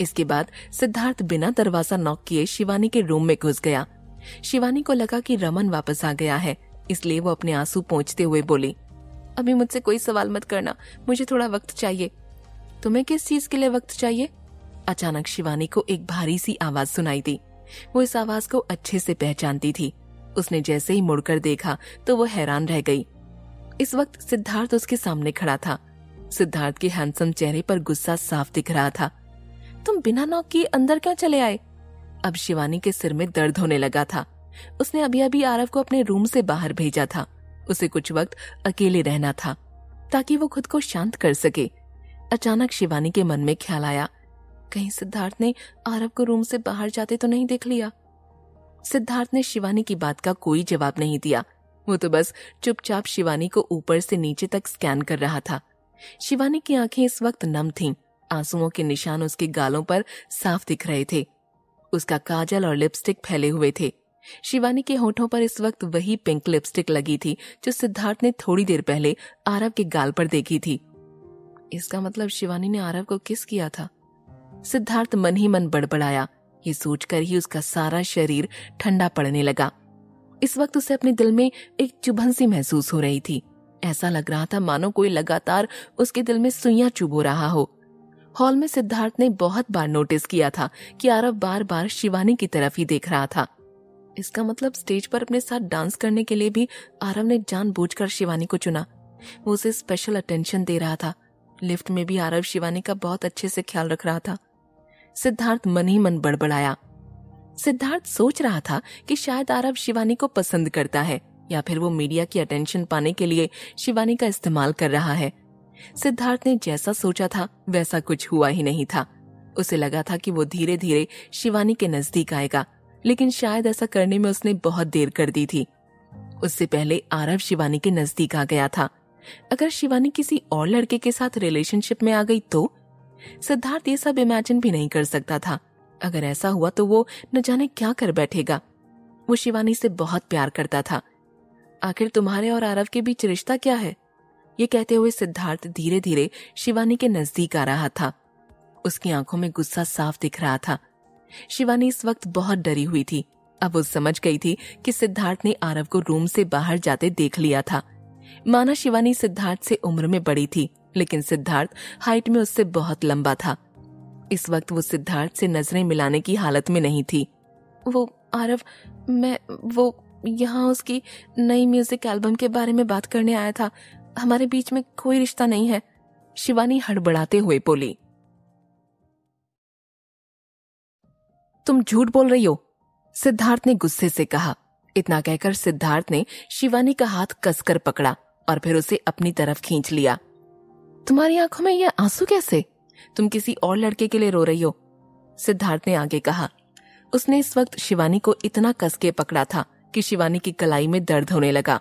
इसके बाद सिद्धार्थ बिना दरवाज़ा नॉक किए शिवानी के रूम में घुस गया। शिवानी को लगा कि रमन वापस आ गया है, इसलिए वो अपने आँसू पहुँचते हुए बोली अभी मुझसे कोई सवाल मत करना। मुझे थोड़ा वक्त चाहिए। तुम्हें किस चीज़ के लिए वक्त चाहिए? अचानक शिवानी को एक भारी सी आवाज़ सुनाई दी। वो इस आवाज़ को अच्छे से पहचानती थी। उसने जैसे ही मुड़कर देखा तो वो हैरान रह गई। इस वक्त सिद्धार्थ उसके सामने खड़ा था। सिद्धार्थ के हैंडसम चेहरे पर गुस्सा साफ़ दिख रहा था। तुम बिना नौक किए अंदर क्यों चले आए? अब शिवानी के सिर में दर्द होने लगा था। उसने अभी अभी आरव को अपने रूम से बाहर भेजा था। उसे कुछ वक्त अकेले रहना था, ताकि वो खुद को शांत कर सके। अचानक शिवानी के मन में ख्याल आया, कहीं सिद्धार्थ ने आरव को रूम से बाहर जाते तो नहीं देख लिया? सिद्धार्थ ने शिवानी की बात का कोई जवाब नहीं दिया। वो तो बस चुपचाप शिवानी को ऊपर से नीचे तक स्कैन कर रहा था। शिवानी की आँखें इस वक्त नम थीं। आंसुओं के निशान उसके गालों पर साफ़ दिख रहे थे। उसका काजल और लिपस्टिक फैले हुए थे। शिवानी के होठों पर इस वक्त वही पिंक लिपस्टिक लगी थी, जो सिद्धार्थ ने थोड़ी देर पहले आरव के गाल पर देखी थी। इसका मतलब शिवानी ने आरव को किस किया था? सिद्धार्थ मन ही मन बड़बड़ाया। ये सोचकर ही उसका सारा शरीर ठंडा पड़ने लगा। इस वक्त उसे अपने दिल में एक चुभन सी महसूस हो रही थी। ऐसा लग रहा था मानो कोई लगातार उसके दिल में सुइया चुभो रहा हो। हॉल में सिद्धार्थ ने बहुत बार नोटिस किया था कि आरव बार बार शिवानी की तरफ़ ही देख रहा था। इसका मतलब स्टेज पर अपने साथ डांस करने के लिए भी आरव ने जानबूझकर शिवानी को चुना। वो उसे स्पेशल अटेंशन दे रहा था। लिफ्ट में भी आरव शिवानी का बहुत अच्छे से ख्याल रख रहा था। सिद्धार्थ मन ही मन बड़बड़ाया। सिद्धार्थ सोच रहा था कि शायद आरव शिवानी को पसंद करता है, या फिर वो मीडिया की अटेंशन पाने के लिए शिवानी का इस्तेमाल कर रहा है। सिद्धार्थ ने जैसा सोचा था, वैसा कुछ हुआ ही नहीं था। उसे लगा था कि वो धीरे धीरे शिवानी के नज़दीक आएगा। लेकिन शायद ऐसा करने में उसने बहुत देर कर दी थी। उससे पहले आरव शिवानी के नज़दीक आ गया था। अगर शिवानी किसी और लड़के के साथ रिलेशनशिप में आ गई तो? सिद्धार्थ ये सब इमेजिन भी नहीं कर सकता था। अगर ऐसा हुआ तो वो न जाने क्या कर बैठेगा। वो शिवानी से बहुत प्यार करता था। आखिर तुम्हारे और आरव के बीच रिश्ता क्या है? ये कहते हुए सिद्धार्थ धीरे धीरे शिवानी के नज़दीक आ रहा था। उसकी आँखों में गुस्सा साफ़ दिख रहा था। शिवानी इस वक्त बहुत डरी हुई थी। अब वो समझ गई थी कि सिद्धार्थ ने आरव को रूम से बाहर जाते देख लिया था। माना शिवानी सिद्धार्थ से उम्र में बड़ी थी, लेकिन सिद्धार्थ हाइट में उससे बहुत लंबा था। इस वक्त वो सिद्धार्थ से नज़रें मिलाने की हालत में नहीं थी। वो, आरव, मैं, वो, यहाँ उसकी नई म्यूज़िक एल्बम के बारे में बात करने आया था। हमारे बीच में कोई रिश्ता नहीं है। शिवानी हड़बड़ाते हुए बोली तुम झूठ बोल रही हो? सिद्धार्थ ने गुस्से से कहा। इतना कहकर सिद्धार्थ ने शिवानी का हाथ कसकर पकड़ा और फिर उसे अपनी तरफ़ खींच लिया। तुम्हारी आँखों में ये आँसू कैसे? तुम किसी और लड़के के लिए रो रही हो? सिद्धार्थ ने आगे कहा। उसने इस वक्त शिवानी को इतना कसके पकड़ा था कि शिवानी की कलाई में दर्द होने लगा।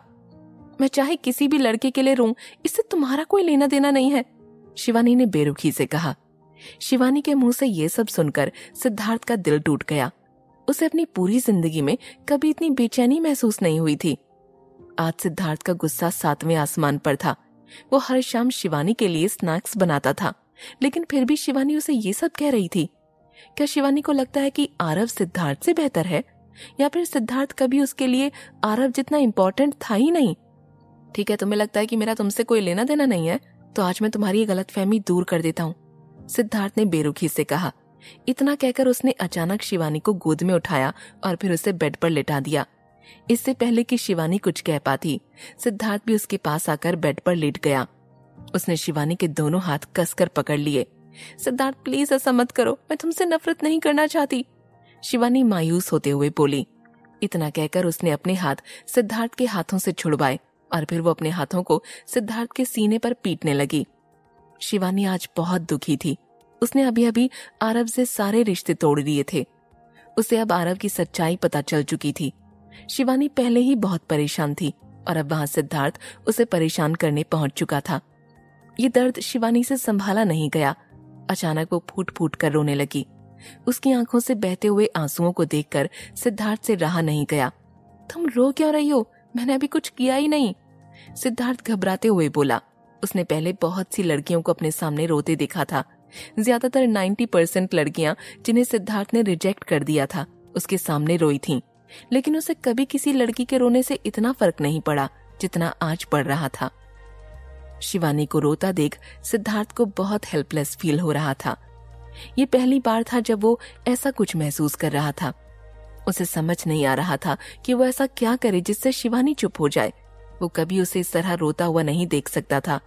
मैं चाहे किसी भी लड़के के लिए रो इससे तुम्हारा कोई लेना देना नहीं है। शिवानी ने बेरुखी से कहा। शिवानी के मुँह से ये सब सुनकर सिद्धार्थ का दिल टूट गया। उसे अपनी पूरी ज़िंदगी में कभी इतनी बेचैनी महसूस नहीं हुई थी। आज सिद्धार्थ का गुस्सा सातवें आसमान पर था। वो हर शाम शिवानी के लिए स्नैक्स बनाता था, लेकिन फिर भी शिवानी उसे ये सब कह रही थी। क्या शिवानी को लगता है कि आरव सिद्धार्थ से बेहतर है? या फिर सिद्धार्थ कभी उसके लिए आरव जितना इम्पोर्टेंट था ही नहीं? ठीक है, तुम्हें लगता है कि मेरा तुमसे कोई लेना देना नहीं है? तो आज मैं तुम्हारी ये गलत फहमी दूर कर देता हूँ। सिद्धार्थ ने बेरुखी से कहा, इतना कहकर उसने अचानक शिवानी को गोद में उठाया और फिर उसे बेड पर लिटा दिया। इससे पहले कि शिवानी कुछ कह पाती, सिद्धार्थ भी उसके पास आकर बेड पर लेट गया। उसने शिवानी के दोनों हाथ कसकर पकड़ लिए। सिद्धार्थ, प्लीज़ ऐसा मत करो, मैं तुमसे नफरत नहीं करना चाहती। शिवानी मायूस होते हुए बोली। इतना कहकर उसने अपने हाथ सिद्धार्थ के हाथों से छुड़वाए और फिर वो अपने हाथों को सिद्धार्थ के सीने पर पीटने लगी। शिवानी आज बहुत दुखी थी। उसने अभी अभी आरव से सारे रिश्ते तोड़ दिए थे। उसे अब आरव की सच्चाई पता चल चुकी थी। शिवानी पहले ही बहुत परेशान थी और अब वहाँ सिद्धार्थ उसे परेशान करने पहुँच चुका था। ये दर्द शिवानी से संभाला नहीं गया। अचानक वो फूट फूट कर रोने लगी। उसकी आँखों से बहते हुए आंसुओं को देखकर सिद्धार्थ से रहा नहीं गया। तुम रो क्यों रही हो? मैंने अभी कुछ किया ही नहीं। सिद्धार्थ घबराते हुए बोला। उसने पहले बहुत सी लड़कियों को अपने सामने रोते देखा था। ज़्यादातर 90 परसेंट लड़कियाँ जिन्हें सिद्धार्थ ने रिजेक्ट कर दिया था, उसके सामने रोई थीं। लेकिन उसे कभी किसी लड़की के रोने से इतना फ़र्क नहीं पड़ा जितना आज पड़ रहा था। शिवानी को रोता देख सिद्धार्थ को बहुत हेल्पलेस फील हो रहा था। ये पहली बार था जब वो ऐसा कुछ महसूस कर रहा था। उसे समझ नहीं आ रहा था कि वो ऐसा क्या करे जिससे शिवानी चुप हो जाए। वो कभी उसे इस तरह रोता हुआ नहीं देख सकता था।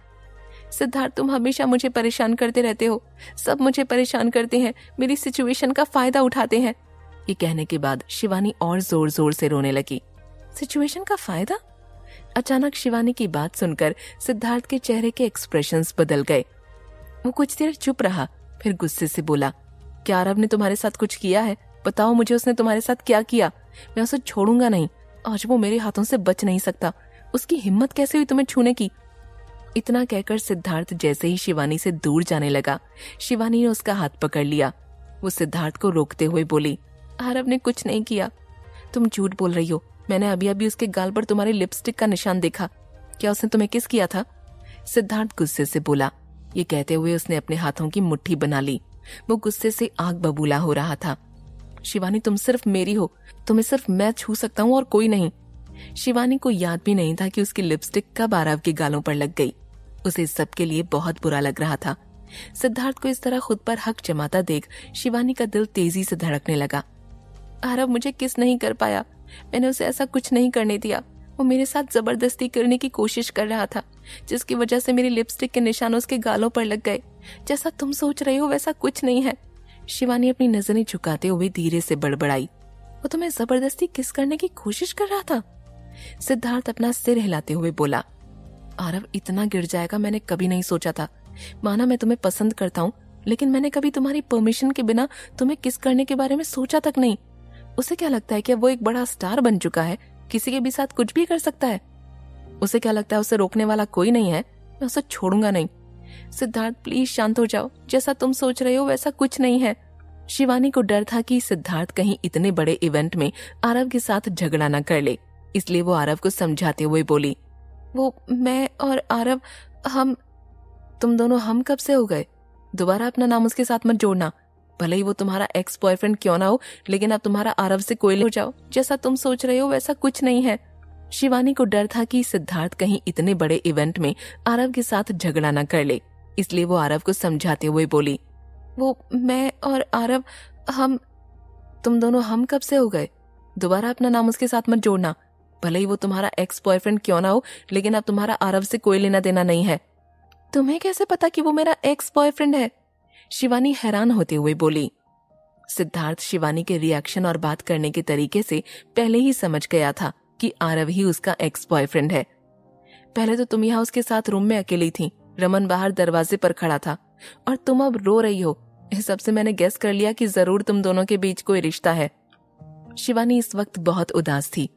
सिद्धार्थ, तुम हमेशा मुझे परेशान करते रहते हो। सब मुझे परेशान करते हैं, मेरी सिचुएशन का फ़ायदा उठाते हैं। ये कहने के बाद शिवानी और ज़ोर ज़ोर से रोने लगी। सिचुएशन का फ़ायदा? अचानक शिवानी की बात सुनकर सिद्धार्थ के चेहरे के एक्सप्रेशन बदल गए। वो कुछ देर चुप रहा, फिर गुस्से से बोला, क्या आरव ने तुम्हारे साथ कुछ किया है? बताओ मुझे उसने तुम्हारे साथ क्या किया? मैं उसे छोड़ूँगा नहीं। आज वो मेरे हाथों से बच नहीं सकता। उसकी हिम्मत कैसे हुई तुम्हें छूने की? इतना कहकर सिद्धार्थ जैसे ही शिवानी से दूर जाने लगा। शिवानी ने उसका हाथ पकड़ लिया। वो सिद्धार्थ को रोकते हुए बोली आरव ने कुछ नहीं किया। तुम झूठ बोल रही हो। मैंने अभी अभी उसके गाल पर तुम्हारे लिपस्टिक का निशान देखा। क्या उसने तुम्हें किस किया था? सिद्धार्थ गुस्से से बोला। ये कहते हुए उसने अपने हाथों की मुट्ठी बना ली। वो गुस्से से आग बबूला हो रहा था। शिवानी, तुम सिर्फ़ मेरी हो। तुम्हें सिर्फ़ मैं छू सकता हूँ और कोई नहीं। शिवानी को याद भी नहीं था कि उसकी लिपस्टिक कब आरव के गालों पर लग गई। उसे इस सब के लिए बहुत बुरा लग रहा था। सिद्धार्थ को इस तरह खुद पर हक जमाता देख शिवानी का दिल तेज़ी से धड़कने लगा। आरव मुझे किस नहीं कर पाया? मैंने उसे ऐसा कुछ नहीं करने दिया। वो मेरे साथ ज़बरदस्ती करने की कोशिश कर रहा था, जिसकी वजह से मेरी लिपस्टिक के निशान उसके गालों पर लग गए। जैसा तुम सोच रहे हो, वैसा कुछ नहीं है। शिवानी अपनी नज़रें झुकाते हुए धीरे से बड़बड़ाई। वो तुम्हें ज़बरदस्ती किस करने की कोशिश कर रहा था? सिद्धार्थ अपना सिर हिलाते हुए बोला, आरव, इतना गिर जाएगा, मैंने कभी नहीं सोचा था। माना मैं तुम्हें पसंद करता हूँ, लेकिन मैंने कभी तुम्हारी परमिशन के बिना तुम्हें किस करने के बारे में सोचा तक नहीं। उसे क्या लगता है कि वो एक बड़ा स्टार बन चुका है? किसी के भी साथ कुछ भी कर सकता है। उसे क्या लगता है उसे रोकने वाला कोई नहीं है? मैं उसे छोड़ूँगा नहीं। सिद्धार्थ प्लीज़ शांत हो जाओ। जैसा तुम सोच रहे हो, वैसा कुछ नहीं है। शिवानी को डर था कि सिद्धार्थ कहीं इतने बड़े इवेंट में आरव के साथ झगड़ा न कर ले। इसलिए वो आरव को समझाते हुए बोली, वो, मैं और आरव, हम, तुम दोनों हम कब से हो गए? दोबारा अपना नाम उसके साथ मत जोड़ना। भले ही वो तुम्हारा एक्स बॉयफ्रेंड क्यों ना हो, लेकिन अब तुम्हारा आरव से कोई हो जाओ। जैसा तुम सोच रहे हो, वैसा कुछ नहीं है। शिवानी को डर था कि सिद्धार्थ कहीं इतने बड़े इवेंट में आरव के साथ झगड़ा न कर ले। इसलिए वो आरव को समझाते हुए बोली, वो, मैं और आरव, हम, तुम दोनों हम कब से हो गए? दोबारा अपना नाम उसके साथ मत जोड़ना। भले ही वो तुम्हारा एक्स बॉयफ्रेंड क्यों ना हो, लेकिन अब तुम्हारा आरव से कोई लेना देना नहीं है। तुम्हें कैसे पता कि वो मेरा एक्स बॉयफ्रेंड है? शिवानी हैरान होते हुए बोली। सिद्धार्थ शिवानी के रिएक्शन और बात करने के तरीके से पहले ही समझ गया था कि आरव ही उसका एक्स बॉयफ्रेंड है। पहले तो तुम यहाँ उसके साथ रूम में अकेली थी, रमन बाहर दरवाजे पर खड़ा था, और तुम अब रो रही हो। इस सबसे मैंने गेस कर लिया कि ज़रूर तुम दोनों के बीच कोई रिश्ता है। शिवानी इस वक्त बहुत उदास थी।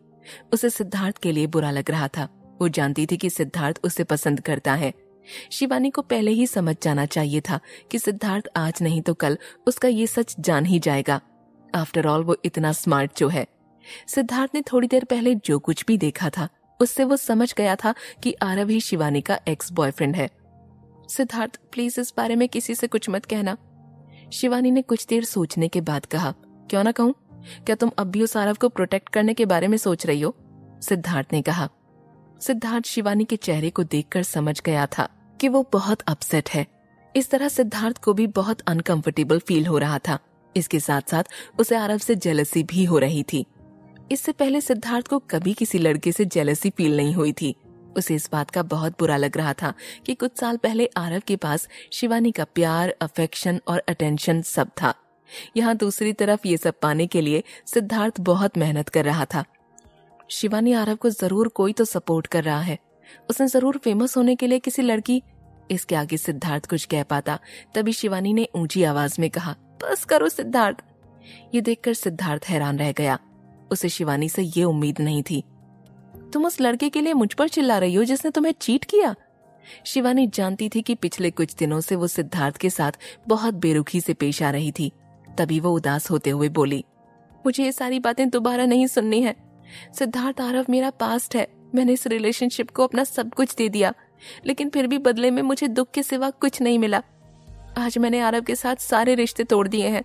उसे सिद्धार्थ के लिए बुरा लग रहा था। वो जानती थी कि सिद्धार्थ उसे पसंद करता है। शिवानी को पहले ही समझ जाना चाहिए था कि सिद्धार्थ आज नहीं तो कल उसका ये सच जान ही जाएगा। आफ्टर ऑल वो इतना स्मार्ट जो है। सिद्धार्थ ने थोड़ी देर पहले जो कुछ भी देखा था, उससे वो समझ गया था कि आरव ही शिवानी का एक्स बॉयफ्रेंड है। सिद्धार्थ प्लीज़ इस बारे में किसी से कुछ मत कहना। शिवानी ने कुछ देर सोचने के बाद कहा, क्यों ना कहूँ? क्या तुम अब भी उस आरव को प्रोटेक्ट करने के बारे में सोच रही हो? सिद्धार्थ ने कहा। सिद्धार्थ शिवानी के चेहरे को देखकर समझ गया था कि वो बहुत अपसेट है। इस तरह सिद्धार्थ को भी बहुत अनकंफर्टेबल फील हो रहा था। इसके साथ साथ उसे आरव से जेलसी भी हो रही थी। इससे पहले सिद्धार्थ को कभी किसी लड़के से जेलसी फील नहीं हुई थी। उसे इस बात का बहुत बुरा लग रहा था कि कुछ साल पहले आरव के पास शिवानी का प्यार अफेक्शन और अटेंशन सब था। यहाँ दूसरी तरफ़ ये सब पाने के लिए सिद्धार्थ बहुत मेहनत कर रहा था। शिवानी आरव को ज़रूर कोई तो सपोर्ट कर रहा है। उसने ज़रूर फ़ेमस होने के लिए किसी लड़की, इसके आगे सिद्धार्थ कुछ कह पाता, तभी शिवानी ने ऊँची आवाज़ में कहा, बस करो सिद्धार्थ। ये देखकर सिद्धार्थ हैरान रह गया। उसे शिवानी से ये उम्मीद नहीं थी। तुम उस लड़के के लिए मुझ पर चिल्ला रही हो जिसने तुम्हें चीट किया? शिवानी जानती थी कि पिछले कुछ दिनों से वो सिद्धार्थ के साथ बहुत बेरुखी से पेश आ रही थी। तभी वो उदास होते हुए बोली, मुझे ये सारी बातें दोबारा नहीं सुननी है। सिद्धार्थ आरव मेरा पास्ट है। मैंने इस रिलेशनशिप को अपना सब कुछ दे दिया, लेकिन फिर भी बदले में मुझे दुख के सिवा कुछ नहीं मिला। आज मैंने आरव के साथ सारे रिश्ते तोड़ दिए हैं।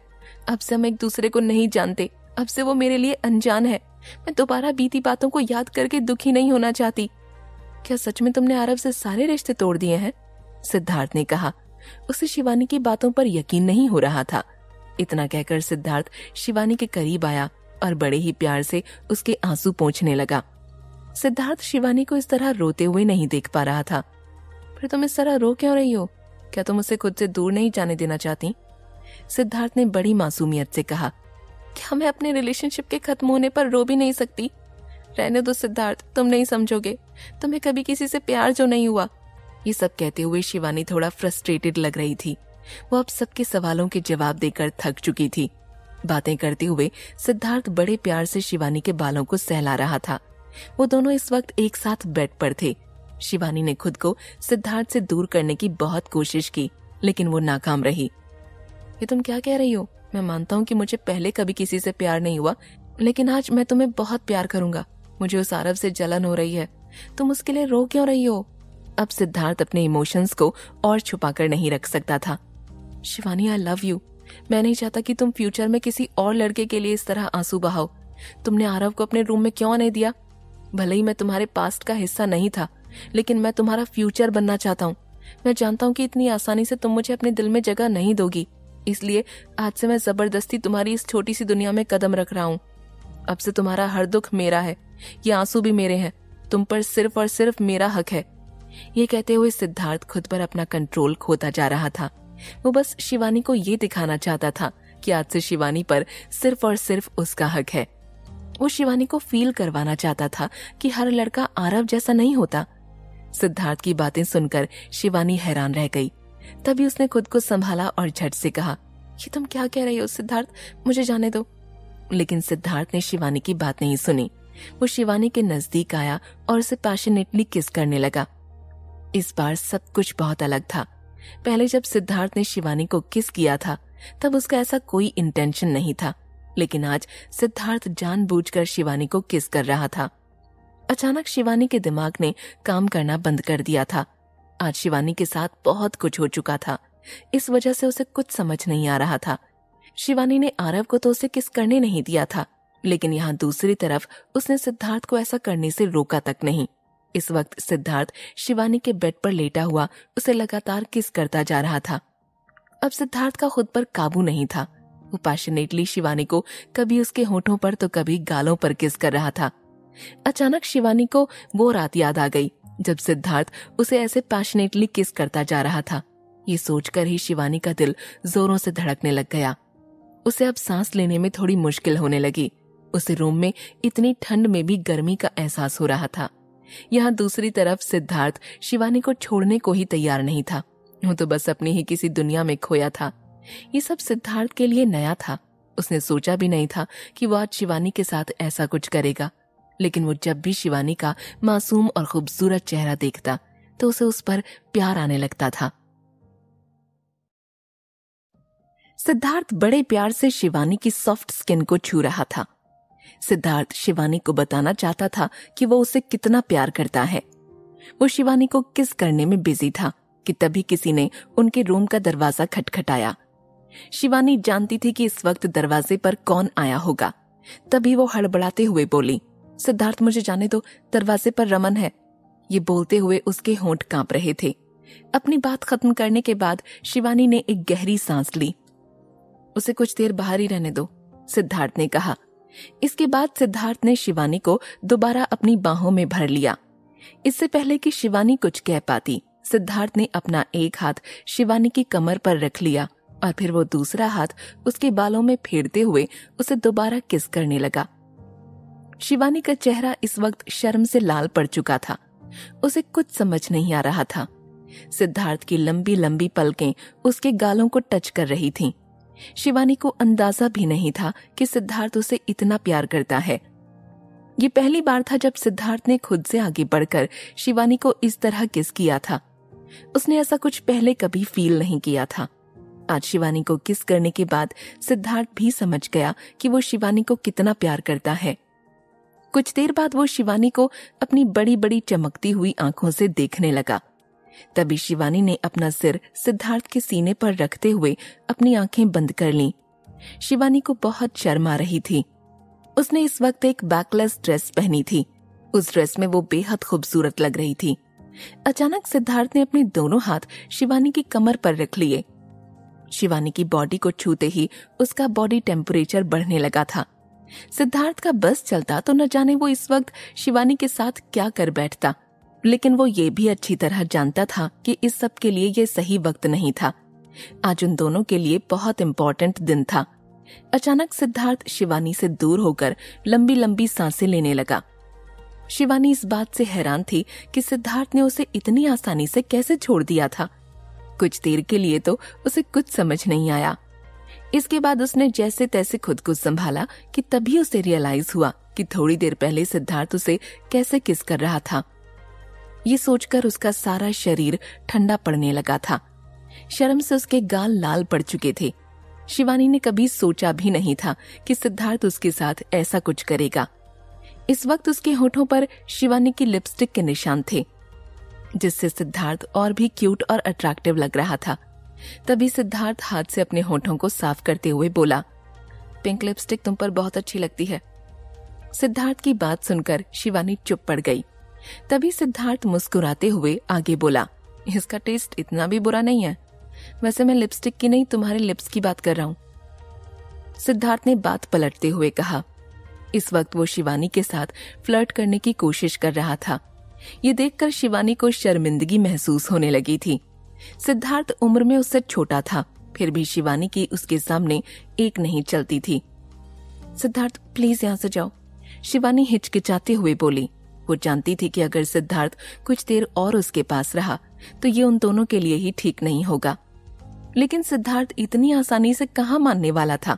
अब से हम एक दूसरे को नहीं जानते। अब से वो मेरे लिए अनजान है। मैं दोबारा बीती बातों को याद करके दुखी नहीं होना चाहती। क्या सच में तुमने आरव से सारे रिश्ते तोड़ दिए हैं? सिद्धार्थ ने कहा। उसे शिवानी की बातों पर यकीन नहीं हो रहा था। इतना कहकर सिद्धार्थ शिवानी के करीब आया और बड़े ही प्यार से उसके आँसू पहुँचने लगा। सिद्धार्थ शिवानी को इस तरह रोते हुए नहीं देख पा रहा था। फिर तुम इस तरह रो क्यों रही हो? क्या तुम उसे खुद से दूर नहीं जाने देना चाहती? सिद्धार्थ ने बड़ी मासूमियत से कहा, क्या मैं अपने रिलेशनशिप के खत्म होने पर रो भी नहीं सकती? रहने दो सिद्धार्थ, तुम नहीं समझोगे। तुम्हें कभी किसी से प्यार जो नहीं हुआ। ये सब कहते हुए शिवानी थोड़ा फ्रस्ट्रेटेड लग रही थी। वो अब सबके सवालों के जवाब देकर थक चुकी थी। बातें करते हुए सिद्धार्थ बड़े प्यार से शिवानी के बालों को सहला रहा था। वो दोनों इस वक्त एक साथ बेड पर थे। शिवानी ने खुद को सिद्धार्थ से दूर करने की बहुत कोशिश की, लेकिन वो नाकाम रही। ये तुम क्या कह रही हो? मैं मानता हूँ कि मुझे पहले कभी किसी से प्यार नहीं हुआ, लेकिन आज मैं तुम्हें बहुत प्यार करूँगा। मुझे उस आरव से जलन हो रही है। तुम उसके लिए रो क्यों रही हो? अब सिद्धार्थ अपने इमोशंस को और छुपा कर नहीं रख सकता था। शिवानी आई लव यू मैं नहीं चाहता कि तुम फ्यूचर में किसी और लड़के के लिए इस तरह आँसू बहाओ। तुमने आरव को अपने रूम में क्यों आने दिया? भले ही मैं तुम्हारे पास्ट का हिस्सा नहीं था, लेकिन मैं तुम्हारा फ्यूचर बनना चाहता हूँ। मैं जानता हूँ कि इतनी आसानी से तुम मुझे अपने दिल में जगह नहीं दोगी। इसलिए आज से मैं ज़बरदस्ती तुम्हारी इस छोटी सी दुनिया में कदम रख रहा हूँ। अब से तुम्हारा हर दुख मेरा है, ये आँसू भी मेरे हैं। तुम पर सिर्फ़ और सिर्फ़ मेरा हक है। ये कहते हुए सिद्धार्थ खुद पर अपना कंट्रोल खोता जा रहा था। वो बस शिवानी को ये दिखाना चाहता था कि आज से शिवानी पर सिर्फ़ और सिर्फ़ उसका हक है। वो शिवानी को फील करवाना चाहता था कि हर लड़का आरव जैसा नहीं होता। सिद्धार्थ की बातें सुनकर शिवानी हैरान रह गई। तभी उसने खुद को संभाला और झट से कहा, ये तुम क्या कह रही हो सिद्धार्थ? मुझे जाने दो। लेकिन सिद्धार्थ ने शिवानी की बात नहीं सुनी। वो शिवानी के नज़दीक आया और उसे पैशनेटली किस करने लगा। इस बार सब कुछ बहुत अलग था। पहले जब सिद्धार्थ ने शिवानी को किस किया था, तब उसका ऐसा कोई इंटेंशन नहीं था। लेकिन आज सिद्धार्थ जानबूझकर शिवानी को किस कर रहा था। अचानक शिवानी के दिमाग ने काम करना बंद कर दिया था। आज शिवानी के साथ बहुत कुछ हो चुका था। इस वजह से उसे कुछ समझ नहीं आ रहा था। शिवानी ने आरव को तो उसे किस करने नहीं दिया था, लेकिन यहाँ दूसरी तरफ़ उसने सिद्धार्थ को ऐसा करने से रोका तक नहीं। इस वक्त सिद्धार्थ शिवानी के बेड पर लेटा हुआ उसे लगातार किस करता जा रहा था। अब सिद्धार्थ का खुद पर काबू नहीं था। वो पैशनेटली शिवानी को कभी उसके होठों पर तो कभी गालों पर किस कर रहा था। अचानक शिवानी को वो रात याद आ गई, जब सिद्धार्थ उसे ऐसे पैशनेटली किस करता जा रहा था। ये सोचकर ही शिवानी का दिल जोरों से धड़कने लग गया। उसे अब सांस लेने में थोड़ी मुश्किल होने लगी। उसे रूम में इतनी ठंड में भी गर्मी का एहसास हो रहा था। यहाँ दूसरी तरफ़ सिद्धार्थ शिवानी को छोड़ने को ही तैयार नहीं था। वो तो बस अपनी ही किसी दुनिया में खोया था। ये सब सिद्धार्थ के लिए नया था। उसने सोचा भी नहीं था कि वो आज शिवानी के साथ ऐसा कुछ करेगा। लेकिन वो जब भी शिवानी का मासूम और खूबसूरत चेहरा देखता तो उसे उस पर प्यार आने लगता था। सिद्धार्थ बड़े प्यार से शिवानी की सॉफ्ट स्किन को छू रहा था। सिद्धार्थ शिवानी को बताना चाहता था कि वो उसे कितना प्यार करता है। वो शिवानी को किस करने में बिज़ी था कि तभी किसी ने उनके रूम का दरवाज़ा खटखटाया। शिवानी जानती थी कि इस वक्त दरवाजे पर कौन आया होगा। तभी वो हड़बड़ाते हुए बोली, सिद्धार्थ, मुझे जाने दो, दरवाजे पर रमन है। ये बोलते हुए उसके होंठ काँप रहे थे। अपनी बात खत्म करने के बाद शिवानी ने एक गहरी सांस ली। उसे कुछ देर बाहर ही रहने दो, सिद्धार्थ ने कहा। इसके बाद सिद्धार्थ ने शिवानी को दोबारा अपनी बाहों में भर लिया। इससे पहले कि शिवानी कुछ कह पाती, सिद्धार्थ ने अपना एक हाथ शिवानी की कमर पर रख लिया और फिर वो दूसरा हाथ उसके बालों में फेरते हुए उसे दोबारा किस करने लगा। शिवानी का चेहरा इस वक्त शर्म से लाल पड़ चुका था। उसे कुछ समझ नहीं आ रहा था। सिद्धार्थ की लंबी लंबी पलकें उसके गालों को टच कर रही थीं। शिवानी को अंदाज़ा भी नहीं था कि सिद्धार्थ उसे इतना प्यार करता है। ये पहली बार था जब सिद्धार्थ ने खुद से आगे बढ़कर शिवानी को इस तरह किस किया था। उसने ऐसा कुछ पहले कभी फील नहीं किया था। आज शिवानी को किस करने के बाद सिद्धार्थ भी समझ गया कि वो शिवानी को कितना प्यार करता है। कुछ देर बाद वो शिवानी को अपनी बड़ी बड़ी चमकती हुई आँखों से देखने लगा। तभी शिवानी ने अपना सिर सिद्धार्थ के सीने पर रखते हुए अपनी आँखें बंद कर ली। शिवानी को बहुत शर्म आ रही थी। उसने इस वक्त एक बैकलेस ड्रेस पहनी थी। उस ड्रेस में वो बेहद खूबसूरत लग रही थी। अचानक सिद्धार्थ ने अपने दोनों हाथ शिवानी की कमर पर रख लिए। शिवानी की बॉडी को छूते ही उसका बॉडी टेम्परेचर बढ़ने लगा था। सिद्धार्थ का बस चलता तो न जाने वो इस वक्त शिवानी के साथ क्या कर बैठता। लेकिन वो ये भी अच्छी तरह जानता था कि इस सब के लिए ये सही वक्त नहीं था। आज उन दोनों के लिए बहुत इम्पोर्टेंट दिन था। अचानक सिद्धार्थ शिवानी से दूर होकर लंबी लंबी साँसें लेने लगा। शिवानी इस बात से हैरान थी कि सिद्धार्थ ने उसे इतनी आसानी से कैसे छोड़ दिया था। कुछ देर के लिए तो उसे कुछ समझ नहीं आया। इसके बाद उसने जैसे तैसे खुद को संभाला कि तभी उसे रियलाइज़ हुआ कि थोड़ी देर पहले सिद्धार्थ उसे कैसे किस कर रहा था। ये सोचकर उसका सारा शरीर ठंडा पड़ने लगा था। शर्म से उसके गाल लाल पड़ चुके थे। शिवानी ने कभी सोचा भी नहीं था कि सिद्धार्थ उसके साथ ऐसा कुछ करेगा। इस वक्त उसके होठों पर शिवानी की लिपस्टिक के निशान थे, जिससे सिद्धार्थ और भी क्यूट और अट्रैक्टिव लग रहा था। तभी सिद्धार्थ हाथ से अपने होठों को साफ़ करते हुए बोला, पिंक लिपस्टिक तुम पर बहुत अच्छी लगती है। सिद्धार्थ की बात सुनकर शिवानी चुप पड़ गई। तभी सिद्धार्थ मुस्कुराते हुए आगे बोला, इसका टेस्ट इतना भी बुरा नहीं है। वैसे मैं लिपस्टिक की नहीं, तुम्हारे लिप्स की बात कर रहा हूँ। सिद्धार्थ ने बात पलटते हुए कहा, इस वक्त वो शिवानी के साथ फ्लर्ट करने की कोशिश कर रहा था। ये देखकर शिवानी को शर्मिंदगी महसूस होने लगी थी। सिद्धार्थ उम्र में उससे छोटा था, फिर भी शिवानी की उसके सामने एक नहीं चलती थी। सिद्धार्थ, प्लीज़ यहाँ से जाओ। शिवानी हिचकिचाते हुए बोली वो जानती थी कि अगर सिद्धार्थ कुछ देर और उसके पास रहा तो ये उन दोनों के लिए ही ठीक नहीं होगा। लेकिन सिद्धार्थ इतनी आसानी से कहा मानने वाला था?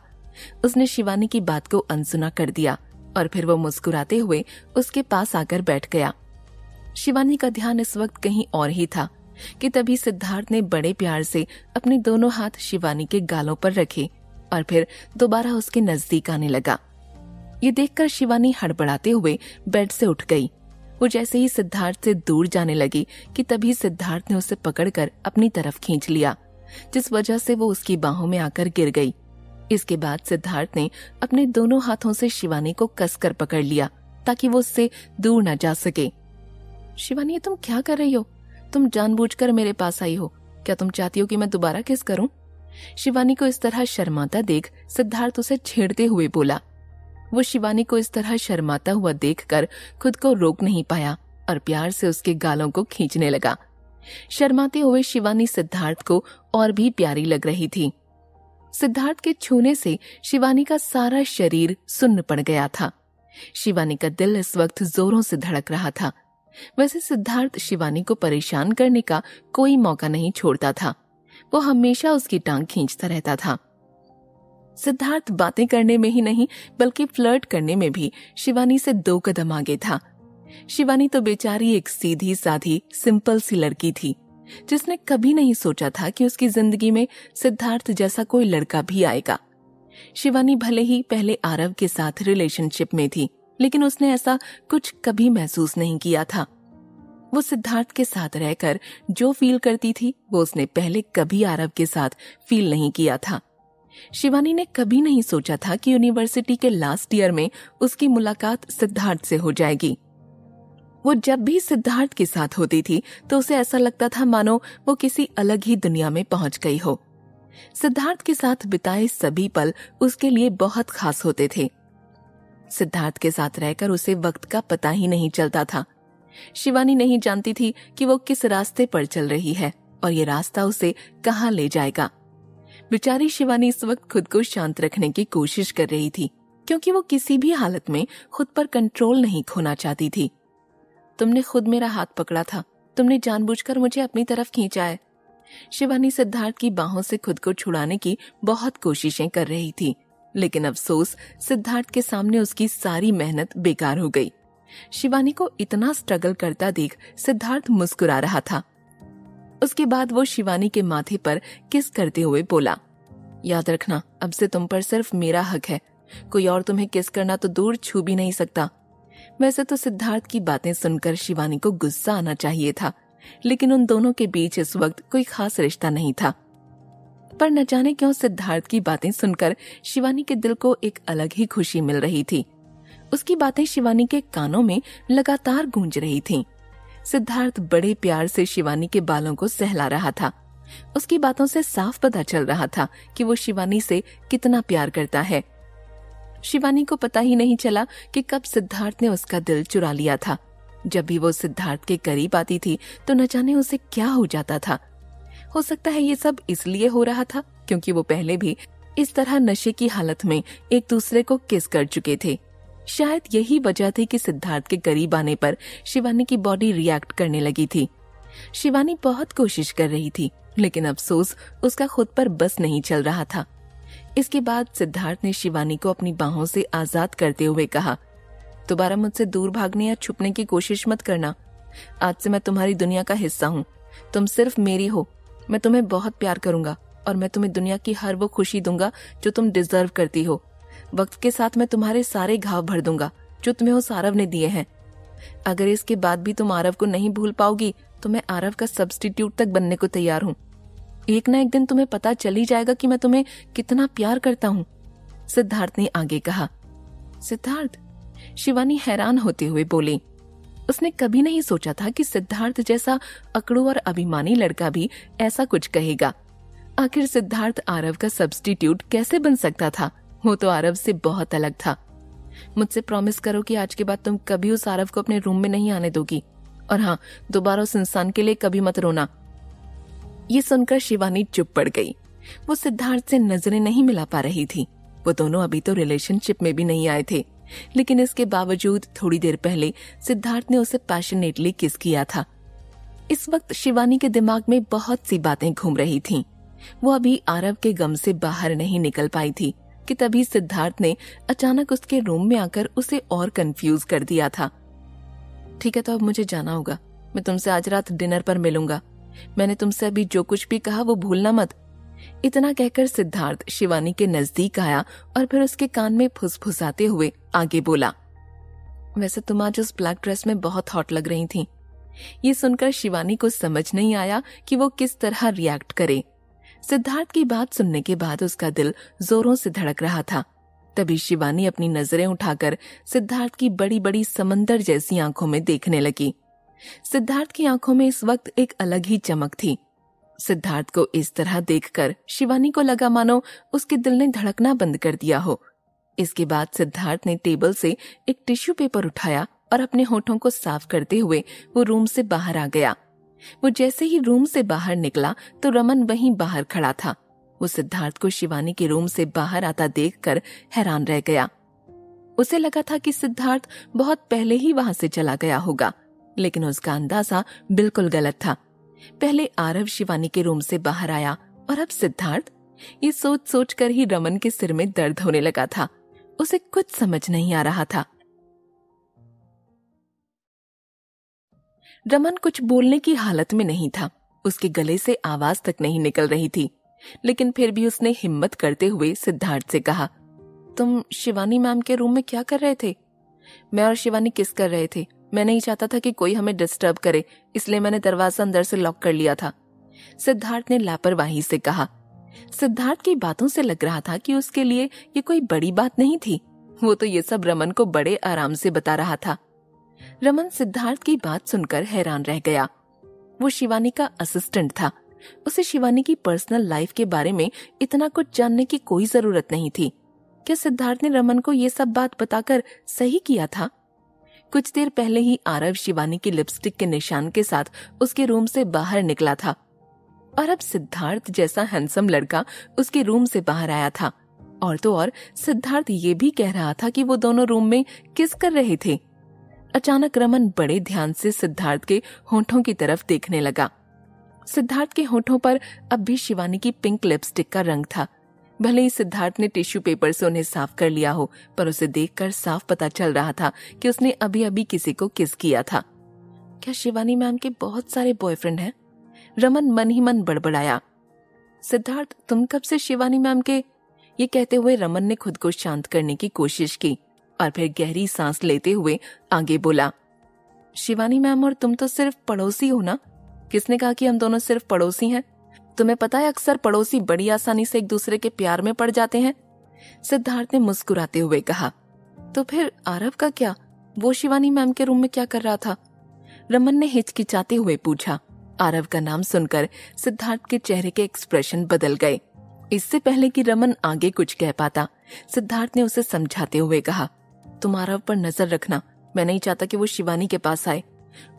उसने शिवानी की बात को अनसुना कर दिया और फिर वो मुस्कुराते हुए उसके पास आकर बैठ गया। शिवानी का ध्यान इस वक्त कहीं और ही था कि तभी सिद्धार्थ ने बड़े प्यार से अपने दोनों हाथ शिवानी के गालों पर रखे और फिर दोबारा उसके नज़दीक आने लगा। ये देखकर शिवानी हड़बड़ाते हुए बेड से उठ गई। वो जैसे ही सिद्धार्थ से दूर जाने लगी कि तभी सिद्धार्थ ने उसे पकड़कर अपनी तरफ़ खींच लिया, जिस वजह से वो उसकी बाहों में आकर गिर गई। इसके बाद सिद्धार्थ ने अपने दोनों हाथों से शिवानी को कसकर पकड़ लिया, ताकि वो उससे दूर न जा सके। शिवानी तुम क्या कर रही हो? तुम जानबूझकर मेरे पास आई हो। क्या तुम चाहती हो कि मैं दोबारा किस करूँ? शिवानी को इस तरह शर्माता देख सिद्धार्थ उसे छेड़ते हुए बोला वो शिवानी को इस तरह शर्माता हुआ देखकर खुद को रोक नहीं पाया और प्यार से उसके गालों को खींचने लगा। शर्माते हुए शिवानी सिद्धार्थ को और भी प्यारी लग रही थी। सिद्धार्थ के छूने से शिवानी का सारा शरीर सुन्न पड़ गया था। शिवानी का दिल इस वक्त जोरों से धड़क रहा था। वैसे सिद्धार्थ शिवानी को परेशान करने का कोई मौका नहीं छोड़ता था। वो हमेशा उसकी टांग खींचता रहता था। सिद्धार्थ बातें करने में ही नहीं, बल्कि फ्लर्ट करने में भी शिवानी से दो कदम आगे था। शिवानी तो बेचारी एक सीधी साधी सिंपल सी लड़की थी, जिसने कभी नहीं सोचा था कि उसकी ज़िंदगी में सिद्धार्थ जैसा कोई लड़का भी आएगा। शिवानी भले ही पहले आरव के साथ रिलेशनशिप में थी, लेकिन उसने ऐसा कुछ कभी महसूस नहीं किया था। वो सिद्धार्थ के साथ रहकर जो फील करती थी, वो उसने पहले कभी आरव के साथ फील नहीं किया था। शिवानी ने कभी नहीं सोचा था कि यूनिवर्सिटी के लास्ट ईयर में उसकी मुलाकात सिद्धार्थ से हो जाएगी। वो जब भी सिद्धार्थ के साथ होती थी तो उसे ऐसा लगता था मानो वो किसी अलग ही दुनिया में पहुँच गई हो। सिद्धार्थ के साथ बिताए सभी पल उसके लिए बहुत खास होते थे। सिद्धार्थ के साथ रहकर उसे वक्त का पता ही नहीं चलता था। शिवानी नहीं जानती थी कि वो किस रास्ते पर चल रही है, और ये रास्ता उसे कहाँ ले जाएगा। बेचारी शिवानी इस वक्त खुद को शांत रखने की कोशिश कर रही थी, क्योंकि वो किसी भी हालत में खुद पर कंट्रोल नहीं खोना चाहती थी। तुमने खुद मेरा हाथ पकड़ा था। तुमने जानबूझकर मुझे अपनी तरफ़ खींचा है। शिवानी सिद्धार्थ की बाहों से खुद को छुड़ाने की बहुत कोशिशें कर रही थी, लेकिन अफसोस सिद्धार्थ के सामने उसकी सारी मेहनत बेकार हो गई। शिवानी को इतना स्ट्रगल करता देख सिद्धार्थ मुस्कुरा रहा था। उसके बाद वो शिवानी के माथे पर किस करते हुए बोला, याद रखना, अब से तुम पर सिर्फ़ मेरा हक है। कोई और तुम्हें किस करना तो दूर छू भी नहीं सकता। वैसे तो सिद्धार्थ की बातें सुनकर शिवानी को गुस्सा आना चाहिए था, लेकिन उन दोनों के बीच इस वक्त कोई खास रिश्ता नहीं था। पर न जाने क्यों सिद्धार्थ की बातें सुनकर शिवानी के दिल को एक अलग ही खुशी मिल रही थी। उसकी बातें शिवानी के कानों में लगातार गूंज रही थीं। सिद्धार्थ बड़े प्यार से शिवानी के बालों को सहला रहा था। उसकी बातों से साफ़ पता चल रहा था कि वो शिवानी से कितना प्यार करता है। शिवानी को पता ही नहीं चला कि कब सिद्धार्थ ने उसका दिल चुरा लिया था। जब भी वो सिद्धार्थ के करीब आती थी तो न जाने उसे क्या हो जाता था। हो सकता है ये सब इसलिए हो रहा था क्योंकि वो पहले भी इस तरह नशे की हालत में एक दूसरे को किस कर चुके थे। शायद यही वजह थी कि सिद्धार्थ के करीब आने पर शिवानी की बॉडी रिएक्ट करने लगी थी। शिवानी बहुत कोशिश कर रही थी, लेकिन अफसोस उसका खुद पर बस नहीं चल रहा था। इसके बाद सिद्धार्थ ने शिवानी को अपनी बाहों से आज़ाद करते हुए कहा, दोबारा मुझसे दूर भागने या छुपने की कोशिश मत करना। आज से मैं तुम्हारी दुनिया का हिस्सा हूँ। तुम सिर्फ़ मेरी हो। मैं तुम्हें बहुत प्यार करूँगा और मैं तुम्हें दुनिया की हर वो खुशी दूँगा जो तुम डिजर्व करती हो। वक्त के साथ मैं तुम्हारे सारे घाव भर दूँगा, जो तुम्हें उस आरव ने दिए हैं। अगर इसके बाद भी तुम आरव को नहीं भूल पाओगी तो मैं आरव का सब्सटीट्यूट तक बनने को तैयार हूँ। एक ना एक दिन तुम्हें पता चल ही जाएगा कि मैं तुम्हें कितना प्यार करता हूँ, सिद्धार्थ ने आगे कहा। सिद्धार्थ? शिवानी हैरान होते हुए बोली, उसने कभी नहीं सोचा था कि सिद्धार्थ जैसा अकड़ू और अभिमानी लड़का भी ऐसा कुछ कहेगा। आखिर सिद्धार्थ आरव का सब्सटीट्यूट कैसे बन सकता था? वो तो आरव से बहुत अलग था। मुझसे प्रॉमिस करो कि आज के बाद तुम कभी उस आरव को अपने रूम में नहीं आने दोगी। और हाँ दोबारा उस इंसान के लिए कभी मत रोना। ये सुनकर शिवानी चुप पड़ गई। वो सिद्धार्थ से नज़रें नहीं मिला पा रही थी। वो दोनों अभी तो रिलेशनशिप में भी नहीं आए थे। लेकिन इसके बावजूद थोड़ी देर पहले सिद्धार्थ ने उसे पैशनेटली किस किया था। इस वक्त शिवानी के दिमाग में बहुत सी बातें घूम रही थीं। वो अभी आरव के गम से बाहर नहीं निकल पाई थी। कि तभी सिद्धार्थ ने अचानक उसके रूम में आकर उसे और कंफ्यूज कर दिया था। ठीक है तो अब मुझे जाना होगा। मैं तुमसे आज रात डिनर पर मिलूँगा। मैंने तुमसे अभी जो कुछ भी कहा वो भूलना मत। इतना कहकर सिद्धार्थ शिवानी के नज़दीक आया और फिर उसके कान में फुसफुसाते हुए आगे बोला, वैसे तुम आज उस ब्लैक ड्रेस में बहुत हॉट लग रही थी। ये सुनकर शिवानी को समझ नहीं आया कि वो किस तरह रिएक्ट करे। सिद्धार्थ की बात सुनने के बाद उसका दिल जोरों से धड़क रहा था। तभी शिवानी अपनी नज़रें उठाकर सिद्धार्थ की बड़ी बड़ी समंदर जैसी आँखों में देखने लगी। सिद्धार्थ की आँखों में इस वक्त एक अलग ही चमक थी। सिद्धार्थ को इस तरह देखकर शिवानी को लगा, मानो उसके दिल ने धड़कना बंद कर दिया हो। इसके बाद सिद्धार्थ ने टेबल से एक टिश्यू पेपर उठाया और अपने होठों को साफ़ करते हुए वो रूम से बाहर आ गया। वो जैसे ही रूम से बाहर निकला तो रमन वहीं बाहर खड़ा था। वो सिद्धार्थ को शिवानी के रूम से बाहर आता देखकर हैरान रह गया। उसे लगा था कि सिद्धार्थ बहुत पहले ही वहाँ से चला गया होगा, लेकिन उसका अंदाज़ा बिल्कुल गलत था। पहले आरव शिवानी के रूम से बाहर आया, और अब सिद्धार्थ? ये सोच सोच कर ही रमन के सिर में दर्द होने लगा था। उसे कुछ समझ नहीं आ रहा था। रमन कुछ बोलने की हालत में नहीं था। उसके गले से आवाज़ तक नहीं निकल रही थी। लेकिन फिर भी उसने हिम्मत करते हुए सिद्धार्थ से कहा, तुम शिवानी मैम के रूम में क्या कर रहे थे? मैं और शिवानी किस कर रहे थे? मैं नहीं चाहता था कि कोई हमें डिस्टर्ब करे, इसलिए मैंने दरवाज़ा अंदर से लॉक कर लिया था। सिद्धार्थ ने लापरवाही से कहा। सिद्धार्थ की बातों से लग रहा था कि उसके लिए ये कोई बड़ी बात नहीं थी। वो तो ये सब रमन को बड़े आराम से बता रहा था। रमन सिद्धार्थ की बात सुनकर हैरान रह गया। वो शिवानी का असिस्टेंट था। उसे शिवानी की पर्सनल लाइफ के बारे में इतना कुछ जानने की कोई ज़रूरत नहीं थी। क्या सिद्धार्थ ने रमन को ये सब बात बताकर सही किया था? कुछ देर पहले ही आरव शिवानी की लिपस्टिक के निशान के साथ उसके रूम से बाहर निकला था। और अब सिद्धार्थ जैसा हैंडसम लड़का उसके रूम से बाहर आया था। और तो और सिद्धार्थ ये भी कह रहा था कि वो दोनों रूम में किस कर रहे थे? अचानक रमन बड़े ध्यान से सिद्धार्थ के होठों की तरफ़ देखने लगा। सिद्धार्थ के होठों पर अब भी शिवानी की पिंक लिपस्टिक का रंग था। भले ही सिद्धार्थ ने टिश्यू पेपर से उन्हें साफ़ कर लिया हो, पर उसे देखकर साफ़ पता चल रहा था कि उसने अभी अभी किसी को किस किया था। क्या शिवानी मैम के बहुत सारे बॉयफ्रेंड हैं? रमन मन ही मन बड़बड़ाया। सिद्धार्थ, तुम कब से शिवानी मैम के? ये कहते हुए रमन ने खुद को शांत करने की कोशिश की। और फिर गहरी सांस लेते हुए आगे बोला, शिवानी मैम, और तुम तो सिर्फ़ पड़ोसी हो ना? किसने कहा कि हम दोनों सिर्फ़ पड़ोसी हैं? तुम्हें पता है अक्सर पड़ोसी बड़ी आसानी से एक दूसरे के प्यार में पड़ जाते हैं? सिद्धार्थ ने मुस्कुराते हुए कहा तो फिर आरव का क्या? वो शिवानी मैम के रूम में क्या कर रहा था? रमन ने हिचकिचाते हुए पूछा। आरव का नाम सुनकर सिद्धार्थ के चेहरे के एक्सप्रेशन बदल गए। इससे पहले कि रमन आगे कुछ कह पाता, सिद्धार्थ ने उसे समझाते हुए कहा तुम आरव पर नज़र रखना। मैं नहीं चाहता कि वो शिवानी के पास आए।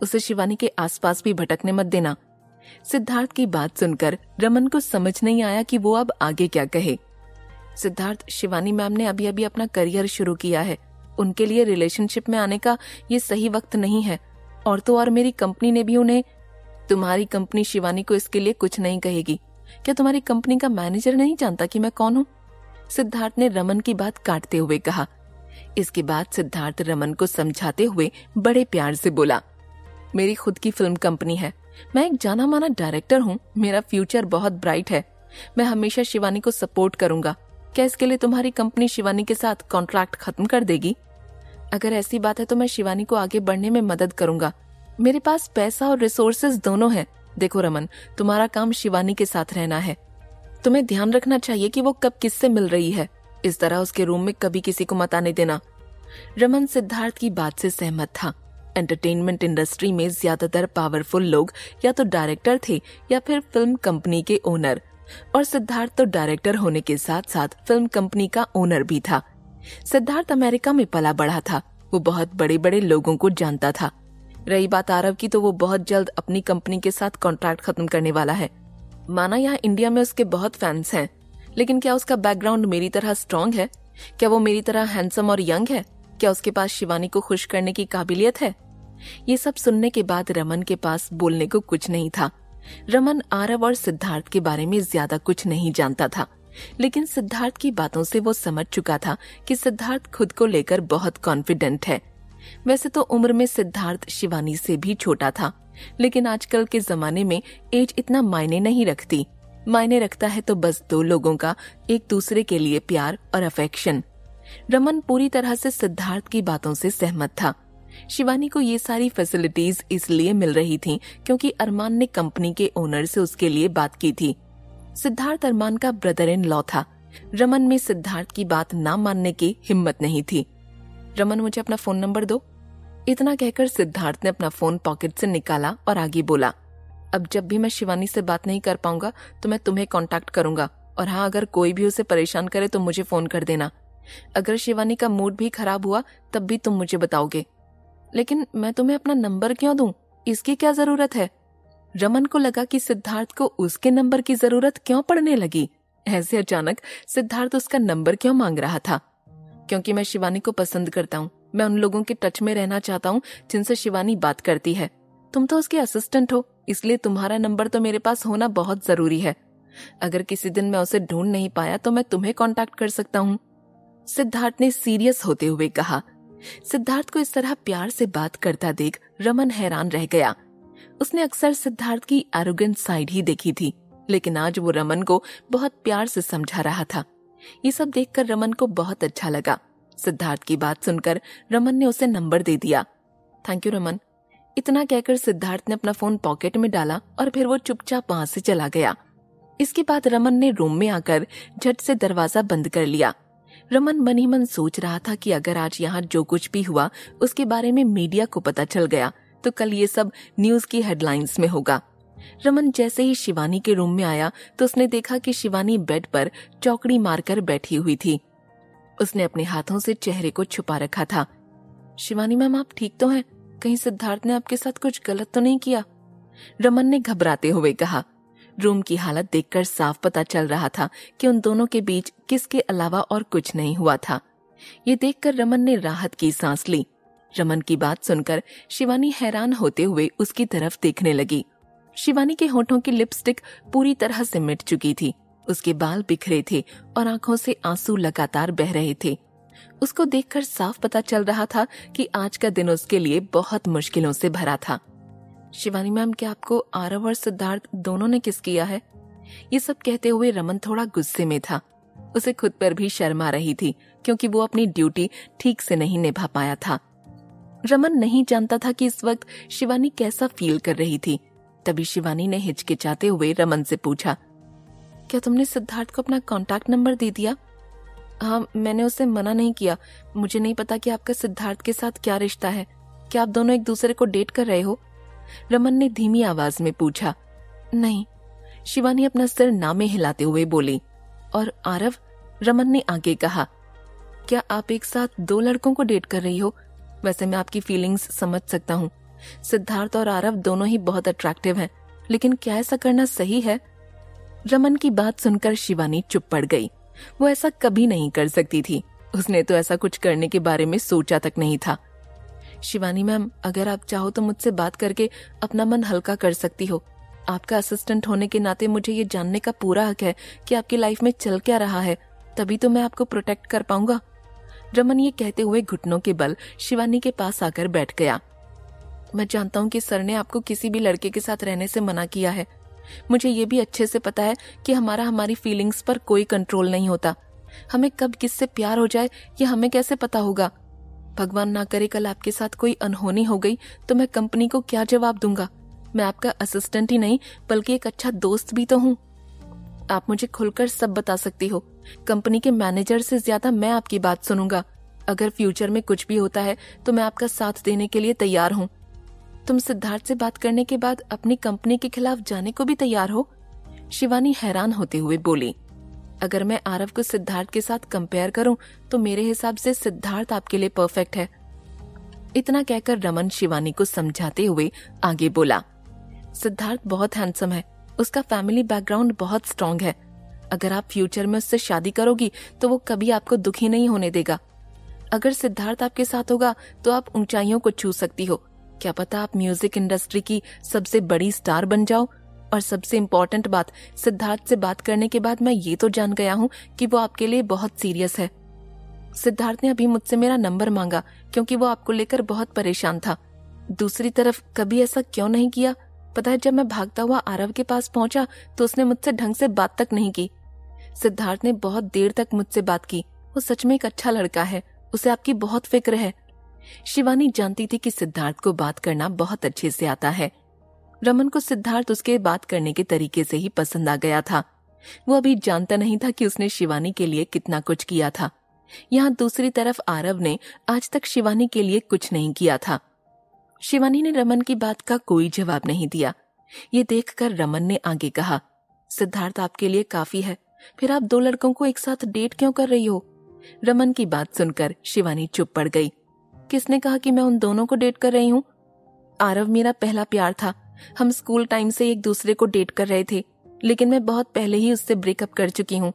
उसे शिवानी के आसपास भी भटकने मत देना। सिद्धार्थ की बात सुनकर रमन को समझ नहीं आया कि वो अब आगे क्या कहे। सिद्धार्थ, शिवानी मैम ने अभी अभी अपना करियर शुरू किया है। उनके लिए रिलेशनशिप में आने का ये सही वक्त नहीं है। और तो और मेरी कंपनी ने भी उन्हें, तुम्हारी कंपनी शिवानी को इसके लिए कुछ नहीं कहेगी। क्या तुम्हारी कंपनी का मैनेजर नहीं जानता कि मैं कौन हूँ? सिद्धार्थ ने रमन की बात काटते हुए कहा। इसके बाद सिद्धार्थ रमन को समझाते हुए बड़े प्यार से बोला, मेरी खुद की फ़िल्म कंपनी है। मैं एक जाना माना डायरेक्टर हूँ। मेरा फ्यूचर बहुत ब्राइट है। मैं हमेशा शिवानी को सपोर्ट करूँगा। क्या इसके लिए तुम्हारी कंपनी शिवानी के साथ कॉन्ट्रैक्ट खत्म कर देगी? अगर ऐसी बात है तो मैं शिवानी को आगे बढ़ने में मदद करूँगा। मेरे पास पैसा और रिसोर्सेज दोनों हैं। देखो रमन, तुम्हारा काम शिवानी के साथ रहना है। तुम्हें ध्यान रखना चाहिए कि वो कब किससे मिल रही है। इस तरह उसके रूम में कभी किसी को मत आने देना। रमन सिद्धार्थ की बात से सहमत था। एंटरटेनमेंट इंडस्ट्री में ज़्यादातर पावरफुल लोग या तो डायरेक्टर थे या फिर फ़िल्म कंपनी के ओनर और सिद्धार्थ तो डायरेक्टर होने के साथ साथ फ़िल्म कंपनी का ओनर भी था। सिद्धार्थ अमेरिका में पला बढ़ा था। वो बहुत बड़े बड़े लोगों को जानता था। रही बात आरव की तो वो बहुत जल्द अपनी कंपनी के साथ कॉन्ट्रैक्ट खत्म करने वाला है। माना यहाँ इंडिया में उसके बहुत फैंस हैं। लेकिन क्या उसका बैकग्राउंड मेरी तरह स्ट्रॉन्ग है? क्या वो मेरी तरह हैंडसम और यंग है? क्या उसके पास शिवानी को खुश करने की काबिलियत है? ये सब सुनने के बाद रमन के पास बोलने को कुछ नहीं था। रमन आरव और सिद्धार्थ के बारे में ज़्यादा कुछ नहीं जानता था। लेकिन सिद्धार्थ की बातों से वो समझ चुका था कि सिद्धार्थ खुद को लेकर बहुत कॉन्फिडेंट है। वैसे तो उम्र में सिद्धार्थ शिवानी से भी छोटा था, लेकिन आजकल के जमाने में एज इतना मायने नहीं रखती। मायने रखता है तो बस दो लोगों का, एक दूसरे के लिए प्यार और अफेक्शन रमन पूरी तरह से सिद्धार्थ की बातों से सहमत था। शिवानी को ये सारी फैसिलिटीज़ इसलिए मिल रही थीं क्योंकि अरमान ने कंपनी के ओनर से उसके लिए बात की थी। सिद्धार्थ अरमान का ब्रदर इन लॉ था। रमन में सिद्धार्थ की बात ना मानने की हिम्मत नहीं थी। रमन, मुझे अपना फ़ोन नंबर दो। इतना कहकर सिद्धार्थ ने अपना फ़ोन पॉकेट से निकाला और आगे बोला। अब जब भी मैं शिवानी से बात नहीं कर पाऊँगा तो मैं तुम्हें कांटेक्ट करूँगा। और हाँ अगर कोई भी उसे परेशान करे तो मुझे फ़ोन कर देना। अगर शिवानी का मूड भी खराब हुआ, तब भी तुम मुझे बताओगे। लेकिन मैं तुम्हें अपना नंबर क्यों दूँ? इसकी क्या ज़रूरत है? रमन को लगा कि सिद्धार्थ को उसके नंबर की ज़रूरत क्यों पड़ने लगी? ऐसे अचानक सिद्धार्थ उसका नंबर क्यों मांग रहा था? क्योंकि मैं शिवानी को पसंद करता हूँ। मैं उन लोगों के टच में रहना चाहता हूँ जिनसे शिवानी बात करती है। तुम तो उसके असिस्टेंट हो। इसलिए तुम्हारा नंबर तो मेरे पास होना बहुत ज़रूरी है। अगर किसी दिन मैं उसे ढूंढ नहीं पाया तो मैं तुम्हें कांटेक्ट कर सकता हूँ। सिद्धार्थ ने सीरियस होते हुए कहा, सिद्धार्थ को इस तरह प्यार से बात करता देख रमन हैरान रह गया। उसने अक्सर सिद्धार्थ की एरोगेंट साइड ही देखी थी, लेकिन आज वो रमन को बहुत प्यार से समझा रहा था। ये सब देखकर रमन को बहुत अच्छा लगा। सिद्धार्थ की बात सुनकर रमन ने उसे नंबर दे दिया। Thank you Raman. इतना कहकर सिद्धार्थ ने अपना फ़ोन पॉकेट में डाला और फिर वो चुपचाप वहाँ से चला गया। इसके बाद रमन ने रूम में आकर झट से दरवाज़ा बंद कर लिया। रमन मन ही मन सोच रहा था कि अगर आज यहाँ जो कुछ भी हुआ, उसके बारे में मीडिया को पता चल गया तो कल ये सब न्यूज़ की हेडलाइंस में होगा। रमन जैसे ही शिवानी के रूम में आया तो उसने देखा कि शिवानी बेड पर चौकड़ी मारकर बैठी हुई थी। उसने अपने हाथों से चेहरे को छुपा रखा था। शिवानी मैम, आप ठीक तो हैं? कहीं सिद्धार्थ ने आपके साथ कुछ गलत तो नहीं किया? रमन ने घबराते हुए कहा, रूम की हालत देखकर साफ़ पता चल रहा था कि उन दोनों के बीच किसके अलावा और कुछ नहीं हुआ था। ये देखकर रमन ने राहत की सांस ली। रमन की बात सुनकर शिवानी हैरान होते हुए उसकी तरफ़ देखने लगी। शिवानी के होठों की लिपस्टिक पूरी तरह से मिट चुकी थी। उसके बाल बिखरे थे और आँखों से आँसू लगातार बह रहे थे। उसको देखकर साफ़ पता चल रहा था कि आज का दिन उसके लिए बहुत मुश्किलों से भरा था। शिवानी मैम, क्या आपको आरव और सिद्धार्थ दोनों ने किस किया है? ये सब कहते हुए रमन थोड़ा गुस्से में था। उसे खुद पर भी शर्म रही थी, क्योंकि वो अपनी ड्यूटी ठीक से नहीं निभा पाया था। रमन नहीं जानता था कि इस वक्त शिवानी कैसा फील कर रही थी। तभी शिवानी ने हिचकिचाते हुए रमन से पूछा, क्या तुमने सिद्धार्थ को अपना कॉन्टैक्ट नंबर दे दिया? हाँ मैंने उसे मना नहीं किया। मुझे नहीं पता कि आपका सिद्धार्थ के साथ क्या रिश्ता है। क्या आप दोनों एक दूसरे को डेट कर रहे हो? रमन ने धीमी आवाज़ में पूछा, नहीं। शिवानी अपना सिर नामे हिलाते हुए बोली, और आरव? रमन ने आगे कहा, क्या आप एक साथ दो लड़कों को डेट कर रही हो? वैसे मैं आपकी फीलिंग्स समझ सकता हूँ। सिद्धार्थ और आरव दोनों ही बहुत अट्रैक्टिव हैं, लेकिन क्या ऐसा करना सही है? रमन की बात सुनकर शिवानी चुप पड़ गई। वो ऐसा कभी नहीं कर सकती थी। उसने तो ऐसा कुछ करने के बारे में सोचा तक नहीं था। शिवानी मैम, अगर आप चाहो तो मुझसे बात करके अपना मन हल्का कर सकती हो। आपका असिस्टेंट होने के नाते मुझे ये जानने का पूरा हक है कि आपकी लाइफ में चल क्या रहा है। तभी तो मैं आपको प्रोटेक्ट कर पाऊँगा। रमन ये कहते हुए घुटनों के बल शिवानी के पास आकर बैठ गया। मैं जानता हूँ कि सर ने आपको किसी भी लड़के के साथ रहने से मना किया है। मुझे ये भी अच्छे से पता है कि हमारा हमारी फीलिंग्स पर कोई कंट्रोल नहीं होता। हमें कब किससे प्यार हो जाए, ये हमें कैसे पता होगा? भगवान ना करे कल आपके साथ कोई अनहोनी हो गई तो मैं कंपनी को क्या जवाब दूँगा? मैं आपका असिस्टेंट ही नहीं, बल्कि एक अच्छा दोस्त भी तो हूँ। आप मुझे खुलकर सब बता सकती हो। कंपनी के मैनेजर से ज़्यादा मैं आपकी बात सुनूँगा। अगर फ्यूचर में कुछ भी होता है तो मैं आपका साथ देने के लिए तैयार हूँ। तुम सिद्धार्थ से बात करने के बाद अपनी कंपनी के खिलाफ जाने को भी तैयार हो? शिवानी हैरान होते हुए बोली, अगर मैं आरव को सिद्धार्थ के साथ कंपेयर करूँ तो मेरे हिसाब से सिद्धार्थ आपके लिए परफेक्ट है। इतना कहकर रमन शिवानी को समझाते हुए आगे बोला, सिद्धार्थ बहुत हैंडसम है। उसका फैमिली बैकग्राउंड बहुत स्ट्रॉन्ग है। अगर आप फ्यूचर में उससे शादी करोगी तो वो कभी आपको दुखी नहीं होने देगा। अगर सिद्धार्थ आपके साथ होगा तो आप ऊंचाइयों को छू सकती हो। क्या पता आप म्यूज़िक इंडस्ट्री की सबसे बड़ी स्टार बन जाओ। और सबसे इम्पोर्टेंट बात, सिद्धार्थ से बात करने के बाद मैं ये तो जान गया हूँ कि वो आपके लिए बहुत सीरियस है। सिद्धार्थ ने अभी मुझसे मेरा नंबर मांगा, क्योंकि वो आपको लेकर बहुत परेशान था। दूसरी तरफ़, कभी ऐसा क्यों नहीं किया? पता है, जब मैं भागता हुआ आरव के पास पहुँचा तो उसने मुझसे ढंग से बात तक नहीं की। सिद्धार्थ ने बहुत देर तक मुझसे बात की। वो सच में एक अच्छा लड़का है। उसे आपकी बहुत फ़िक्र है। शिवानी जानती थी कि सिद्धार्थ को बात करना बहुत अच्छे से आता है। रमन को सिद्धार्थ उसके बात करने के तरीके से ही पसंद आ गया था। वो अभी जानता नहीं था कि उसने शिवानी के लिए कितना कुछ किया था। यहाँ दूसरी तरफ़ आरव ने आज तक शिवानी के लिए कुछ नहीं किया था। शिवानी ने रमन की बात का कोई जवाब नहीं दिया। ये देखकर रमन ने आगे कहा, सिद्धार्थ आपके लिए काफ़ी है। फिर आप दो लड़कों को एक साथ डेट क्यों कर रही हो? रमन की बात सुनकर शिवानी चुप पड़ गई। किसने कहा कि मैं उन दोनों को डेट कर रही हूँ? आरव मेरा पहला प्यार था। हम स्कूल टाइम से एक दूसरे को डेट कर रहे थे, लेकिन मैं बहुत पहले ही उससे ब्रेकअप कर चुकी हूँ।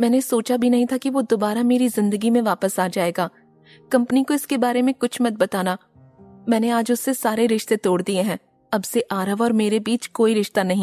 मैंने सोचा भी नहीं था कि वो दोबारा मेरी ज़िंदगी में वापस आ जाएगा। कंपनी को इसके बारे में कुछ मत बताना। मैंने आज उससे सारे रिश्ते तोड़ दिए हैं। अब से आरव और मेरे बीच कोई रिश्ता नहीं।